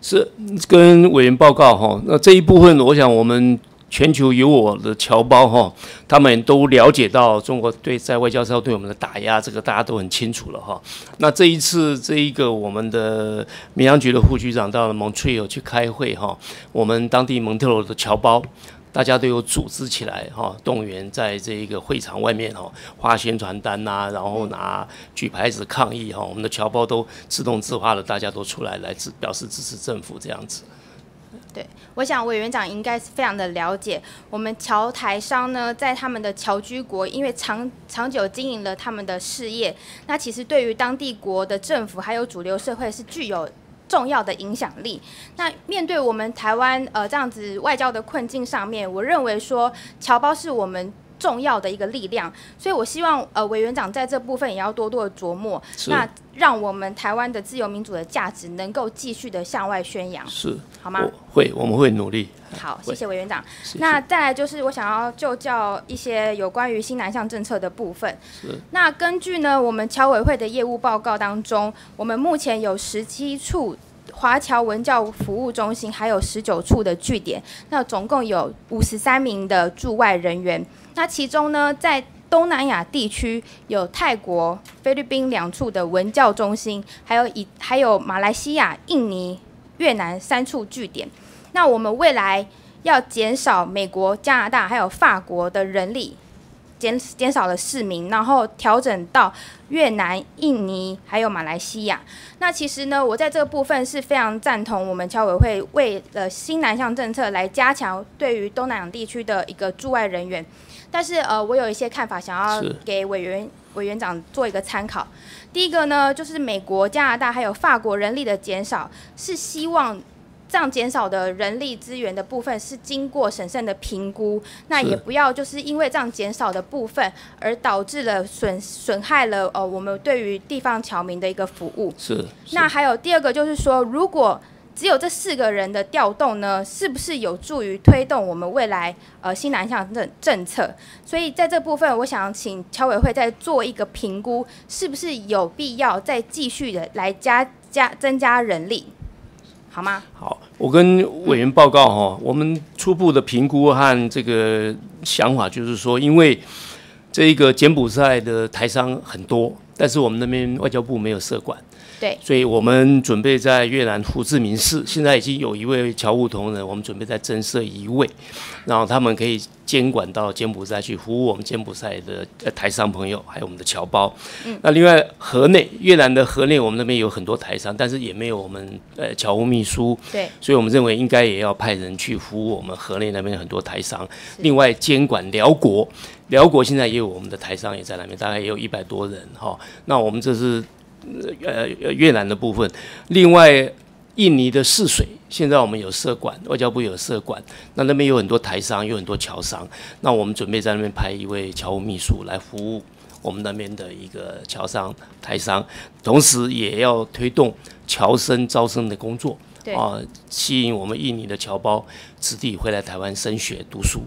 是跟委员报告哈，那这一部分我想我们。全球有我的侨胞哈，他们都了解到中国对在外交上对我们的打压，这个大家都很清楚了哈。那这一次这一个我们的民航局的副局长到了蒙特利尔去开会哈，我们当地蒙特罗的侨胞大家都有组织起来哈，动员在这一个会场外面哈，发宣传单呐，然后拿举牌子抗议哈，我们的侨胞都自动自发的，大家都出来来支表示支持政府这样子。对，我想委员长应该是非常的了解，我们侨台商呢，在他们的侨居国，因为长长久经营了他们的事业，那其实对于当地国的政府还有主流社会是具有重要的影响力。那面对我们台湾呃这样子外交的困境上面，我认为说侨胞是我们。重要的一个力量，所以我希望呃委员长在这部分也要多多的琢磨，那让我们台湾的自由民主的价值能够继续的向外宣扬，是好吗？会，我们会努力。好，谢谢委员长。那再来就是我想要就教一些有关于新南向政策的部分。是。那根据呢我们侨委会的业务报告当中，我们目前有十七处华侨文教服务中心，还有十九处的据点，那总共有五十三名的驻外人员。那其中呢，在东南亚地区有泰国、菲律宾两处的文教中心，还有以还有马来西亚、印尼、越南三处据点。那我们未来要减少美国、加拿大还有法国的人力，减减少了四名，然后调整到越南、印尼还有马来西亚。那其实呢，我在这个部分是非常赞同我们侨委会为了新南向政策来加强对于东南亚地区的一个驻外人员。但是呃，我有一些看法，想要给委员委员长做一个参考。第一个呢，就是美国、加拿大还有法国人力的减少，是希望这样减少的人力资源的部分是经过审慎的评估，那也不要就是因为这样减少的部分而导致了损损害了呃我们对于地方侨民的一个服务。是。那还有第二个就是说，如果只有这四个人的调动呢，是不是有助于推动我们未来呃新南向政政策？所以在这部分，我想请侨委会再做一个评估，是不是有必要再继续的来加加增加人力，好吗？好，我跟委员报告哈，我们初步的评估和这个想法就是说，因为这一个柬埔寨的台商很多，但是我们那边外交部没有设管。对，所以我们准备在越南胡志明市，现在已经有一位侨务同仁，我们准备再增设一位，然后他们可以监管到柬埔寨去服务我们柬埔寨的呃台商朋友，还有我们的侨胞。嗯那另外河内越南的河内，我们那边有很多台商，但是也没有我们呃侨务秘书。对所以我们认为应该也要派人去服务我们河内那边很多台商。另外监管辽国，辽国现在也有我们的台商也在那边，大概也有一百多人哈。那我们这是呃呃越南的部分，另外印尼的泗水，现在我们有设管，外交部有设管，那那边有很多台商，有很多侨商，那我们准备在那边派一位侨务秘书来服务我们那边的一个侨商、台商，同时也要推动侨生招生的工作，啊，吸引我们印尼的侨胞子弟回来台湾升学读书。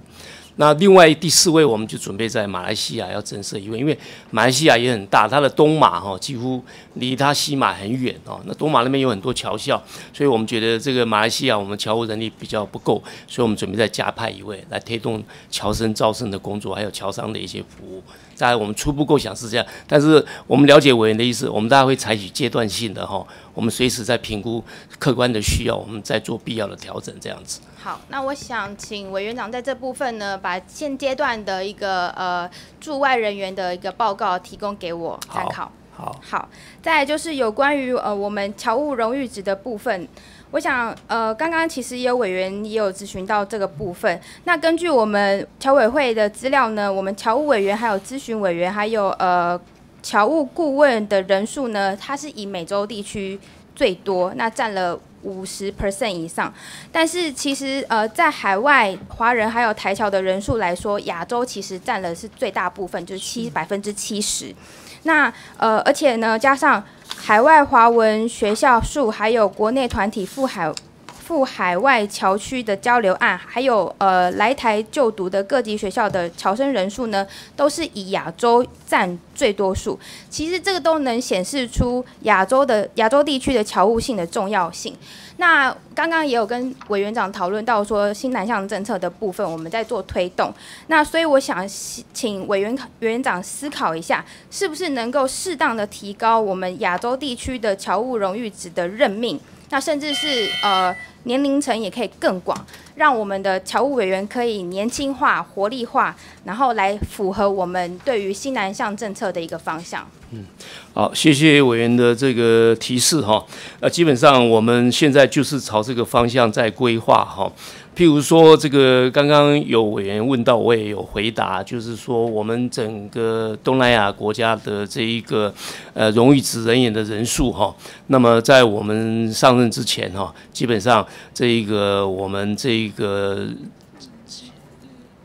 那另外第四位，我们就准备在马来西亚要增设一位，因为马来西亚也很大，它的东马哈几乎离它西马很远哦。那东马那边有很多侨校，所以我们觉得这个马来西亚我们侨务人力比较不够，所以我们准备再加派一位来推动侨生招生的工作，还有侨商的一些服务。大概我们初步构想是这样，但是我们了解委员的意思，我们大概会采取阶段性的哈，我们随时在评估客观的需要，我们再做必要的调整，这样子。好，那我想请委员长在这部分呢，把现阶段的一个呃驻外人员的一个报告提供给我参考。好，好，再来就是有关于呃我们侨务荣誉值的部分，我想呃刚刚其实也有委员也有咨询到这个部分。那根据我们侨委会的资料呢，我们侨务委员还有咨询委员还有呃侨务顾问的人数呢，它是以美洲地区最多，那占了。五十 percent 以上，但是其实呃，在海外华人还有台侨的人数来说，亚洲其实占了是最大部分，就是七百分之七十。那呃，而且呢，加上海外华文学校数，还有国内团体赴海赴海外侨区的交流案，还有呃来台就读的各级学校的侨生人数呢，都是以亚洲占最多数。其实这个都能显示出亚洲的亚洲地区的侨务性的重要性。那刚刚也有跟委员长讨论到说新南向政策的部分，我们在做推动。那所以我想请委员委员长思考一下，是不是能够适当的提高我们亚洲地区的侨务荣誉值的任命，那甚至是呃年龄层也可以更广，让我们的侨务委员可以年轻化、活力化，然后来符合我们对于新南向政策的一个方向。嗯好，谢谢委员的这个提示哈。那，基本上我们现在就是朝这个方向在规划哈。譬如说，这个刚刚有委员问到，我也有回答，就是说我们整个东南亚国家的这一个呃荣誉职人员的人数哈。那么在我们上任之前哈，基本上这一个我们这一个。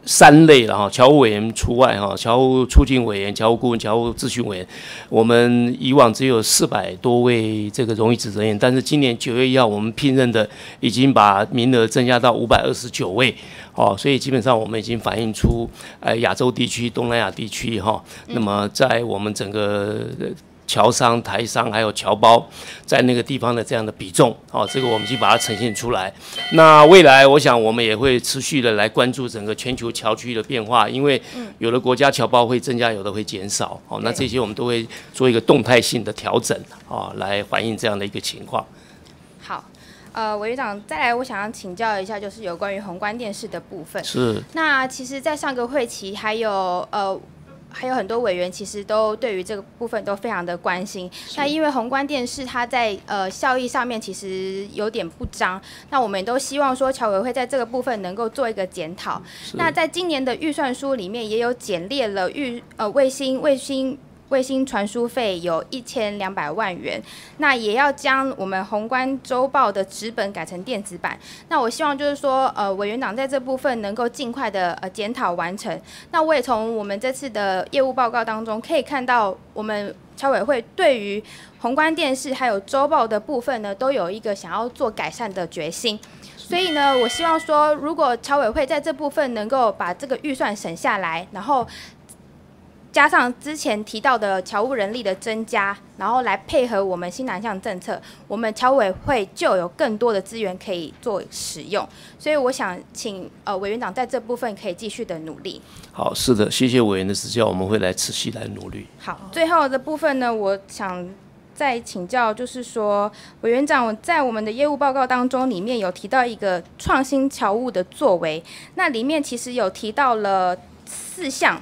三类了哈，侨务委员除外哈，侨务促进委员、侨务顾问、侨务咨询委员，我们以往只有四百多位这个荣誉职人员，但是今年九月一号我们聘任的已经把名额增加到五百二十九位，哦，所以基本上我们已经反映出呃亚洲地区、东南亚地区哈，那么在我们整个。侨商、台商还有侨胞在那个地方的这样的比重，哦，这个我们已经把它呈现出来。那未来我想我们也会持续的来关注整个全球侨区的变化，因为有的国家侨胞会增加，有的会减少，哦，那这些我们都会做一个动态性的调整，啊，来反映这样的一个情况。好，呃，委员长，再来，我想要请教一下，就是有关于宏观电视的部分。是。那其实，在上个会期还有呃。还有很多委员其实都对于这个部分都非常的关心。那因为宏观电视它在呃效益上面其实有点不彰，那我们也都希望说侨委会在这个部分能够做一个检讨。那在今年的预算书里面也有简列了预呃卫星卫星卫星传输费有一千两百万元，那也要将我们宏观周报的纸本改成电子版。那我希望就是说，呃，委员长在这部分能够尽快的呃检讨完成。那我也从我们这次的业务报告当中可以看到，我们侨委会对于宏观电视还有周报的部分呢，都有一个想要做改善的决心。所以呢，我希望说，如果侨委会在这部分能够把这个预算省下来，然后加上之前提到的侨务人力的增加，然后来配合我们新南向政策，我们侨委会就有更多的资源可以做使用。所以我想请呃委员长在这部分可以继续的努力。好，是的，谢谢委员的指教，我们会来持续来努力。好，最后的部分呢，我想再请教，就是说委员长在我们的业务报告当中，里面有提到一个创新侨务的作为，那里面其实有提到了四项。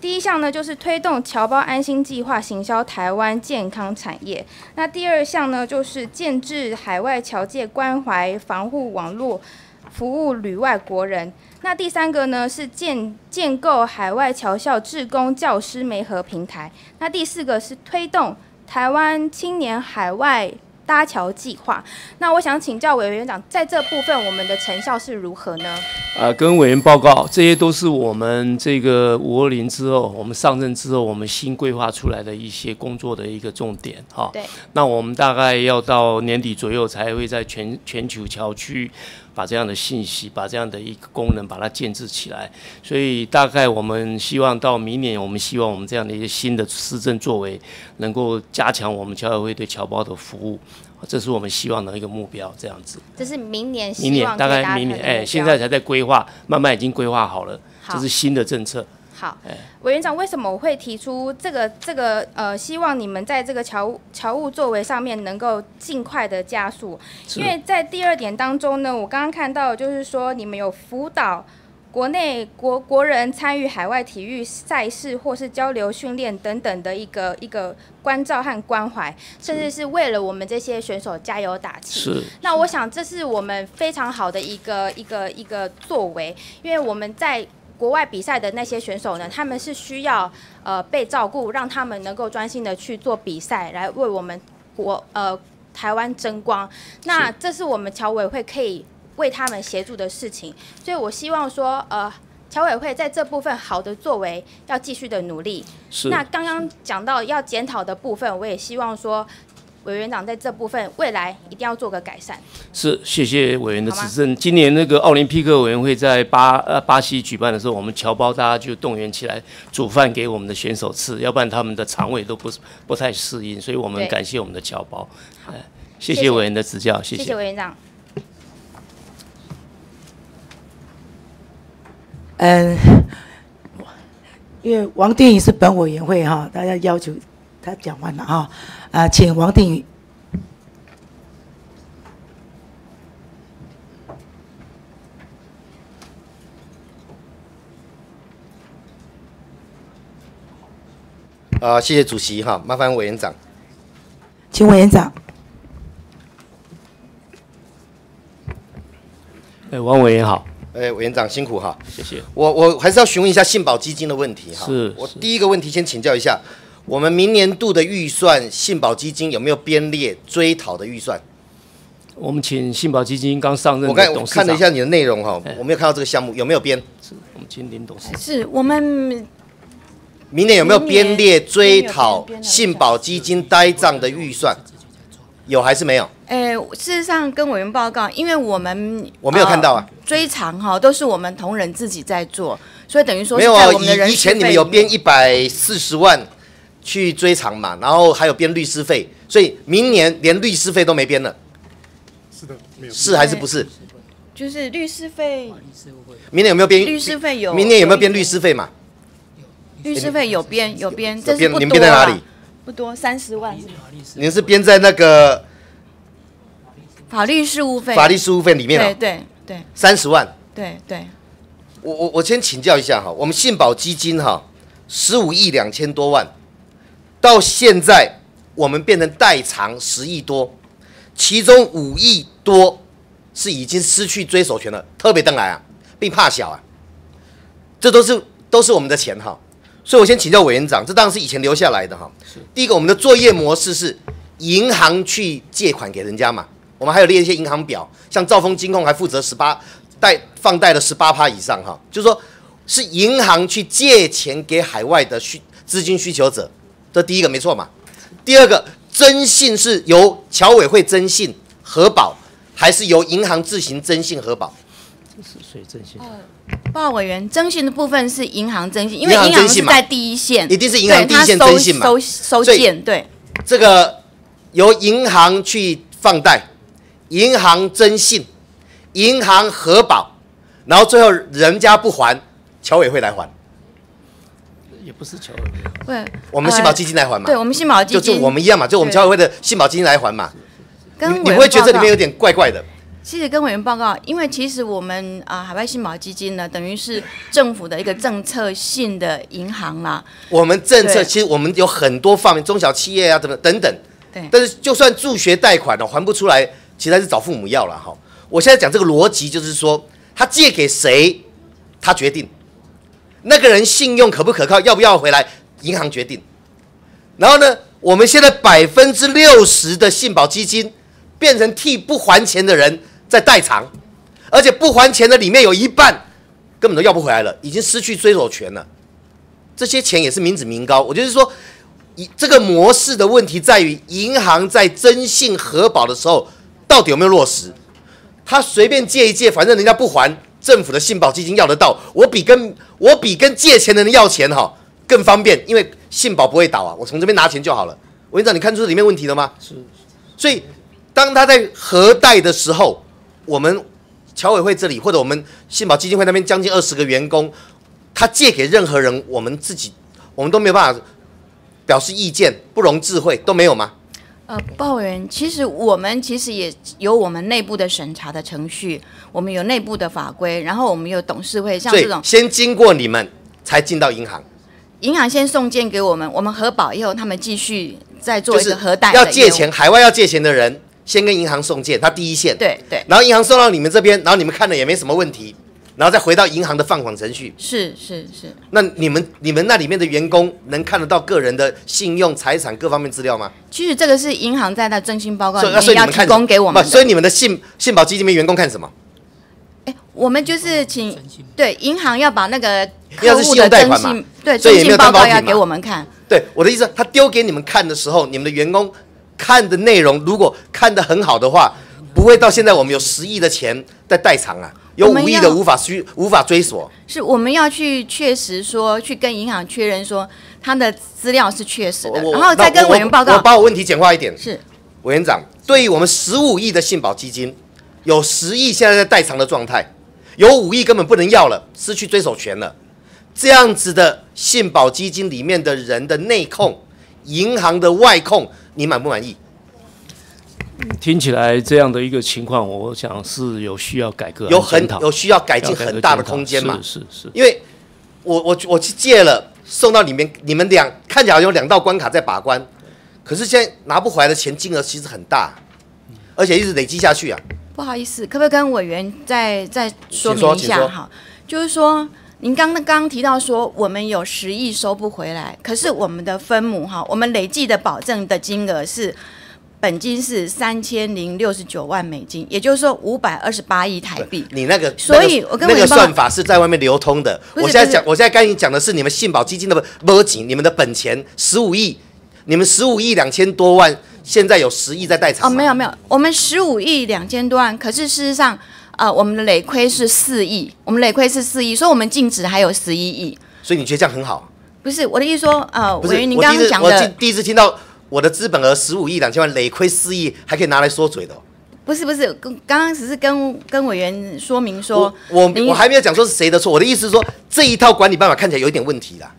第一项呢，就是推动侨胞安心计划，行销台湾健康产业。那第二项呢，就是建制海外侨界关怀防护网络，服务旅外国人。那第三个呢，是建建构海外侨校志工教师媒合平台。那第四个是推动台湾青年海外。搭桥计划，那我想请教委员长，在这部分我们的成效是如何呢？呃，跟委员报告，这些都是我们这个五二零之后，我们上任之后，我们新规划出来的一些工作的一个重点哈。对。那我们大概要到年底左右才会在全全球桥区。把这样的信息，把这样的一个功能，把它建制起来。所以大概我们希望到明年，我们希望我们这样的一些新的施政作为，能够加强我们侨委会对侨胞的服务，这是我们希望的一个目标。这样子。这是明年，明年大概明年，哎，现在才在规划，慢慢已经规划好了。这是新的政策。好，委员长，为什么我会提出这个这个呃，希望你们在这个侨侨务作为上面能够尽快的加速？因为在第二点当中呢，我刚刚看到就是说你们有辅导国内国国人参与海外体育赛事或是交流训练等等的一个一个关照和关怀，甚至是为了我们这些选手加油打气。是。那我想这是我们非常好的一个一个一个作为，因为我们在。国外比赛的那些选手呢，他们是需要呃被照顾，让他们能够专心的去做比赛，来为我们国呃台湾争光。那这是我们侨委会可以为他们协助的事情，所以我希望说呃侨委会在这部分好的作为要继续的努力。是。那刚刚讲到要检讨的部分，我也希望说。委员长在这部分未来一定要做个改善。是，谢谢委员的指正。今年那个奥林匹克委员会在巴呃巴西举办的时候，我们侨胞大家就动员起来煮饭给我们的选手吃，要不然他们的肠胃都不不太适应，所以我们感谢我们的侨胞。哎，谢谢委员的指教，谢谢。谢谢委员长。嗯，因为王定宇是本委员会哈，大家要求。他讲完了哈，啊，请王定宇。啊，谢谢主席哈，麻烦委员长，请委员长。哎，王委员好。哎，委员长辛苦哈，谢谢。我我还是要询问一下信保基金的问题哈。是。我第一个问题先请教一下。我们明年度的预算，信保基金有没有编列追讨的预算？我们请信保基金刚上任，我看我看了一下你的内容哈，我没有看到这个项目有没有编？是我们请林董事。是我们明年有没有编列追讨信保基金呆账的预算？有还是没有？诶，事实上跟委员报告，因为我们我没有看到啊，追偿哈都是我们同仁自己在做，所以等于说没有啊。以以前你们有编一百四十万。去追偿嘛，然后还有编律师费，所以明年连律师费都没编了。是的，没有。是还是不是？就是律师费。明年有没有编律师费？有。明年有没有编律师费嘛？律师费有编，有编，这是不多。你们编在哪里？不多，三十万。您是编在那个法律事务费？法律事务费里面对对对。三十万。对对。我我我先请教一下哈，我们信保基金哈，十五亿两千多万。到现在，我们变成代偿十亿多，其中五亿多是已经失去追索权了，特别邓来啊，并怕小啊，这都是都是我们的钱哈，所以我先请教委员长，这当然是以前留下来的哈。第一个，我们的作业模式是银行去借款给人家嘛，我们还有列一些银行表，像兆丰金控还负责十八贷放贷的十八趴以上哈，就是说是银行去借钱给海外的需资金需求者，这第一个没错嘛。第二个，征信是由侨委会征信核保，还是由银行自行征信核保？这是谁征信？报告委员，征信的部分是银行征信，因为银行征信嘛是在第一线，一定是银行第一线征信嘛收收所以件，对。这个由银行去放贷，银行征信，银行核保，然后最后人家不还，侨委会来还，也不是侨对，我们信保基金来还嘛？对，我们信保基金，就就我们一样嘛，就我们对侨委会的信保基金来还嘛。跟你你会觉得这里面有点怪怪的？其实跟委员报告，因为其实我们啊、海外信保基金呢，等于是政府的一个政策性的银行啦。我们政策其实我们有很多方面，中小企业啊，等等等等。对但是就算助学贷款呢、还不出来，其实还是找父母要了哈。我现在讲这个逻辑，就是说他借给谁，他决定。那个人信用可不可靠，要不要回来，银行决定。然后呢，我们现在百分之六十的信保基金变成替不还钱的人在代偿，而且不还钱的里面有一半根本都要不回来了，已经失去追索权了。这些钱也是民脂民膏。我就是说，以这个模式的问题在于，银行在征信核保的时候，到底有没有落实？他随便借一借，反正人家不还，政府的信保基金要得到，我比跟我比跟借钱的人要钱哈更方便，因为信保不会倒啊，我从这边拿钱就好了。我跟你看出里面问题了吗？是。所以，当他在核贷的时候，我们侨委会这里或者我们信保基金会那边将近二十个员工，他借给任何人，我们自己我们都没有办法表示意见，不容智慧都没有吗？呃，报委员，其实我们其实也有我们内部的审查的程序，我们有内部的法规，然后我们有董事会，像这种先经过你们才进到银行，银行先送件给我们，我们核保以后，他们继续再做就是一个核贷要借钱，海外要借钱的人，先跟银行送件，他第一线。对对，然后银行送到你们这边，然后你们看了也没什么问题，然后再回到银行的放款程序。是是是，那你们你们那里面的员工能看得到个人的信用、财产各方面资料吗？其实这个是银行在那征信报告所以要提供给我们不所以。你们的信信保基金里面员工看什么？我们就是请对银行要把那个客户的征用贷款嘛信对征信报告要给我们看。对我的意思，他丢给你们看的时候，你们的员工看的内容，如果看得很好的话，不会到现在我们有十亿的钱在代偿啊，有五亿的无法需无法追索。是我们要去确实说，去跟银行确认说他的资料是确实的，然后再跟委员报告我我。把我问题简化一点。是委员长，对于我们十五亿的信保基金，有十亿现在在代偿的状态，有五亿根本不能要了，失去追索权了。这样子的信保基金里面的人的内控、银行的外控，你满不满意？听起来这样的一个情况，我想是有需要改革有很有需要改进很大的空间嘛？是是是。因为我我我去借了，送到里面，你们两看起来有两道关卡在把关，可是现在拿不回来的钱金额其实很大，而且一直累积下去啊。不好意思，可不可以跟委员再再说明一下哈？就是说，您刚刚刚提到说我们有十亿收不回来，可是我们的分母哈，我们累计的保证的金额是本金是三千零六十九万美金，也就是说五百二十八亿台币。你那个，所以那个那个我跟委员报算法是在外面流通的。我现在讲，我现在跟你讲的是你们信保基金的摸紧，你们的本钱十五亿，你们十五亿两千多万，现在有十亿在代偿哦，没有没有，我们十五亿两千多万，可是事实上，呃，我们的累亏是四亿，我们累亏是四亿，所以我们净值还有十一亿。所以你觉得这样很好？不是我的意思说，呃，不是，委员您刚刚讲的我第一次听到我的资本额十五亿两千万，累亏四亿，还可以拿来说嘴的哦。不是不是，跟刚刚只是跟跟委员说明说，我您我还没有讲说是谁的错，我的意思是说这一套管理办法看起来有一点问题啦。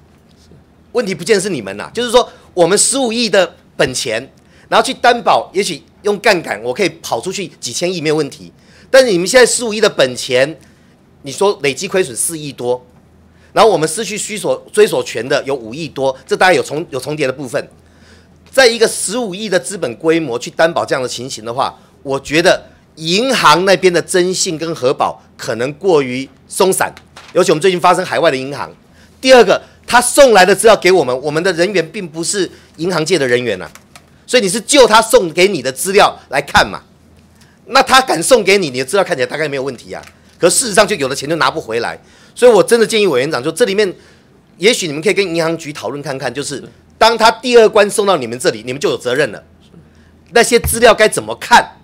问题不见是你们啦，就是说我们十五亿的本钱，然后去担保，也许用杠杆我可以跑出去几千亿没有问题，但是你们现在十五亿的本钱，你说累积亏损四亿多，然后我们失去需索追索权的有五亿多，这大概有重有重叠的部分。在一个十五亿的资本规模去担保这样的情形的话，我觉得银行那边的征信跟核保可能过于松散，尤其我们最近发生海外的银行。第二个，他送来的资料给我们，我们的人员并不是银行界的人员呐、所以你是就他送给你的资料来看嘛。那他敢送给你，你的资料看起来大概没有问题啊。可事实上就有的钱就拿不回来，所以我真的建议委员长，就这里面，也许你们可以跟银行局讨论看看，就是当他第二关送到你们这里，你们就有责任了。那些资料该怎么看？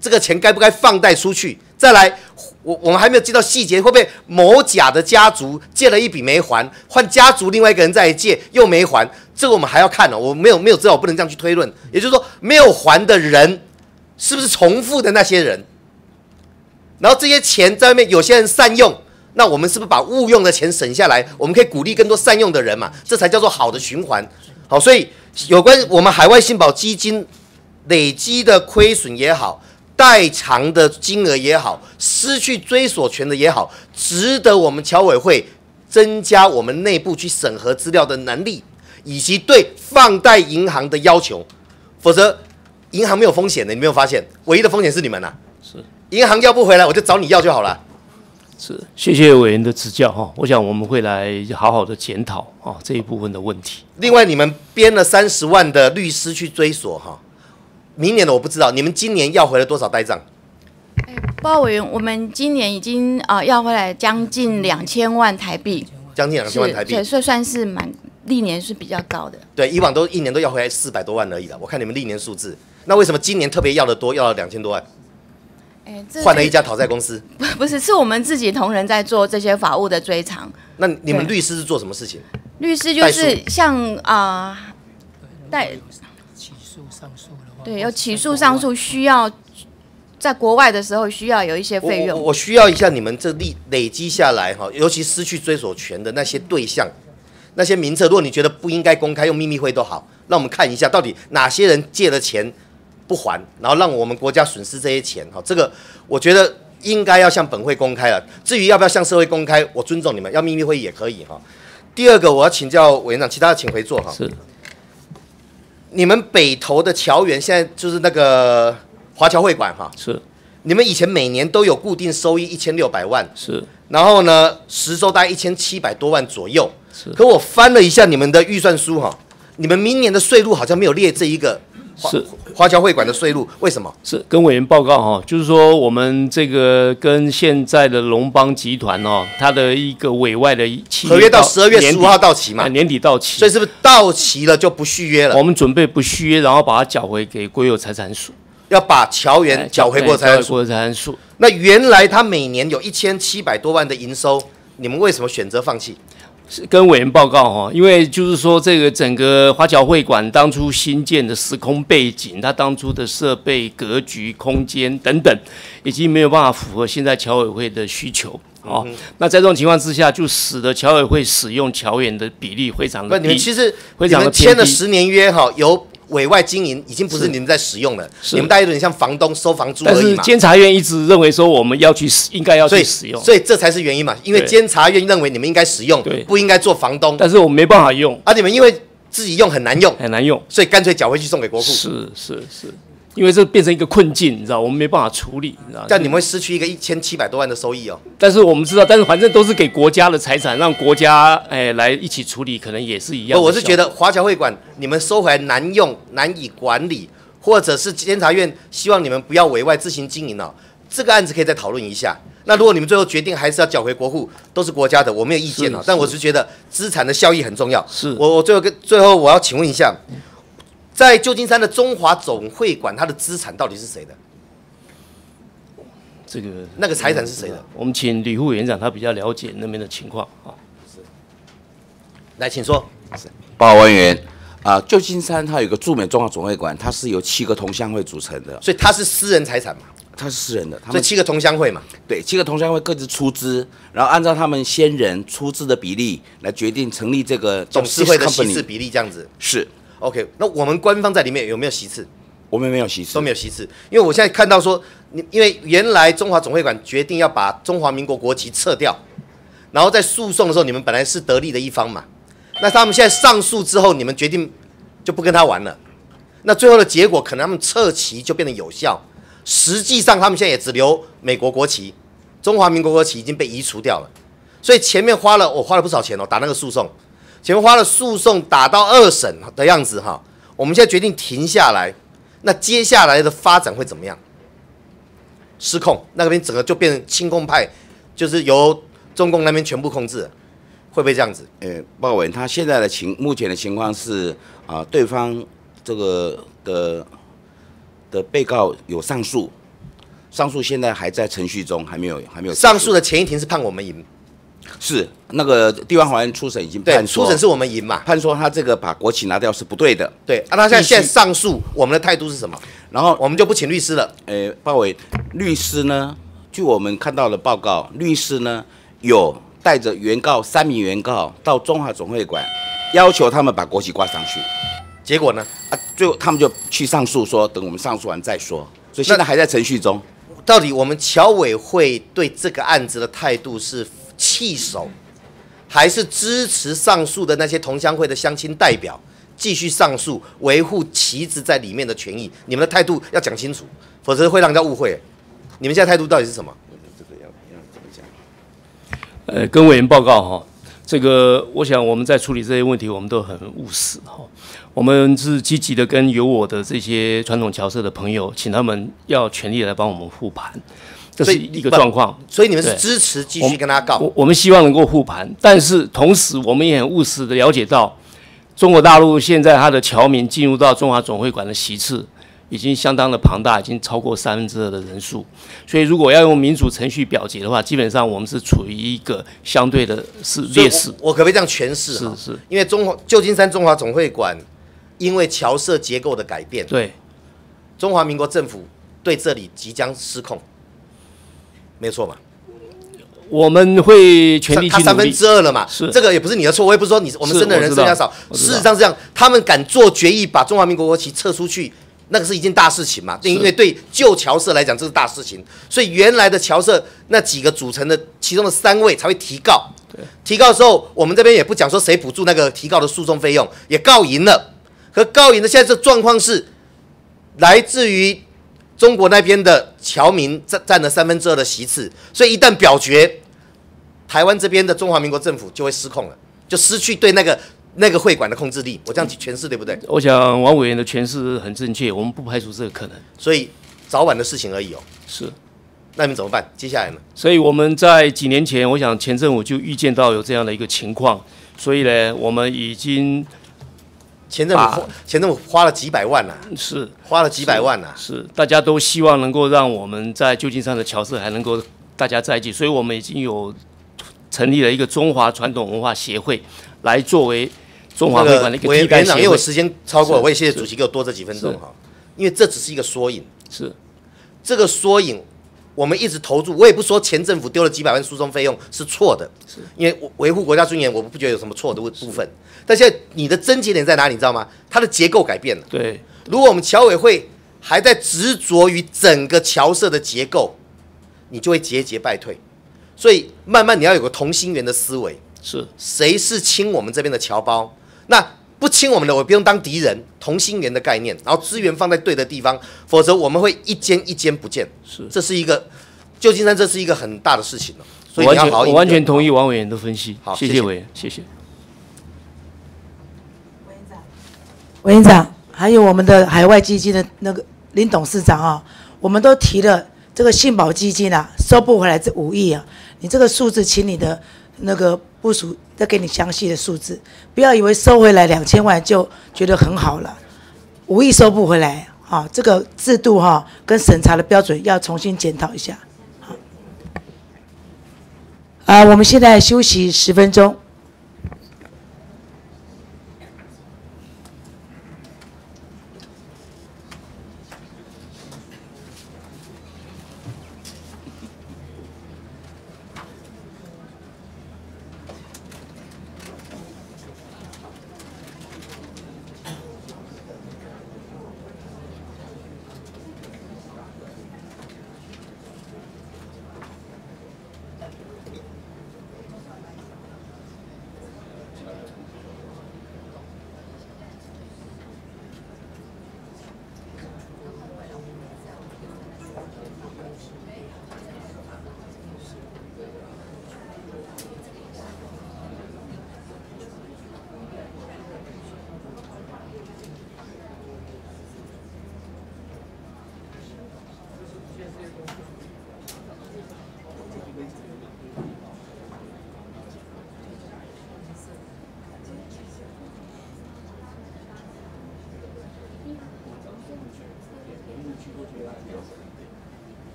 这个钱该不该放贷出去？再来，我我们还没有知道细节，会不会某甲的家族借了一笔没还，换家族另外一个人再来借又没还？这个我们还要看呢、我没有没有知道，我不能这样去推论。也就是说，没有还的人是不是重复的那些人？然后这些钱在外面有些人善用，那我们是不是把误用的钱省下来？我们可以鼓励更多善用的人嘛，这才叫做好的循环。好，所以有关我们海外信保基金累积的亏损也好，代偿的金额也好，失去追索权的也好，值得我们侨委会增加我们内部去审核资料的能力，以及对放贷银行的要求。否则，银行没有风险的，你没有发现？唯一的风险是你们呐、是银行要不回来，我就找你要就好了。是，谢谢委员的指教哈，我想我们会来好好的检讨啊这一部分的问题。另外，你们编了三十万的律师去追索哈，明年的我不知道，你们今年要回了多少呆账？哎报告委员，我们今年已经呃要回来将近两千万台币，将近两千万台币是，所以算是蛮历年是比较高的。对，以往都一年都要回来四百多万而已了。我看你们历年数字，那为什么今年特别要的多，要了两千多万？哎，换了一家讨债公司。不不是，是我们自己同仁在做这些法务的追偿。那你们律师是做什么事情？律师就代起诉像啊，代对，要起诉上诉需要在国外的时候需要有一些费用。我我我需要一下你们这累累积下来哈，尤其失去追索权的那些对象，那些名册，如果你觉得不应该公开，用秘密会都好，让我们看一下到底哪些人借了钱不还，然后让我们国家损失这些钱哈，这个我觉得应该要向本会公开了。至于要不要向社会公开，我尊重你们，要秘密会议也可以哈。第二个，我要请教委员长，其他的请回座哈。是。你们北投的侨园现在就是那个华侨会馆哈，是。你们以前每年都有固定收益一千六百万，是。然后呢，实收大概一千七百多万左右。是。可我翻了一下你们的预算书哈，你们明年的税入好像没有列这一个华是华侨会馆的税入，为什么？是跟委员报告哈，就是说我们这个跟现在的龙邦集团哦，它的一个委外的契合约到十二月十五号到期嘛呃年底到期，所以是不是到期了就不续约了？我们准备不续约，然后把它缴回给国有财产署，要把侨园缴回国财产署。哎缴回国有财产署。那原来他每年有一千七百多万的营收，你们为什么选择放弃？是跟委员报告哈，因为就是说这个整个华侨会馆当初新建的时空背景，它当初的设备格局、空间等等，已经没有办法符合现在侨委会的需求。哦，那在这种情况之下，就使得侨委会使用侨员的比例非常不，的低。你们其实非你们常的签了十年约哈，由委外经营，已经不是是。你们在使用了，是。你们大家有点像房东收房租而但是。监察院一直认为说我们要去使，应该要去使用，所以这才是原因嘛，因为监察院认为你们应该使用，不应该做房东。但是我们没办法用，啊，你们因为自己用很难用，很难用，所以干脆缴回去送给国库。是是是，因为这变成一个困境，你知道，我们没办法处理，你知道。这样你们会失去一个一千七百多万的收益哦。但是我们知道，但是反正都是给国家的财产，让国家哎来一起处理，可能也是一样。我是觉得华侨会馆你们收回来难用、难以管理，或者是监察院希望你们不要委外自行经营哦，这个案子可以再讨论一下。那如果你们最后决定还是要缴回国库，都是国家的，我没有意见了。但我是觉得资产的效益很重要。是我我最后跟最后我要请问一下，在旧金山的中华总会馆，它的资产到底是谁的？这个那个财产是谁的？我们请吕副委员长，他比较了解那边的情况啊。来，请说。是报告委员，啊、旧金山它有个驻美中华总会馆，它是由七个同乡会组成的，所以它是私人财产嘛？它是私人的，他们所以七个同乡会嘛？对，七个同乡会各自出资，然后按照他们先人出资的比例来决定成立这个董事会的 company 次比例这样子。是 OK，那我们官方在里面有没有席次？我们没有席次，都没有席次，因为我现在看到说，你因为原来中华总会馆决定要把中华民国国旗撤掉，然后在诉讼的时候，你们本来是得利的一方嘛，那他们现在上诉之后，你们决定就不跟他玩了，那最后的结果可能他们撤旗就变得有效，实际上他们现在也只留美国国旗，中华民国国旗已经被移除掉了，所以前面花了我花了不少钱哦，打那个诉讼，前面花了诉讼打到二审的样子哈，我们现在决定停下来，那接下来的发展会怎么样？失控，那边整个就变成亲共派，就是由中共那边全部控制，会不会这样子？呃，报告委员，他现在的情目前的情况是啊、对方这个的的被告有上诉，上诉现在还在程序中，还没有还没有上诉的前一庭是判我们赢，是那个地方法院初审已经对判说，初审是我们赢嘛？判说他这个把国旗拿掉是不对的。对，啊，他现在现在上诉，我们的态度是什么？然后我们就不请律师了。呃，报委律师呢，据我们看到的报告，律师呢有带着原告三名原告到中华总会馆，要求他们把国旗挂上去。结果呢？啊，最后他们就去上诉说，等我们上诉完再说。所以现在还在程序中。到底我们侨委会对这个案子的态度是弃守，还是支持上诉的那些同乡会的乡亲代表继续上诉，维护旗子在里面的权益？你们的态度要讲清楚，否则会让人家误会。你们现在态度到底是什么？这个要要怎么讲呃，跟委员报告哈，这个我想我们在处理这些问题，我们都很务实哈。我们是积极的跟有我的这些传统侨社的朋友，请他们要全力来帮我们护盘，这是一个状况。所以你们是支持继续跟他告？我我们希望能够护盘，但是同时我们也很务实的了解到，中国大陆现在它的侨民进入到中华总会馆的席次已经相当的庞大，已经超过三分之二的人数。所以如果要用民主程序表决的话，基本上我们是处于一个相对的是劣势。我我可不可以这样诠释？是是，因为中华旧金山中华总会馆因为侨社结构的改变，对，中华民国政府对这里即将失控，没错吧？我们会全力去努力。他三分之二了嘛，是。这个也不是你的错，我也不是说你我们是生的人剩下少，事实上是这样，他们敢做决议把中华民国国旗撤出去，那个是一件大事情嘛，因为对旧侨社来讲这是大事情，所以原来的侨社那几个组成的其中的三位才会提告，提告的时候我们这边也不讲说谁补助那个提告的诉讼费用，也告赢了，可告赢的现在这状况是来自于。中国那边的侨民占占了三分之二的席次，所以一旦表决，台湾这边的中华民国政府就会失控了，就失去对那个那个会馆的控制力。我这样诠释对不对？我想王委员的诠释很正确，我们不排除这个可能。所以早晚的事情而已哦。是，那你们怎么办？接下来呢？所以我们在几年前，我想前政府就预见到有这样的一个情况，所以呢，我们已经前政府花前政府花了几百万呐、是。花了几百万呐、是大家都希望能够让我们在旧金山的侨社还能够大家在一起，所以我们已经有成立了一个中华传统文化协会，来作为中华会馆的一个委替代协会。员长，因为我时间超过了，我也谢谢主席给我多这几分钟哈，因为这只是一个缩影。是。这个缩影，我们一直投注，我也不说前政府丢了几百万诉讼费用是错的，是因为我维护国家尊严，我不觉得有什么错的部部分。但现在你的症结点在哪里？你知道吗？它的结构改变了。对，如果我们侨委会还在执着于整个侨社的结构，你就会节节败退。所以慢慢你要有个同心圆的思维，是谁是亲我们这边的侨胞，那不亲我们的，我不用当敌人，同心圆的概念，然后资源放在对的地方，否则我们会一间一间不见。是，这是一个旧金山，这是一个很大的事情了。所以我完全你要我完全同意王委员的分析。好谢谢谢委员，谢谢。委员长，还有我们的海外基金的那个林董事长啊、我们都提了这个信保基金啊，收不回来这五亿啊，你这个数字，请你的那个部署再给你详细的数字，不要以为收回来两千万就觉得很好了，五亿收不回来啊，这个制度哈、跟审查的标准要重新检讨一下。好，啊，我们现在休息十分钟。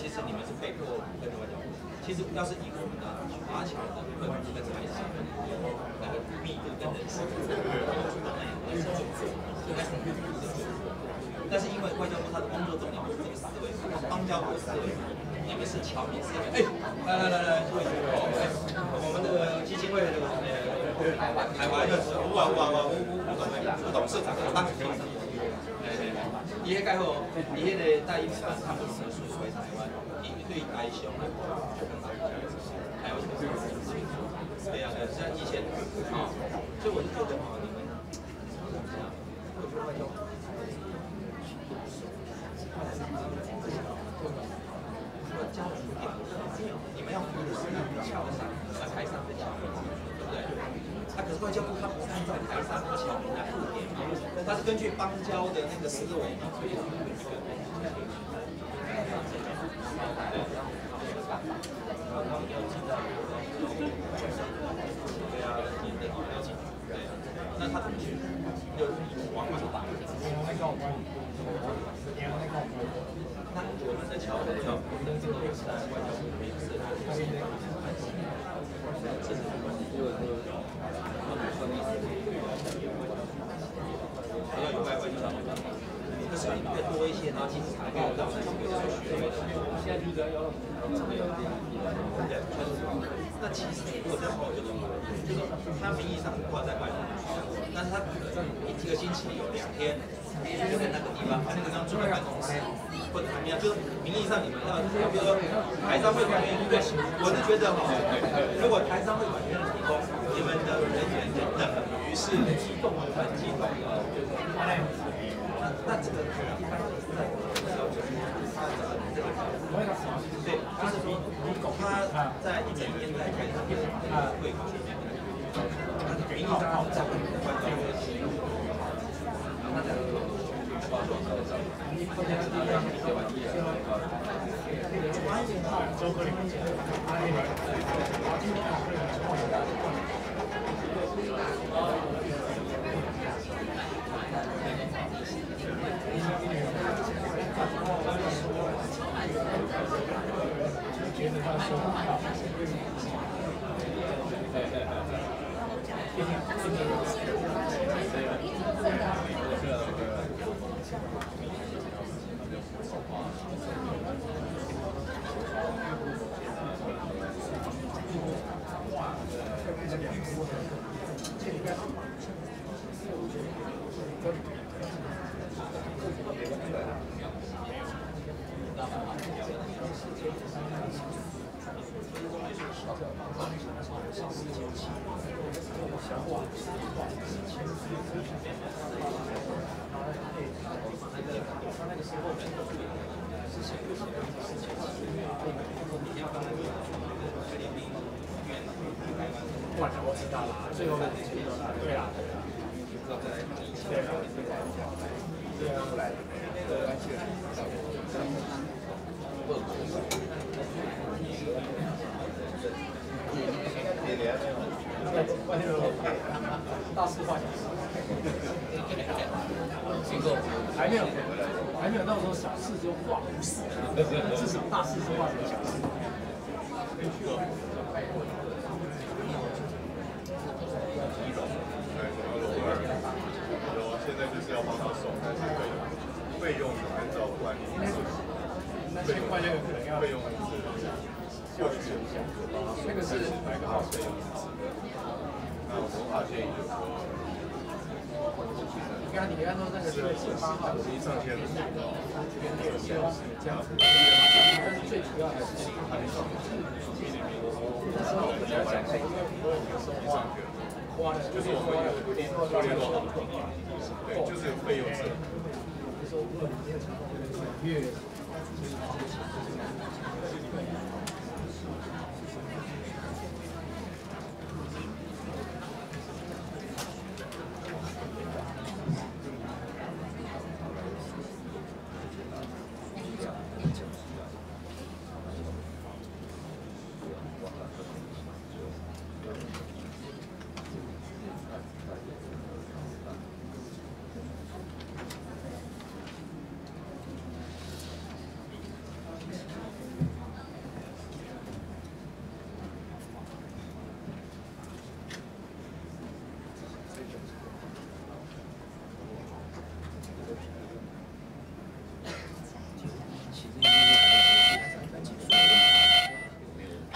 其实你们是被迫跟着外交部。其实要是以我们的华侨的部分这个台上那个密度跟人数，那也是重视，应该是很但是因为外交部它的工作重点是这个思维，邦交国思维，你们是侨民思维。哎，来来来来，各位哦，哎，我们的基金会的呃海外海外的吴啊吴啊吴吴吴董吴董事长当局长，哎哎哎，伊迄个好，伊迄个在伊办他们是属于台湾，伊对台商来讲，还有什么？对呀对，像以前啊，所以我就觉得哈，你们这样，我觉得外交。交出点，你们要服的是桥上、在台上的桥，对不对？他可是外交部，他不是按照台上的桥来付点嘛，他是根据邦交的那个思维嘛。对啊，你得好了解，对啊，那他怎么去？就往往打。那我们的侨务要跟这个是在外交部没有设置，这是要有外外交部，可是你们再多一些，然后其实还可以让这个学位的，现在就在要对，那其实如果这样的话，我就懂了，就是他名义上挂在外交部，但是他可能一个星期有两天。在那个地方，那个叫中央办公室，或者怎么样，就名义上你们要，比如说台商会馆愿意对，我是觉得哈，如果台商会管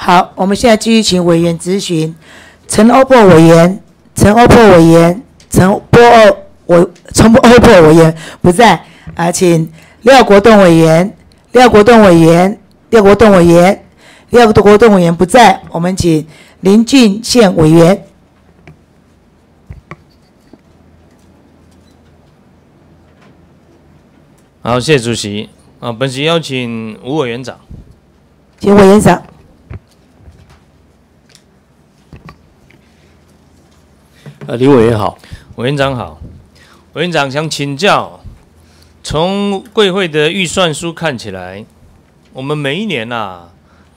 好，我们现在继续请委员咨询。陈欧珀委员，陈欧珀委员，陈波委，陈欧珀委员不在啊，请廖国栋委员，廖国栋委员，廖国栋委员，廖国栋委员不在，我们请林俊宪委员。好，谢谢主席。啊，本席邀请吴委员长。请委员长。呃，李委员好，委员长好。委员长想请教，从贵会的预算书看起来，我们每一年呐，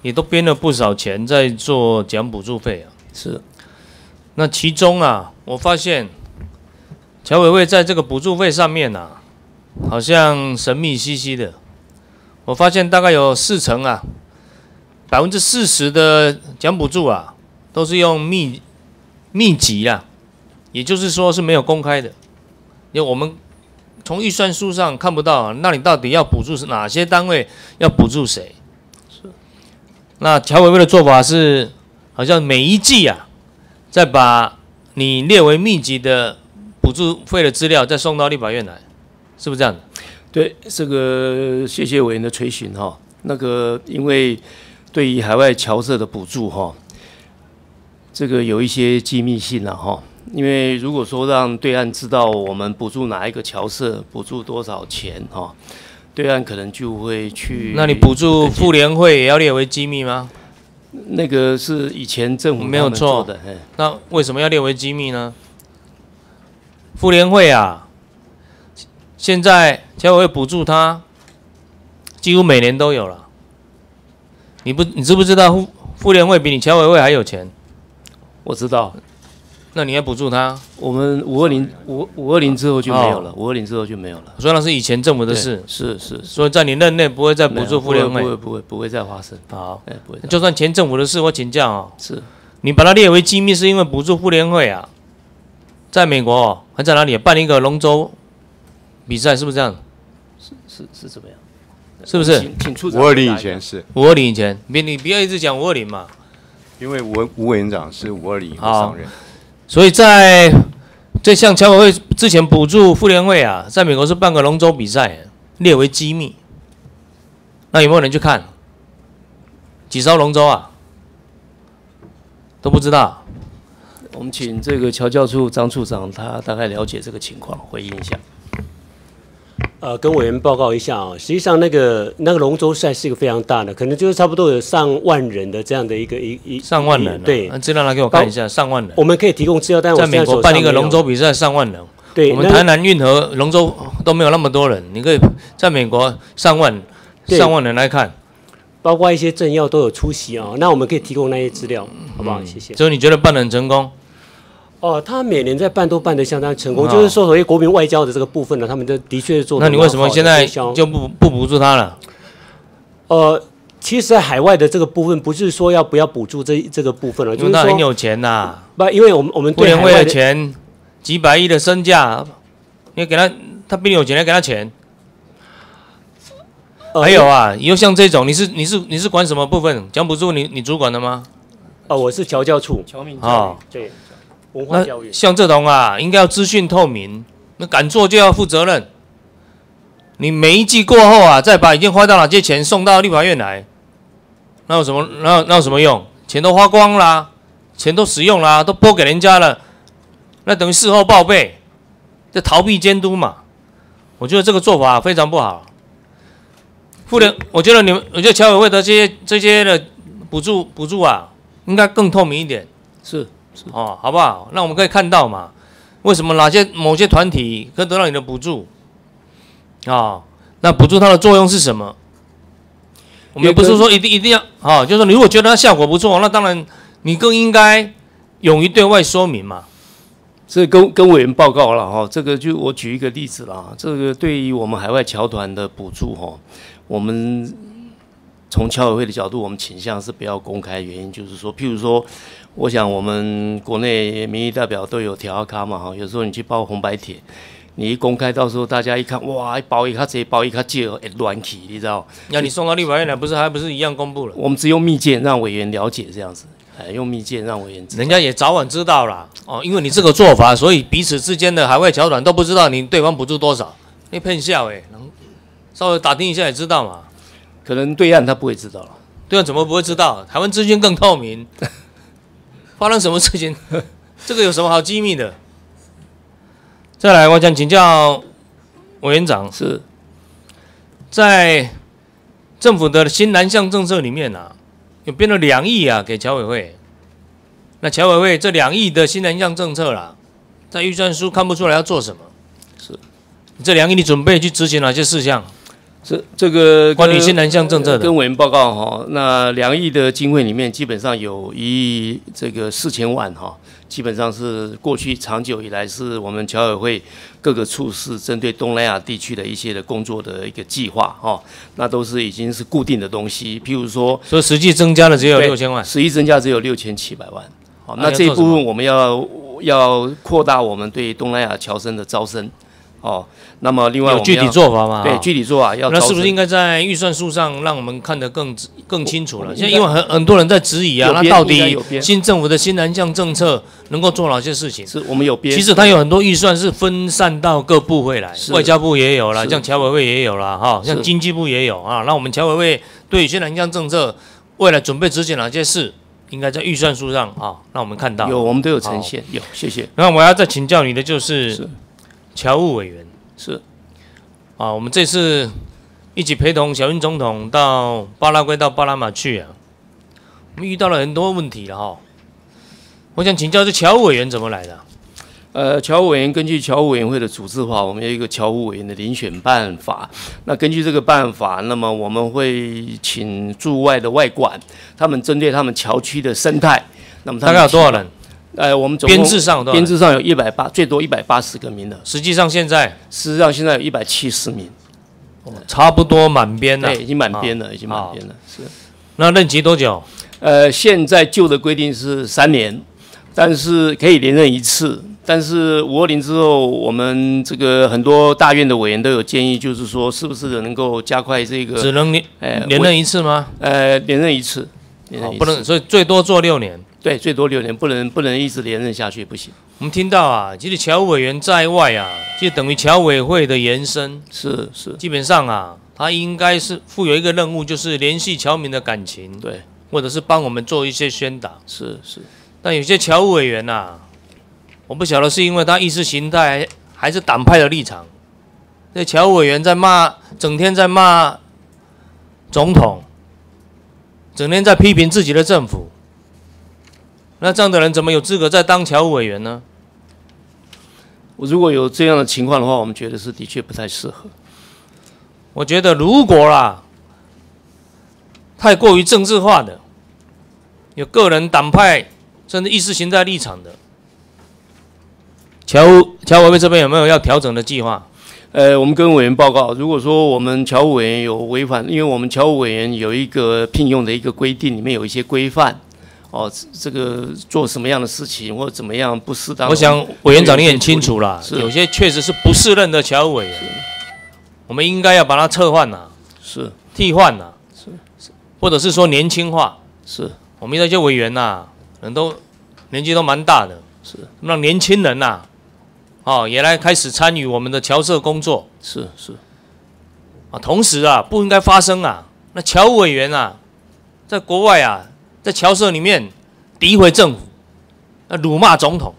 也都编了不少钱在做奖补助费啊。是。那其中啊，我发现侨委会在这个补助费上面呐，好像神秘兮兮的。我发现大概有四成啊，百分之四十的奖补助啊，都是用密密集啊。也就是说是没有公开的，因为我们从预算书上看不到，那你到底要补助是哪些单位，要补助谁？是。那乔委会的做法是，好像每一季啊，再把你列为密集的补助费的资料再送到立法院来，是不是这样的？对，这个谢谢委员的垂询哈。那个因为对于海外侨社的补助哈，这个有一些机密性了哈。因为如果说让对岸知道我们补助哪一个侨社，补助多少钱哈，对岸可能就会去。那你补助妇联会也要列为机密吗？那个是以前政府没有错的，那为什么要列为机密呢？妇联会啊，现在侨委会补助他，几乎每年都有了。你不，你知不知道妇妇联会比你侨委会还有钱？我知道。那你要补助他？我们五二零五五二零之后就没有了，五二零之后就没有了。所以那是以前政府的事，是是。所以在你任内不会再补助妇联会，不会不会不会再发生。好，哎不会。就算前政府的事，我请教啊，是你把它列为机密，是因为补助妇联会啊，在美国还在哪里办一个龙舟比赛，是不是这样？是是是怎么样？是不是？请请处长。五二零以前是五二零以前，别你不要一直讲五二零嘛，因为吴吴委员长是五二零以后上任。所以在这项侨委会之前补助妇联会啊，在美国是办个龙舟比赛，列为机密。那有没有人去看？几艘龙舟啊？都不知道。我们请这个侨教处张处长，他大概了解这个情况，回应一下。呃，跟委员报告一下啊，实际上那个那个龙舟赛是一个非常大的，可能就是差不多有上万人的这样的一个一一上万人。对，资料拿给我看一下，上万人。我们可以提供资料，但在美国办一个龙舟比赛，上万人。对，我们台南运河龙舟都没有那么多人，你可以在美国上万上万人来看，包括一些政要都有出席啊。那我们可以提供那些资料，好不好？谢谢。所以你觉得办得很成功？哦，他每年在办都办得相当成功，就是说所谓国民外交的这个部分呢，他们的的确是做。那你为什么现在就不不补助他了？呃，其实，在海外的这个部分，不是说要不要补助这这个部分了，就是他很有钱呐。不，因为我们我们对海外的钱几百亿的身价，你给他，他比你有钱，你给他钱。还有啊，以后像这种，你是你是你是管什么部分？讲补助你你主管的吗？哦，我是侨教处。侨民啊，对。文化教育像这种啊，应该要资讯透明，那敢做就要负责任。你每一季过后啊，再把已经花到哪些钱送到立法院来，那有什么那那有什么用？钱都花光啦，钱都使用啦，都拨给人家了，那等于事后报备，这逃避监督嘛。我觉得这个做法非常不好。妇联，我觉得你们，我觉得侨委会的这些这些的补助补助啊，应该更透明一点。是。哦，好不好？那我们可以看到嘛，为什么哪些某些团体可以得到你的补助？啊，那补助它的作用是什么？我们不是说一定一定要啊，就是说你如果觉得它效果不错，那当然你更应该勇于对外说明嘛。这跟跟委员报告了哈，这个就我举一个例子啦，这个对于我们海外侨团的补助哈，我们从侨委会的角度，我们倾向是不要公开，原因就是说，譬如说。我想我们国内民意代表都有调卡嘛哈，有时候你去报红白帖，你一公开，到时候大家一看，哇，一包一卡这包一卡借乱起，你知道？那你送到立法院来，不是还不是一样公布了？我们只用密件让委员了解这样子，哎，用密件让委员，人家也早晚知道了哦，因为你这个做法，所以彼此之间的海外侨团都不知道你对方补助多少，你骗笑哎，能稍微打听一下也知道嘛？可能对岸他不会知道了，对岸怎么不会知道？台湾资讯更透明。发生什么事情？这个有什么好机密的？再来，我想请教委员长，是在政府的新南向政策里面啊，有编了两亿啊给侨委会。那侨委会这两亿的新南向政策啦，在预算书看不出来要做什么。是，这两亿你准备去执行哪些事项？这这个关于新南向政策的，跟委员报告哈。那两亿的经费里面，基本上有一亿这个四千万哈，基本上是过去长久以来是我们侨委会各个处室针对东南亚地区的一些的工作的一个计划哈。那都是已经是固定的东西，譬如说，所以实际增加了只有六千万，实际增加只有六千七百万。好，那这一部分我们要要扩大我们对东南亚侨生的招生。哦。那么另外有具体做法吗？对，哦具体做法要那是不是应该在预算书上让我们看得更更清楚了？现在因为很很多人在质疑啊，那到底新政府的新南向政策能够做哪些事情？是我们有编其实它有很多预算是分散到各部会来，外交部也有了，像侨委会也有了，哈，像经济部也有啊。那我们侨委会对于新南向政策未来准备执行哪些事，应该在预算书上啊，让我们看到。有我们都有呈现，有谢谢。那我要再请教你的就是侨务委员是啊，我们这次一起陪同小英总统到巴拉圭到巴拿马去啊，我们遇到了很多问题了哈。我想请教这侨务委员怎么来的啊？呃，侨务委员根据侨务委员会的组织法，我们有一个侨务委员的遴选办法。那根据这个办法，那么我们会请驻外的外管，他们针对他们侨区的生态，那么大概有多少人？呃，我们总编制上编制上有一百八，最多一百八十个名额。实际上现在，实际上现在有一百七十名，差不多满编了，对，已经满编了，啊已经满编了，是。那任期多久？呃，现在旧的规定是三年，但是可以连任一次。但是五二零之后，我们这个很多大院的委员都有建议，就是说是不是能够加快这个？只能连呃连任一次吗？呃，连任一次，连任一次哦不能，所以最多做六年。对，最多六年，不能不能一直连任下去，不行。我们听到啊，其实侨务委员在外啊，就等于侨委会的延伸。是是，基本上啊，他应该是负有一个任务，就是联系侨民的感情，对，或者是帮我们做一些宣导。是是。但有些侨务委员呐、啊，我不晓得是因为他意识形态还是党派的立场，这侨务委员在骂，整天在骂总统，整天在批评自己的政府。那这样的人怎么有资格再当侨务委员呢？如果有这样的情况的话，我们觉得是的确不太适合。我觉得如果啦，太过于政治化的，有个人党派甚至意识形态立场的，侨务侨委会这边有没有要调整的计划？呃，我们跟委员报告，如果说我们侨务委员有违反，因为我们侨务委员有一个聘用的一个规定，里面有一些规范，哦，这个做什么样的事情或者怎么样不适当，我想委员长你很清楚啦，有些确实是不适任的侨委员，我们应该要把它撤换呐，是。替换呐，是。或者是说年轻化，是。我们那些委员呐，人都年纪都蛮大的，是。让年轻人呐，哦，也来开始参与我们的侨社工作，是是。啊，同时啊，不应该发生啊，那侨务委员啊，在国外啊，在侨社里面诋毁政府，那辱骂总统，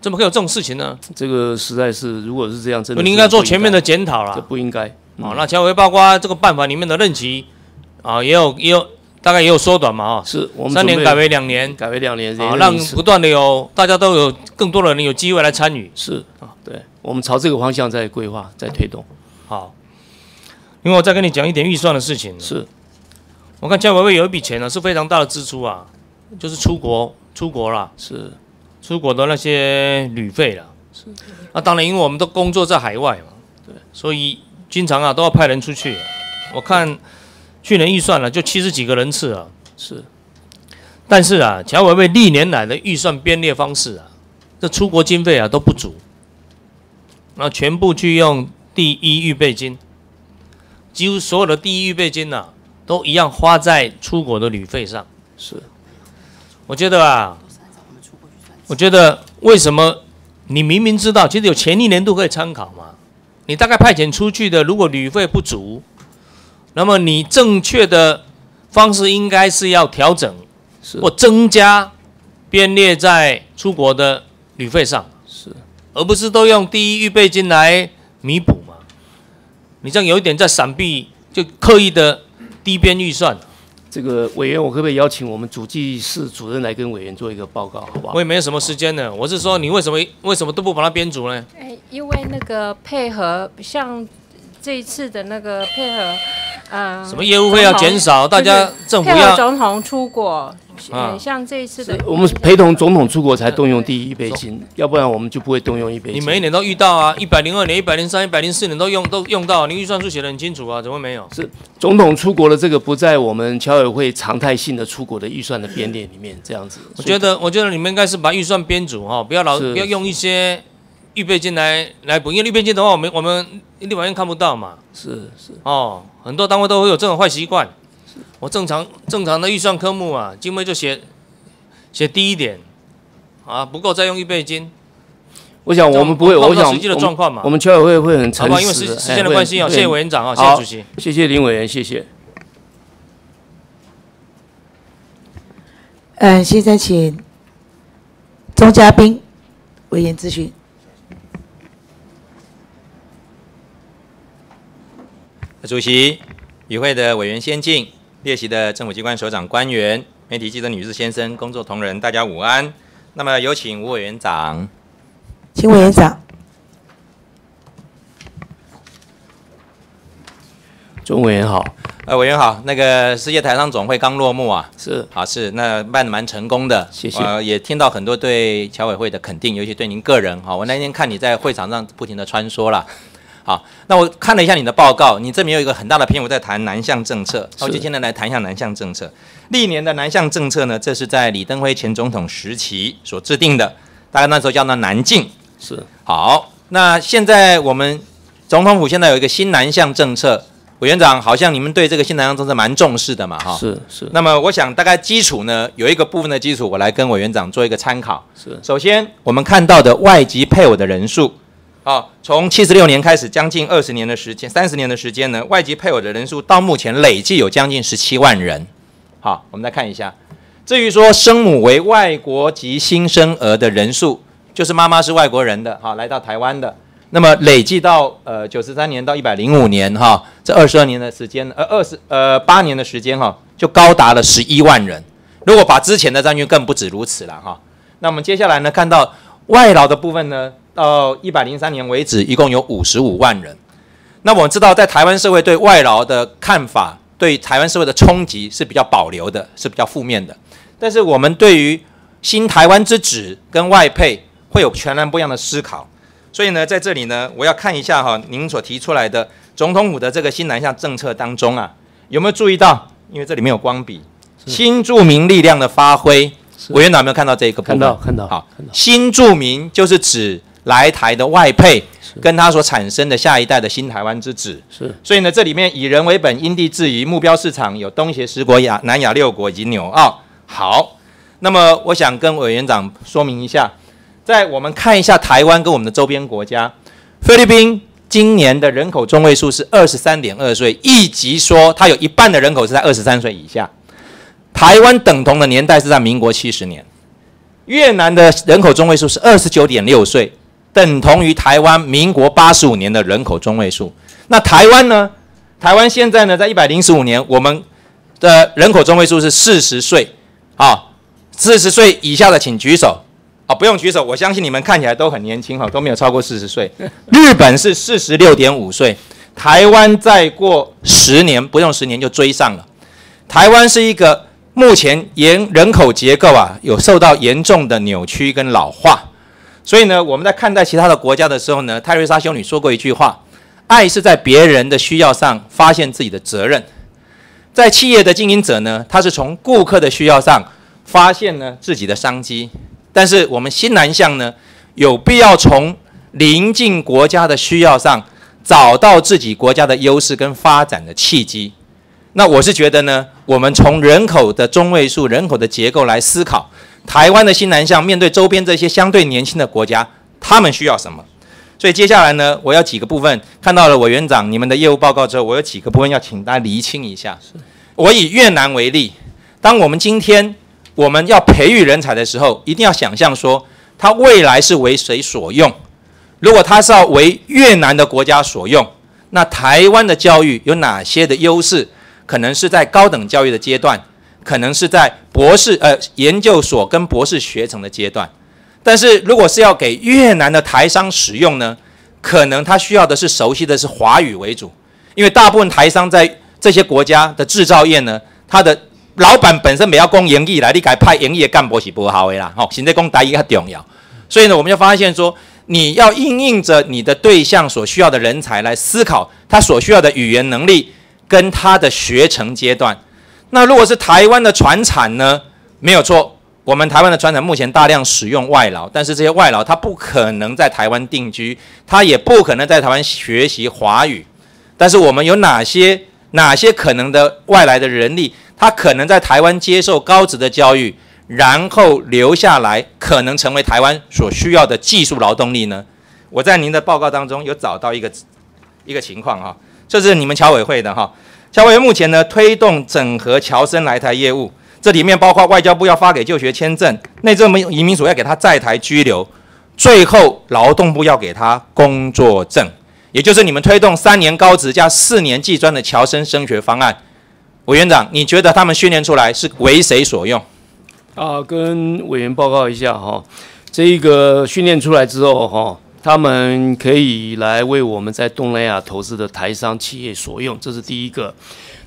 怎么会有这种事情呢？这个实在是，如果是这样，真的你应该做全面的检讨了这。不应该。啊，那侨委会包括这个办法里面的任期啊，也有也有大概也有缩短嘛，啊，是我们三年改为两年，改为两年，啊，让不断的有大家都有更多的人有机会来参与。是啊，对，我们朝这个方向在规划，在推动。好，因为我再跟你讲一点预算的事情。是，我看侨委会有一笔钱呢是非常大的支出啊，就是出国出国啦，是。出国的那些旅费啦。是，那当然因为我们都工作在海外嘛，对，所以经常啊都要派人出去。我看去年预算了就七十几个人次啊，是，但是啊，侨委会历年来的预算编列方式啊，这出国经费啊都不足，那全部去用第一预备金，几乎所有的第一预备金呐、都一样花在出国的旅费上。是，我觉得啊，我觉得为什么你明明知道，其实有前一年度可以参考嘛，你大概派遣出去的，如果旅费不足，那么你正确的方式应该是要调整或增加编列在出国的旅费上，是，而不是都用第一预备金来弥补嘛。你这样有一点在闪避，就刻意的低编预算。这个委员，我可不可以邀请我们主计室主任来跟委员做一个报告，好不好？我也没有什么时间呢，我是说你为什么为什么都不把它编组呢？哎，因为那个配合，像这一次的那个配合，呃，什么业务费要减少大家政府要总统出国，啊呃，像这一次的，我们陪同总统出国才动用第一预备金，要不然我们就不会动用一备金。你每一年都遇到啊，一百零二年、一百零三、一百零四年都用都用到，你预算书写的很清楚啊，怎么没有？是总统出国的这个不在我们侨委会常态性的出国的预算的编列里面，这样子。我觉得，我觉得你们应该是把预算编组哈，不要老是不要用一些预备金来来补，因为预备金的话，我们我们立法院看不到嘛。是是哦，很多单位都会有这种坏习惯。我正常正常的预算科目啊，经费就写写低一点，啊不够再用预备金。我想我们不会，我想实际的状况嘛。我们侨委会会很诚实好吧，因为时时间的关系啊，谢谢委员长啊，谢谢主席，谢谢林委员，谢谢。嗯，现在请钟嘉宾委员咨询。主席、与会的委员先进、列席的政府机关首长官员、媒体记者女士先生、工作同仁，大家午安。那么有请吴委员长。请委员长。钟委员好，呃，委员好。那个世界台商总会刚落幕啊，是，好是，那办的蛮成功的，谢谢。呃，也听到很多对侨委会的肯定，尤其对您个人哈。我那天看你在会场上不停的穿梭了。好，那我看了一下你的报告，你这边有一个很大的篇幅在谈南向政策，我就现在来谈一下南向政策。历年的南向政策呢，这是在李登辉前总统时期所制定的，大概那时候叫做南进。是。好，那现在我们总统府现在有一个新南向政策，委员长好像你们对这个新南向政策蛮重视的嘛，哈。是是。那么我想大概基础呢，有一个部分的基础，我来跟委员长做一个参考。是。首先，我们看到的外籍配偶的人数。啊，从七十六年开始，将近二十年的时间，三十年的时间呢，外籍配偶的人数到目前累计有将近十七万人。好，我们再看一下，至于说生母为外国籍新生儿的人数，就是妈妈是外国人的，哈，来到台湾的，那么累计到呃九十三年到一百零五年，哈，这二十二年的时间，呃二十呃八年的时间，哈，就高达了十一万人。如果把之前的占据更不止如此了，哈。那我们接下来呢，看到外劳的部分呢？到一百零三年为止，一共有五十五万人。那我们知道，在台湾社会对外劳的看法，对台湾社会的冲击是比较保留的，是比较负面的。但是我们对于新台湾之子跟外配会有全然不一样的思考。所以呢，在这里呢，我要看一下哈，您所提出来的总统府的这个新南向政策当中啊，有没有注意到？因为这里面有光笔，新住民力量的发挥，委员长有没有看到这一个部分？看到，看到。好，新住民就是指。来台的外配，跟他所产生的下一代的新台湾之子，是。所以呢，这里面以人为本，因地制宜，目标市场有东协十国、亚南亚六国以及纽澳。好，那么我想跟委员长说明一下，在我们看一下台湾跟我们的周边国家，菲律宾今年的人口中位数是二十三点二岁，以及说它有一半的人口是在二十三岁以下。台湾等同的年代是在民国七十年，越南的人口中位数是二十九点六岁。等同于台湾民国八十五年的人口中位数。那台湾呢？台湾现在呢，在一百零五年，我们的人口中位数是四十岁。啊，四十岁以下的请举手。啊，不用举手，我相信你们看起来都很年轻哈，都没有超过四十岁。日本是四十六点五岁，台湾再过十年，不用十年就追上了。台湾是一个目前严人口结构啊，有受到严重的扭曲跟老化。所以呢，我们在看待其他的国家的时候呢，泰瑞莎修女说过一句话：“爱是在别人的需要上发现自己的责任。”在企业的经营者呢，他是从顾客的需要上发现呢自己的商机。但是我们新南向呢，有必要从邻近国家的需要上找到自己国家的优势跟发展的契机。那我是觉得呢，我们从人口的中位数、人口的结构来思考。台湾的新南向面对周边这些相对年轻的国家，他们需要什么？所以接下来呢，我要几个部分看到了委员长你们的业务报告之后，我有几个部分要请大家厘清一下。我以越南为例，当我们今天我们要培育人才的时候，一定要想象说，他未来是为谁所用？如果他是要为越南的国家所用，那台湾的教育有哪些的优势？可能是在高等教育的阶段。可能是在博士呃研究所跟博士学成的阶段，但是如果是要给越南的台商使用呢，可能他需要的是熟悉的是华语为主，因为大部分台商在这些国家的制造业呢，他的老板本身没要供营业来，你改派营业干部是不好的啦，吼，现在供台一较重要，所以呢，我们就发现说，你要应应着你的对象所需要的人才来思考他所需要的语言能力跟他的学成阶段。那如果是台湾的船产呢？没有错，我们台湾的船厂目前大量使用外劳，但是这些外劳他不可能在台湾定居，他也不可能在台湾学习华语。但是我们有哪些哪些可能的外来的人力，他可能在台湾接受高职的教育，然后留下来，可能成为台湾所需要的技术劳动力呢？我在您的报告当中有找到一个一个情况哈，这是你们侨委会的哈，侨委会目前呢推动整合侨生来台业务。这里面包括外交部要发给就学签证，内政部移民署要给他在台居留，最后劳动部要给他工作证，也就是你们推动三年高职加四年技专的侨生升学方案。委员长，你觉得他们训练出来是为谁所用？啊，跟委员报告一下哈，这一个训练出来之后哈，他们可以来为我们在东南亚投资的台商企业所用，这是第一个。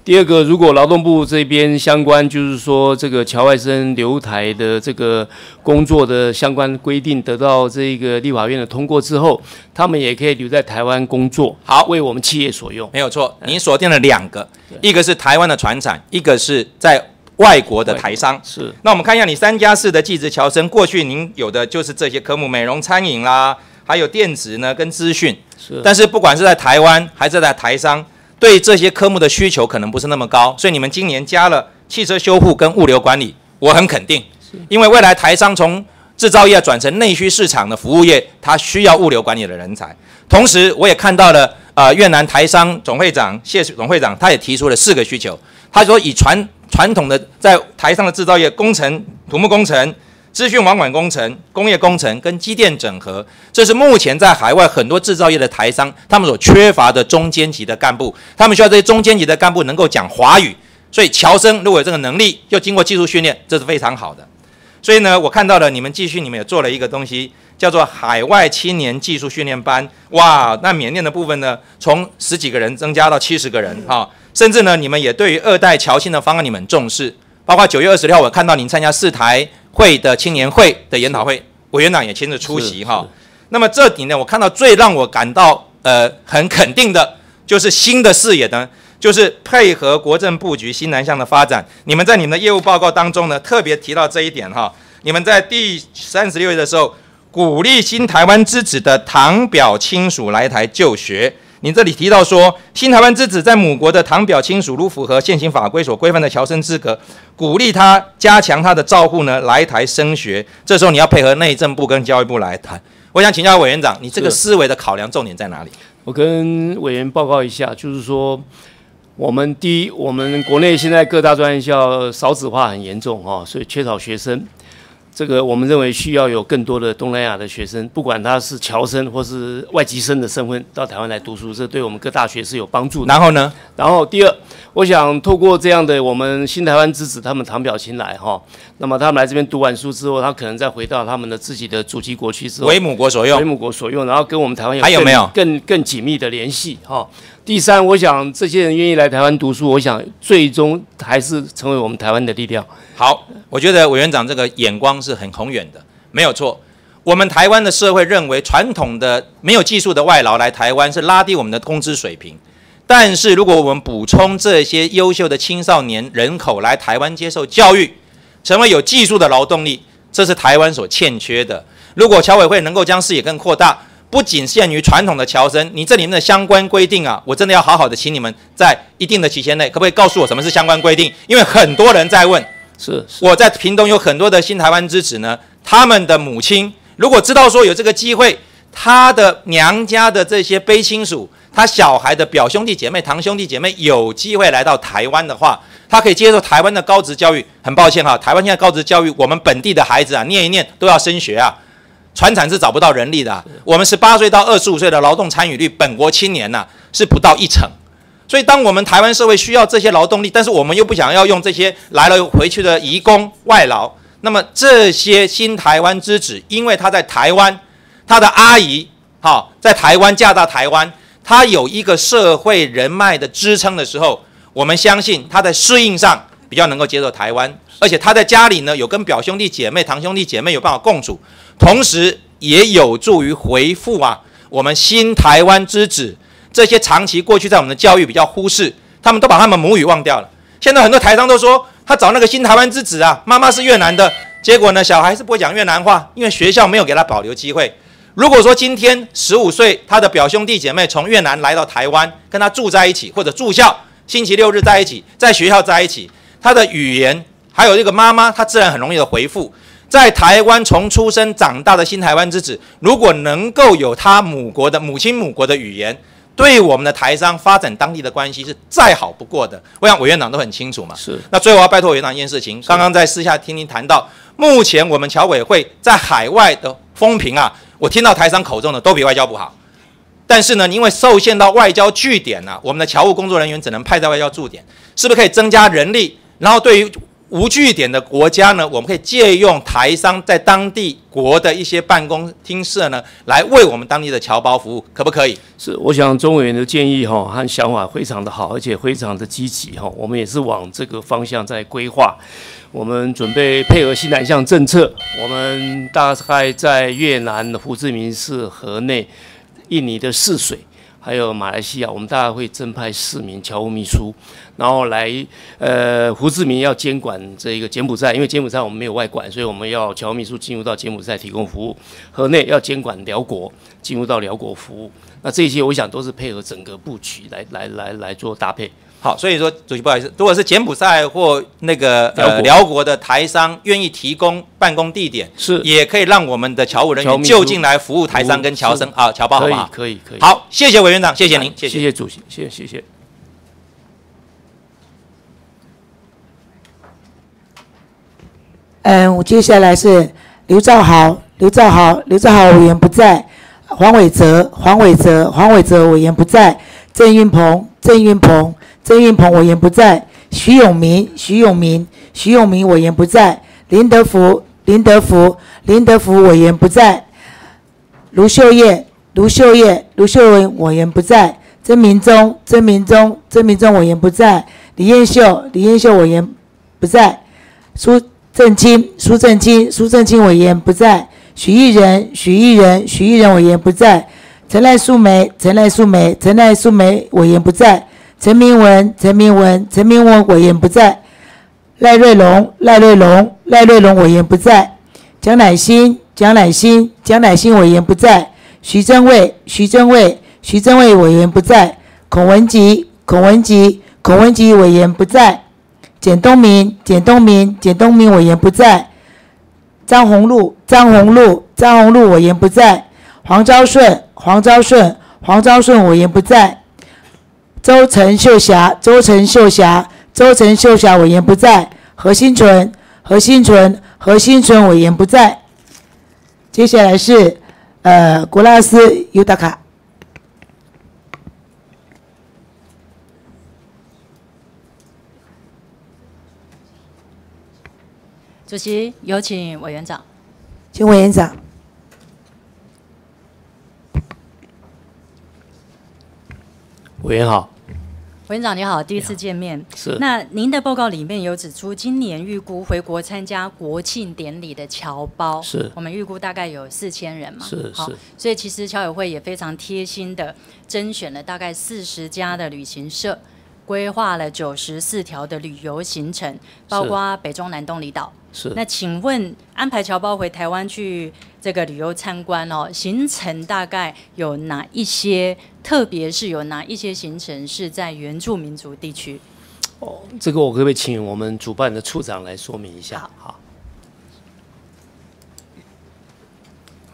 第二个，如果劳动部这边相关，就是说这个侨外生留台的这个工作的相关规定得到这个立法院的通过之后，他们也可以留在台湾工作，好为我们企业所用。没有错，您锁定了两个，一个是台湾的船产，一个是在外国的台商。是。那我们看一下你三加四的技职侨生，过去您有的就是这些科目，美容、餐饮啦，还有电子呢跟资讯。是。但是不管是在台湾还是在台商。对这些科目的需求可能不是那么高，所以你们今年加了汽车修护跟物流管理，我很肯定，因为未来台商从制造业转成内需市场的服务业，它需要物流管理的人才。同时，我也看到了，呃，越南台商总会长谢总会长，他也提出了四个需求。他说，以传传统的在台上的制造业，工程、土木工程。资讯网管工程、工业工程跟机电整合，这是目前在海外很多制造业的台商他们所缺乏的中间级的干部。他们需要这些中间级的干部能够讲华语，所以侨生如果有这个能力，又经过技术训练，这是非常好的。所以呢，我看到了你们继续，你们也做了一个东西，叫做海外青年技术训练班。哇，那缅甸的部分呢，从十几个人增加到七十个人哈，甚至呢，你们也对于二代侨青的方案你们重视，包括九月二十六号我看到您参加四台。会的青年会的研讨会，委员长也亲自出席哈。那么这里呢，我看到最让我感到呃很肯定的，就是新的视野呢，就是配合国政布局新南向的发展。你们在你们的业务报告当中呢，特别提到这一点哈。你们在第三十六页的时候，鼓励新台湾之子的堂表亲属来台就学。你这里提到说，新台湾之子在母国的堂表亲属，如符合现行法规所规范的侨生资格，鼓励他加强他的照护呢，来台升学。这时候你要配合内政部跟教育部来谈。我想请教委员长，你这个思维的考量重点在哪里？我跟委员报告一下，就是说，我们第一，我们国内现在各大专院校少子化很严重哈，所以缺少学生。这个我们认为需要有更多的东南亚的学生，不管他是侨生或是外籍生的身份，到台湾来读书，这对我们各大学是有帮助的。然后呢？然后第二，我想透过这样的我们新台湾之子他们堂表亲来哈，那么他们来这边读完书之后，他可能再回到他们的自己的祖籍国去之后，为母国所用，为母国所用，然后跟我们台湾有还有没有更更紧密的联系哈？第三，我想这些人愿意来台湾读书，我想最终还是成为我们台湾的力量。好，我觉得委员长这个眼光是很宏远的，没有错。我们台湾的社会认为，传统的没有技术的外劳来台湾是拉低我们的工资水平。但是，如果我们补充这些优秀的青少年人口来台湾接受教育，成为有技术的劳动力，这是台湾所欠缺的。如果侨委会能够将视野更扩大。不仅限于传统的侨生，你这里面的相关规定啊，我真的要好好的请你们在一定的期限内，可不可以告诉我什么是相关规定？因为很多人在问，是我在屏东有很多的新台湾之子呢，他们的母亲如果知道说有这个机会，他的娘家的这些卑亲属，他小孩的表兄弟姐妹、堂兄弟姐妹有机会来到台湾的话，他可以接受台湾的高职教育。很抱歉哈，台湾现在高职教育，我们本地的孩子啊，念一念都要升学啊。船产是找不到人力的，我们十八岁到二十五岁的劳动参与率，本国青年呐是不到一成，所以当我们台湾社会需要这些劳动力，但是我们又不想要用这些来了回去的移工外劳，那么这些新台湾之子，因为他在台湾，他的阿姨哈在台湾嫁到台湾，他有一个社会人脉的支撑的时候，我们相信他在适应上比较能够接受台湾，而且他在家里呢有跟表兄弟姐妹、堂兄弟姐妹有办法共处。同时也有助于回复啊，我们新台湾之子这些长期过去在我们的教育比较忽视，他们都把他们母语忘掉了。现在很多台商都说，他找那个新台湾之子啊，妈妈是越南的，结果呢，小孩是不会讲越南话，因为学校没有给他保留机会。如果说今天十五岁，他的表兄弟姐妹从越南来到台湾，跟他住在一起，或者住校，星期六日在一起，在学校在一起，他的语言还有这个妈妈，他自然很容易的回复。在台湾从出生长大的新台湾之子，如果能够有他母国的母亲母国的语言，对我们的台商发展当地的关系是再好不过的。我想委员长都很清楚嘛。是。那最后我要拜托委员长一件事情，刚刚在私下听您谈到，目前我们侨委会在海外的风评啊，我听到台商口中的都比外交部好。但是呢，因为受限到外交据点呢、我们的侨务工作人员只能派在外交驻点，是不是可以增加人力？然后对于无据点的国家呢，我们可以借用台商在当地国的一些办公厅舍呢，来为我们当地的侨胞服务，可不可以？是，我想钟委员的建议哈和想法非常的好，而且非常的积极哈，我们也是往这个方向在规划。我们准备配合新南向政策，我们大概在越南的胡志明市河内、印尼的泗水，还有马来西亚，我们大概会增派四名侨务秘书，然后来呃胡志明要监管这个柬埔寨，因为柬埔寨我们没有外管，所以我们要侨务秘书进入到柬埔寨提供服务。河内要监管辽国，进入到辽国服务。那这些我想都是配合整个布局来来来来做搭配。好，所以说主席不好意思，如果是柬埔寨或那个辽辽国的台商愿意提供办公地点，是。也可以让我们的侨务人员就近来服务台商跟侨生。是啊侨胞，好不好？可以可以好，谢谢委员长，谢谢您，谢谢。谢主席，谢谢谢谢。嗯，我接下来是刘兆豪，刘兆豪，刘兆豪委员不在，黄伟哲，黄伟哲，黄伟哲委员不在，郑运鹏，郑运鹏，郑运鹏委员不在，徐永明，徐永明，徐永明委员不在，林德福，林德福，林德福委员不在，卢秀燕，卢秀燕，卢秀文委员不在，曾明忠，曾明忠，曾明忠委员不在，李艳秀，李艳秀委员不在，苏正清，苏正清，苏正清委员不在，许毅人，许毅人，许毅人委员不在，陈赖素梅，陈赖素梅，陈赖素梅委员不在，陈明文，陈明文，陈明文委员不在，赖瑞龙，赖瑞龙，赖瑞龙委员不在，蒋乃馨，蒋乃馨，蒋乃馨委员不在，徐正卫，徐正卫，徐正卫委员不在，孔文吉，孔文吉，孔文吉委员不在。简东明，简东明，简东明委员不在；张宏禄，张宏禄，张宏禄委员不在；黄昭顺，黄昭顺，黄昭顺委员不在；周陈秀霞，周陈秀霞，周陈秀霞委员不在；何新纯，何新纯，何新纯委员不在。接下来是呃古拉斯尤达卡。主席，有请委员长。请委员长。委员好，委员长你好，第一次见面。是那您的报告里面有指出，今年预估回国参加国庆典礼的侨胞，是我们预估大概有四千人嘛？是是，所以其实侨委会也非常贴心的甄选了大概四十家的旅行社。规划了九十四条的旅游行程，包括北中南东离岛。是那请问安排侨胞回台湾去这个旅游参观哦，行程大概有哪一些？特别是有哪一些行程是在原住民族地区？哦，这个我可不可以请我们主办的处长来说明一下？好，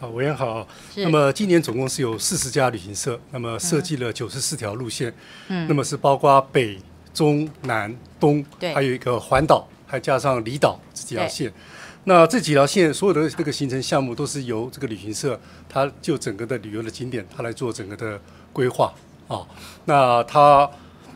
好，委员好。那么今年总共是有四十家旅行社，那么设计了九十四条路线，嗯那么是包括北、中、南、东，对还有一个环岛，还加上离岛这几条线。那这几条线所有的这个行程项目都是由这个旅行社，它就整个的旅游的景点，它来做整个的规划啊。那它，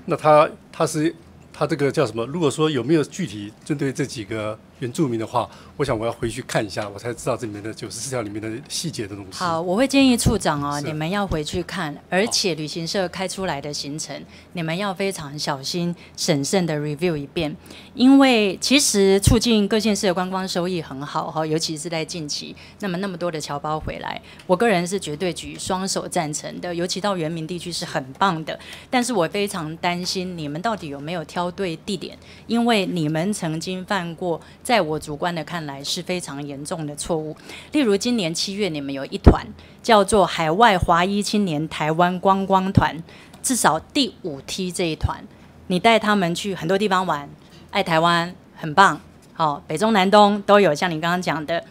那它它是它这个叫什么？如果说有没有具体针对这几个原住民的话，我想我要回去看一下，我才知道这里面的九十四条里面的细节的东西。好，我会建议处长哦，你们要回去看，而且旅行社开出来的行程，你们要非常小心、审慎的 review 一遍，因为其实促进各县市的观光收益很好哈，尤其是在近期，那么那么多的侨胞回来，我个人是绝对举双手赞成的，尤其到原民地区是很棒的，但是我非常担心你们到底有没有挑对地点，因为你们曾经犯过在我主观的看来是非常严重的错误。例如今年七月，你们有一团叫做海外华裔青年台湾观光团，至少第五梯这一团，你带他们去很多地方玩，爱台湾很棒，好、北中南东都有，像你刚刚讲的。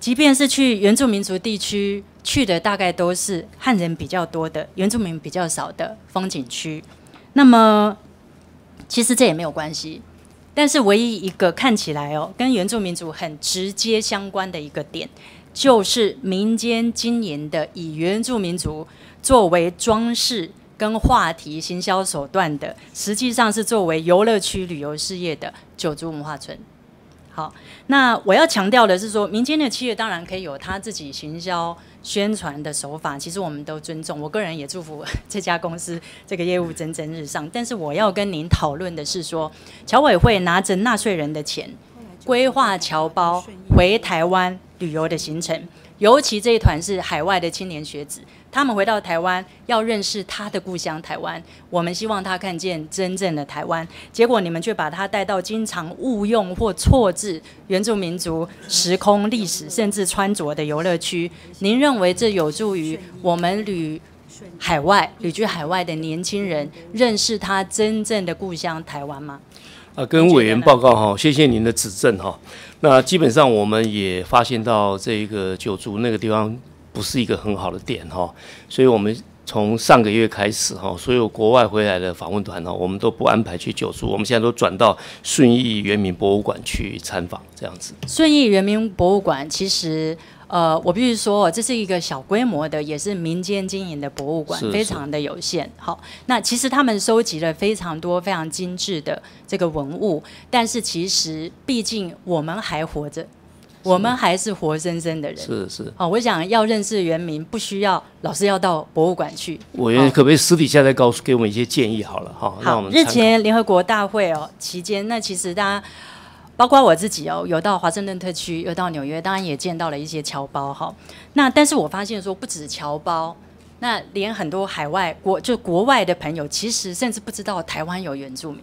即便是去原住民族地区，去的大概都是汉人比较多的、原住民比较少的风景区。那么，其实这也没有关系。但是，唯一一个看起来哦，跟原住民族很直接相关的一个点，就是民间经营的以原住民族作为装饰跟话题行销手段的，实际上是作为游乐区旅游事业的九族文化村。好，那我要强调的是说，民间的企业当然可以有他自己行销宣传的手法，其实我们都尊重。我个人也祝福这家公司这个业务蒸蒸日上。但是我要跟您讨论的是说，侨委会拿着纳税人的钱，规划侨胞回台湾旅游的行程，尤其这一团是海外的青年学子。他们回到台湾，要认识他的故乡台湾。我们希望他看见真正的台湾，结果你们却把他带到经常误用或错字原住民族时空、历史，甚至穿着的游乐区。您认为这有助于我们旅海外、旅居海外的年轻人认识他真正的故乡台湾吗？啊，跟委员报告哈，谢谢您的指正哈。那基本上我们也发现到这一个九族那个地方。不是一个很好的点哈，所以我们从上个月开始哈，所有国外回来的访问团哈，我们都不安排去九族，我们现在都转到顺义原民博物馆去参访这样子。顺义原民博物馆其实，呃，我必须说，这是一个小规模的，也是民间经营的博物馆，非常的有限。好，那其实他们收集了非常多非常精致的这个文物，但是其实毕竟我们还活着。我们还是活生生的人，是是。好，我想要认识原民，不需要老师要到博物馆去。我可不可以私底下再告诉给我们一些建议好了哈？好，日前联合国大会哦期间，那其实大家包括我自己哦，有到华盛顿特区，有到纽约，当然也见到了一些侨胞哈。那但是我发现说，不止侨胞，那连很多海外国就国外的朋友，其实甚至不知道台湾有原住民。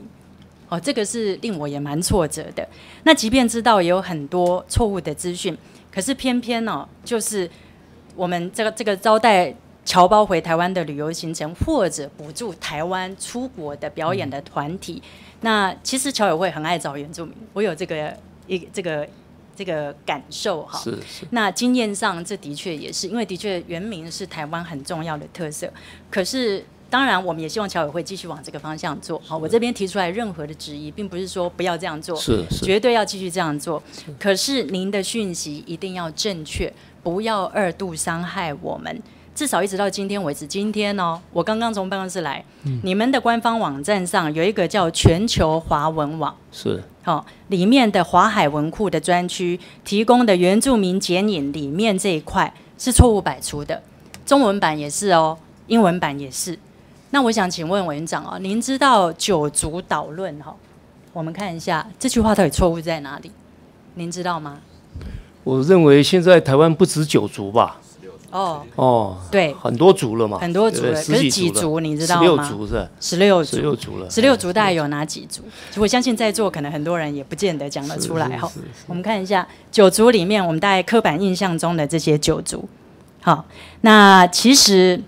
哦，这个是令我也蛮挫折的。那即便知道也有很多错误的资讯，可是偏偏呢，就是我们这个这个招待侨胞回台湾的旅游行程，或者补助台湾出国的表演的团体，那其实侨委会很爱找原住民，我有这个一这个这个感受哈。是是。那经验上，这的确也是，因为的确原名是台湾很重要的特色，可是。当然，我们也希望侨委会继续往这个方向做。好，我这边提出来任何的质疑，并不是说不要这样做，是是，绝对要继续这样做。可是您的讯息一定要正确，不要二度伤害我们。至少一直到今天为止，今天哦，我刚刚从办公室来，你们的官方网站上有一个叫全球华文网，是好，里面的华海文库的专区提供的原住民剪影里面这一块是错误百出的，中文版也是哦，英文版也是。那我想请问委员长啊，您知道九族导论哈？我们看一下这句话到底错误在哪里？您知道吗？我认为现在台湾不止九族吧？哦哦，对，很多族了嘛，很多族了，可是几族你知道吗？十六族是？十六十六族了，十六族大概有哪几族？我相信在座可能很多人也不见得讲得出来哈。我们看一下九族里面，我们大概刻板印象中的这些九族。好，那其实。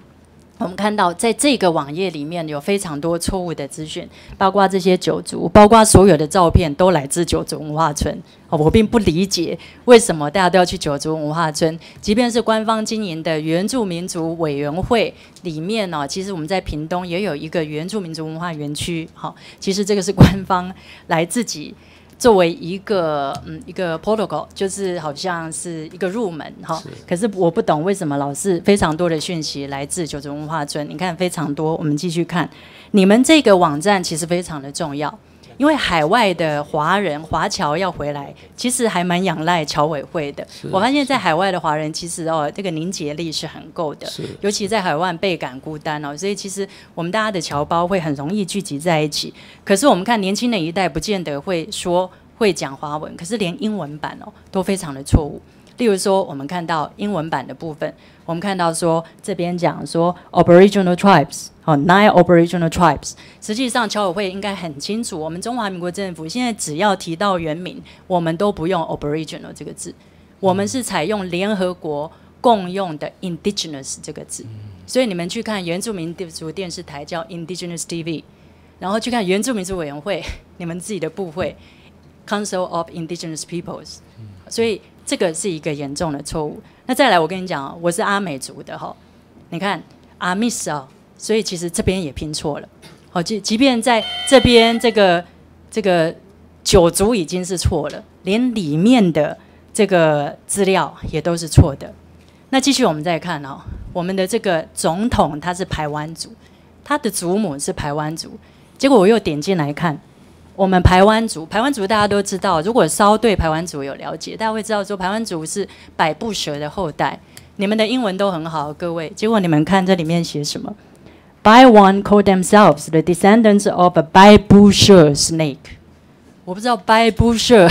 我们看到，在这个网页里面有非常多错误的资讯，包括这些九族，包括所有的照片都来自九族文化村。我并不理解为什么大家都要去九族文化村，即便是官方经营的原住民族委员会里面呢，其实我们在屏东也有一个原住民族文化园区。好，其实这个是官方来自己。作为一个嗯一个 protocol，就是好像是一个入门哈，可是我不懂为什么老是非常多的讯息来自九州文化村，你看非常多，我们继续看，你们这个网站其实非常的重要。因为海外的华人华侨要回来，其实还蛮仰赖侨委会的。我发现，在海外的华人其实哦，这个凝结力是很够的，尤其在海外倍感孤单哦，所以其实我们大家的侨胞会很容易聚集在一起。可是我们看年轻的一代，不见得会说会讲华文，可是连英文版哦都非常的错误。例如说，我们看到英文版的部分，我们看到说这边讲说 Aboriginal tribes，哦，nine Aboriginal tribes。实际上，侨委会应该很清楚，我们中华民国政府现在只要提到原民，我们都不用 Aboriginal 这个字，我们是采用联合国共用的 Indigenous 这个字。所以你们去看原住民族电视台叫 Indigenous TV，然后去看原住民族委员会，你们自己的部会 Council of Indigenous Peoples。所以这个是一个严重的错误。那再来，我跟你讲哦，我是阿美族的哈，你看阿密斯哦，所以其实这边也拼错了。好，即即便在这边这个这个九族已经是错了，连里面的这个资料也都是错的。那继续我们再看哦，我们的这个总统他是排湾族，他的祖母是排湾族，结果我又点进来看。我们排湾族，排湾族大家都知道，如果稍对排湾族有了解，大家会知道说排湾族是百步蛇的后代。你们的英文都很好，各位。结果你们看这里面写什么？By one call themselves the descendants of a 百步蛇 snake。我不知道百步蛇，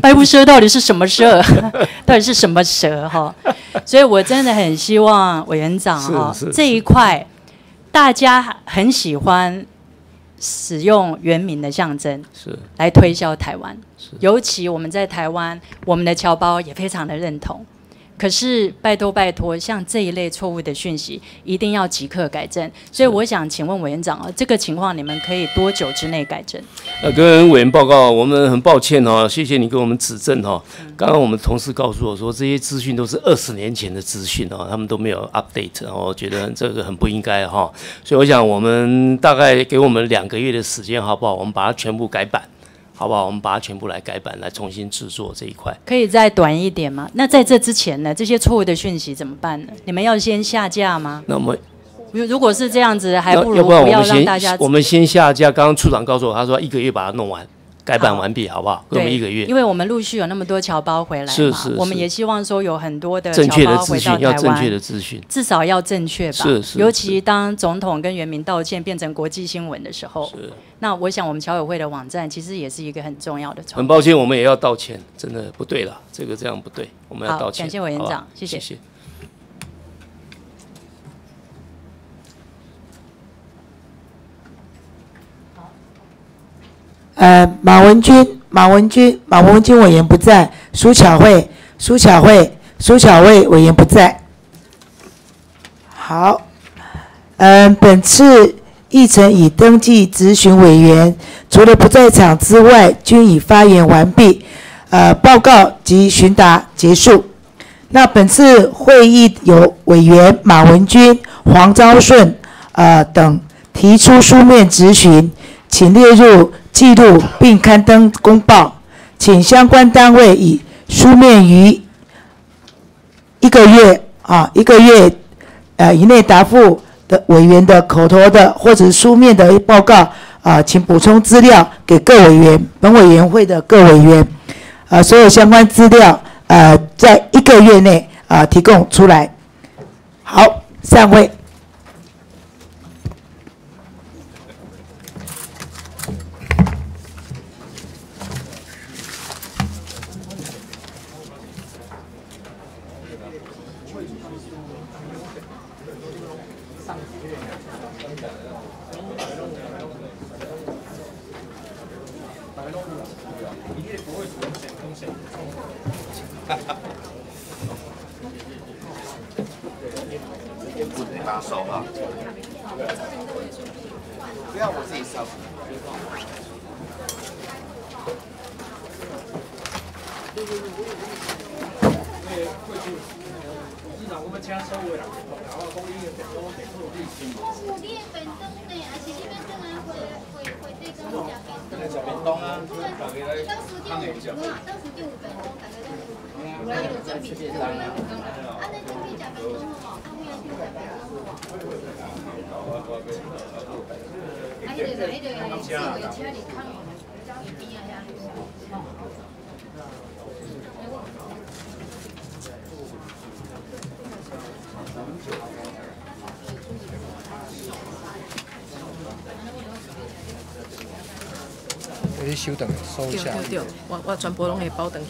百步蛇到底是什么蛇？到底是什么蛇？哈，所以我真的很希望委员长哈这一块，大家很喜欢。使用原民的象征是。来推销台湾，尤其我们在台湾，我们的侨胞也非常的认同。可是拜托拜托，像这一类错误的讯息，一定要即刻改正。所以我想请问委员长啊，这个情况你们可以多久之内改正？呃，跟委员报告，我们很抱歉哦，谢谢你给我们指正哦。刚刚我们同事告诉我说，这些资讯都是二十年前的资讯哦，他们都没有 update，我觉得这个很不应该哈。所以我想，我们大概给我们两个月的时间，好不好？我们把它全部改版。好不好？我们把它全部来改版，来重新制作这一块。可以再短一点吗？那在这之前呢？这些错误的讯息怎么办呢？你们要先下架吗？那我们如如果是这样子，还不如不要让大家。我们先下架。刚刚处长告诉我，他说一个月把它弄完。改版完毕，好不好？给我们一个月。因为我们陆续有那么多侨胞回来是是。我们也希望说有很多的正确的资讯，要正确的资讯，至少要正确吧。是是。尤其当总统跟原民道歉变成国际新闻的时候，是。那我想我们侨委会的网站其实也是一个很重要的。很抱歉，我们也要道歉，真的不对了，这个这样不对，我们要道歉。感谢委员长，谢谢。谢谢。呃，马文君。马文君，马文君委员不在。苏巧慧，苏巧慧，苏巧慧委员不在。好，嗯，本次议程已登记咨询委员，除了不在场之外，均已发言完毕。呃，报告及询答结束。那本次会议有委员马文君、黄昭顺，呃等提出书面质询，请列入。记录并刊登公报，请相关单位以书面于一个月啊一个月呃以内答复的委员的口头的或者书面的报告啊，请补充资料给各委员，本委员会的各委员啊，所有相关资料呃在一个月内啊提供出来。好，散会。稍等，收一下。对对对，我全部拢会包等。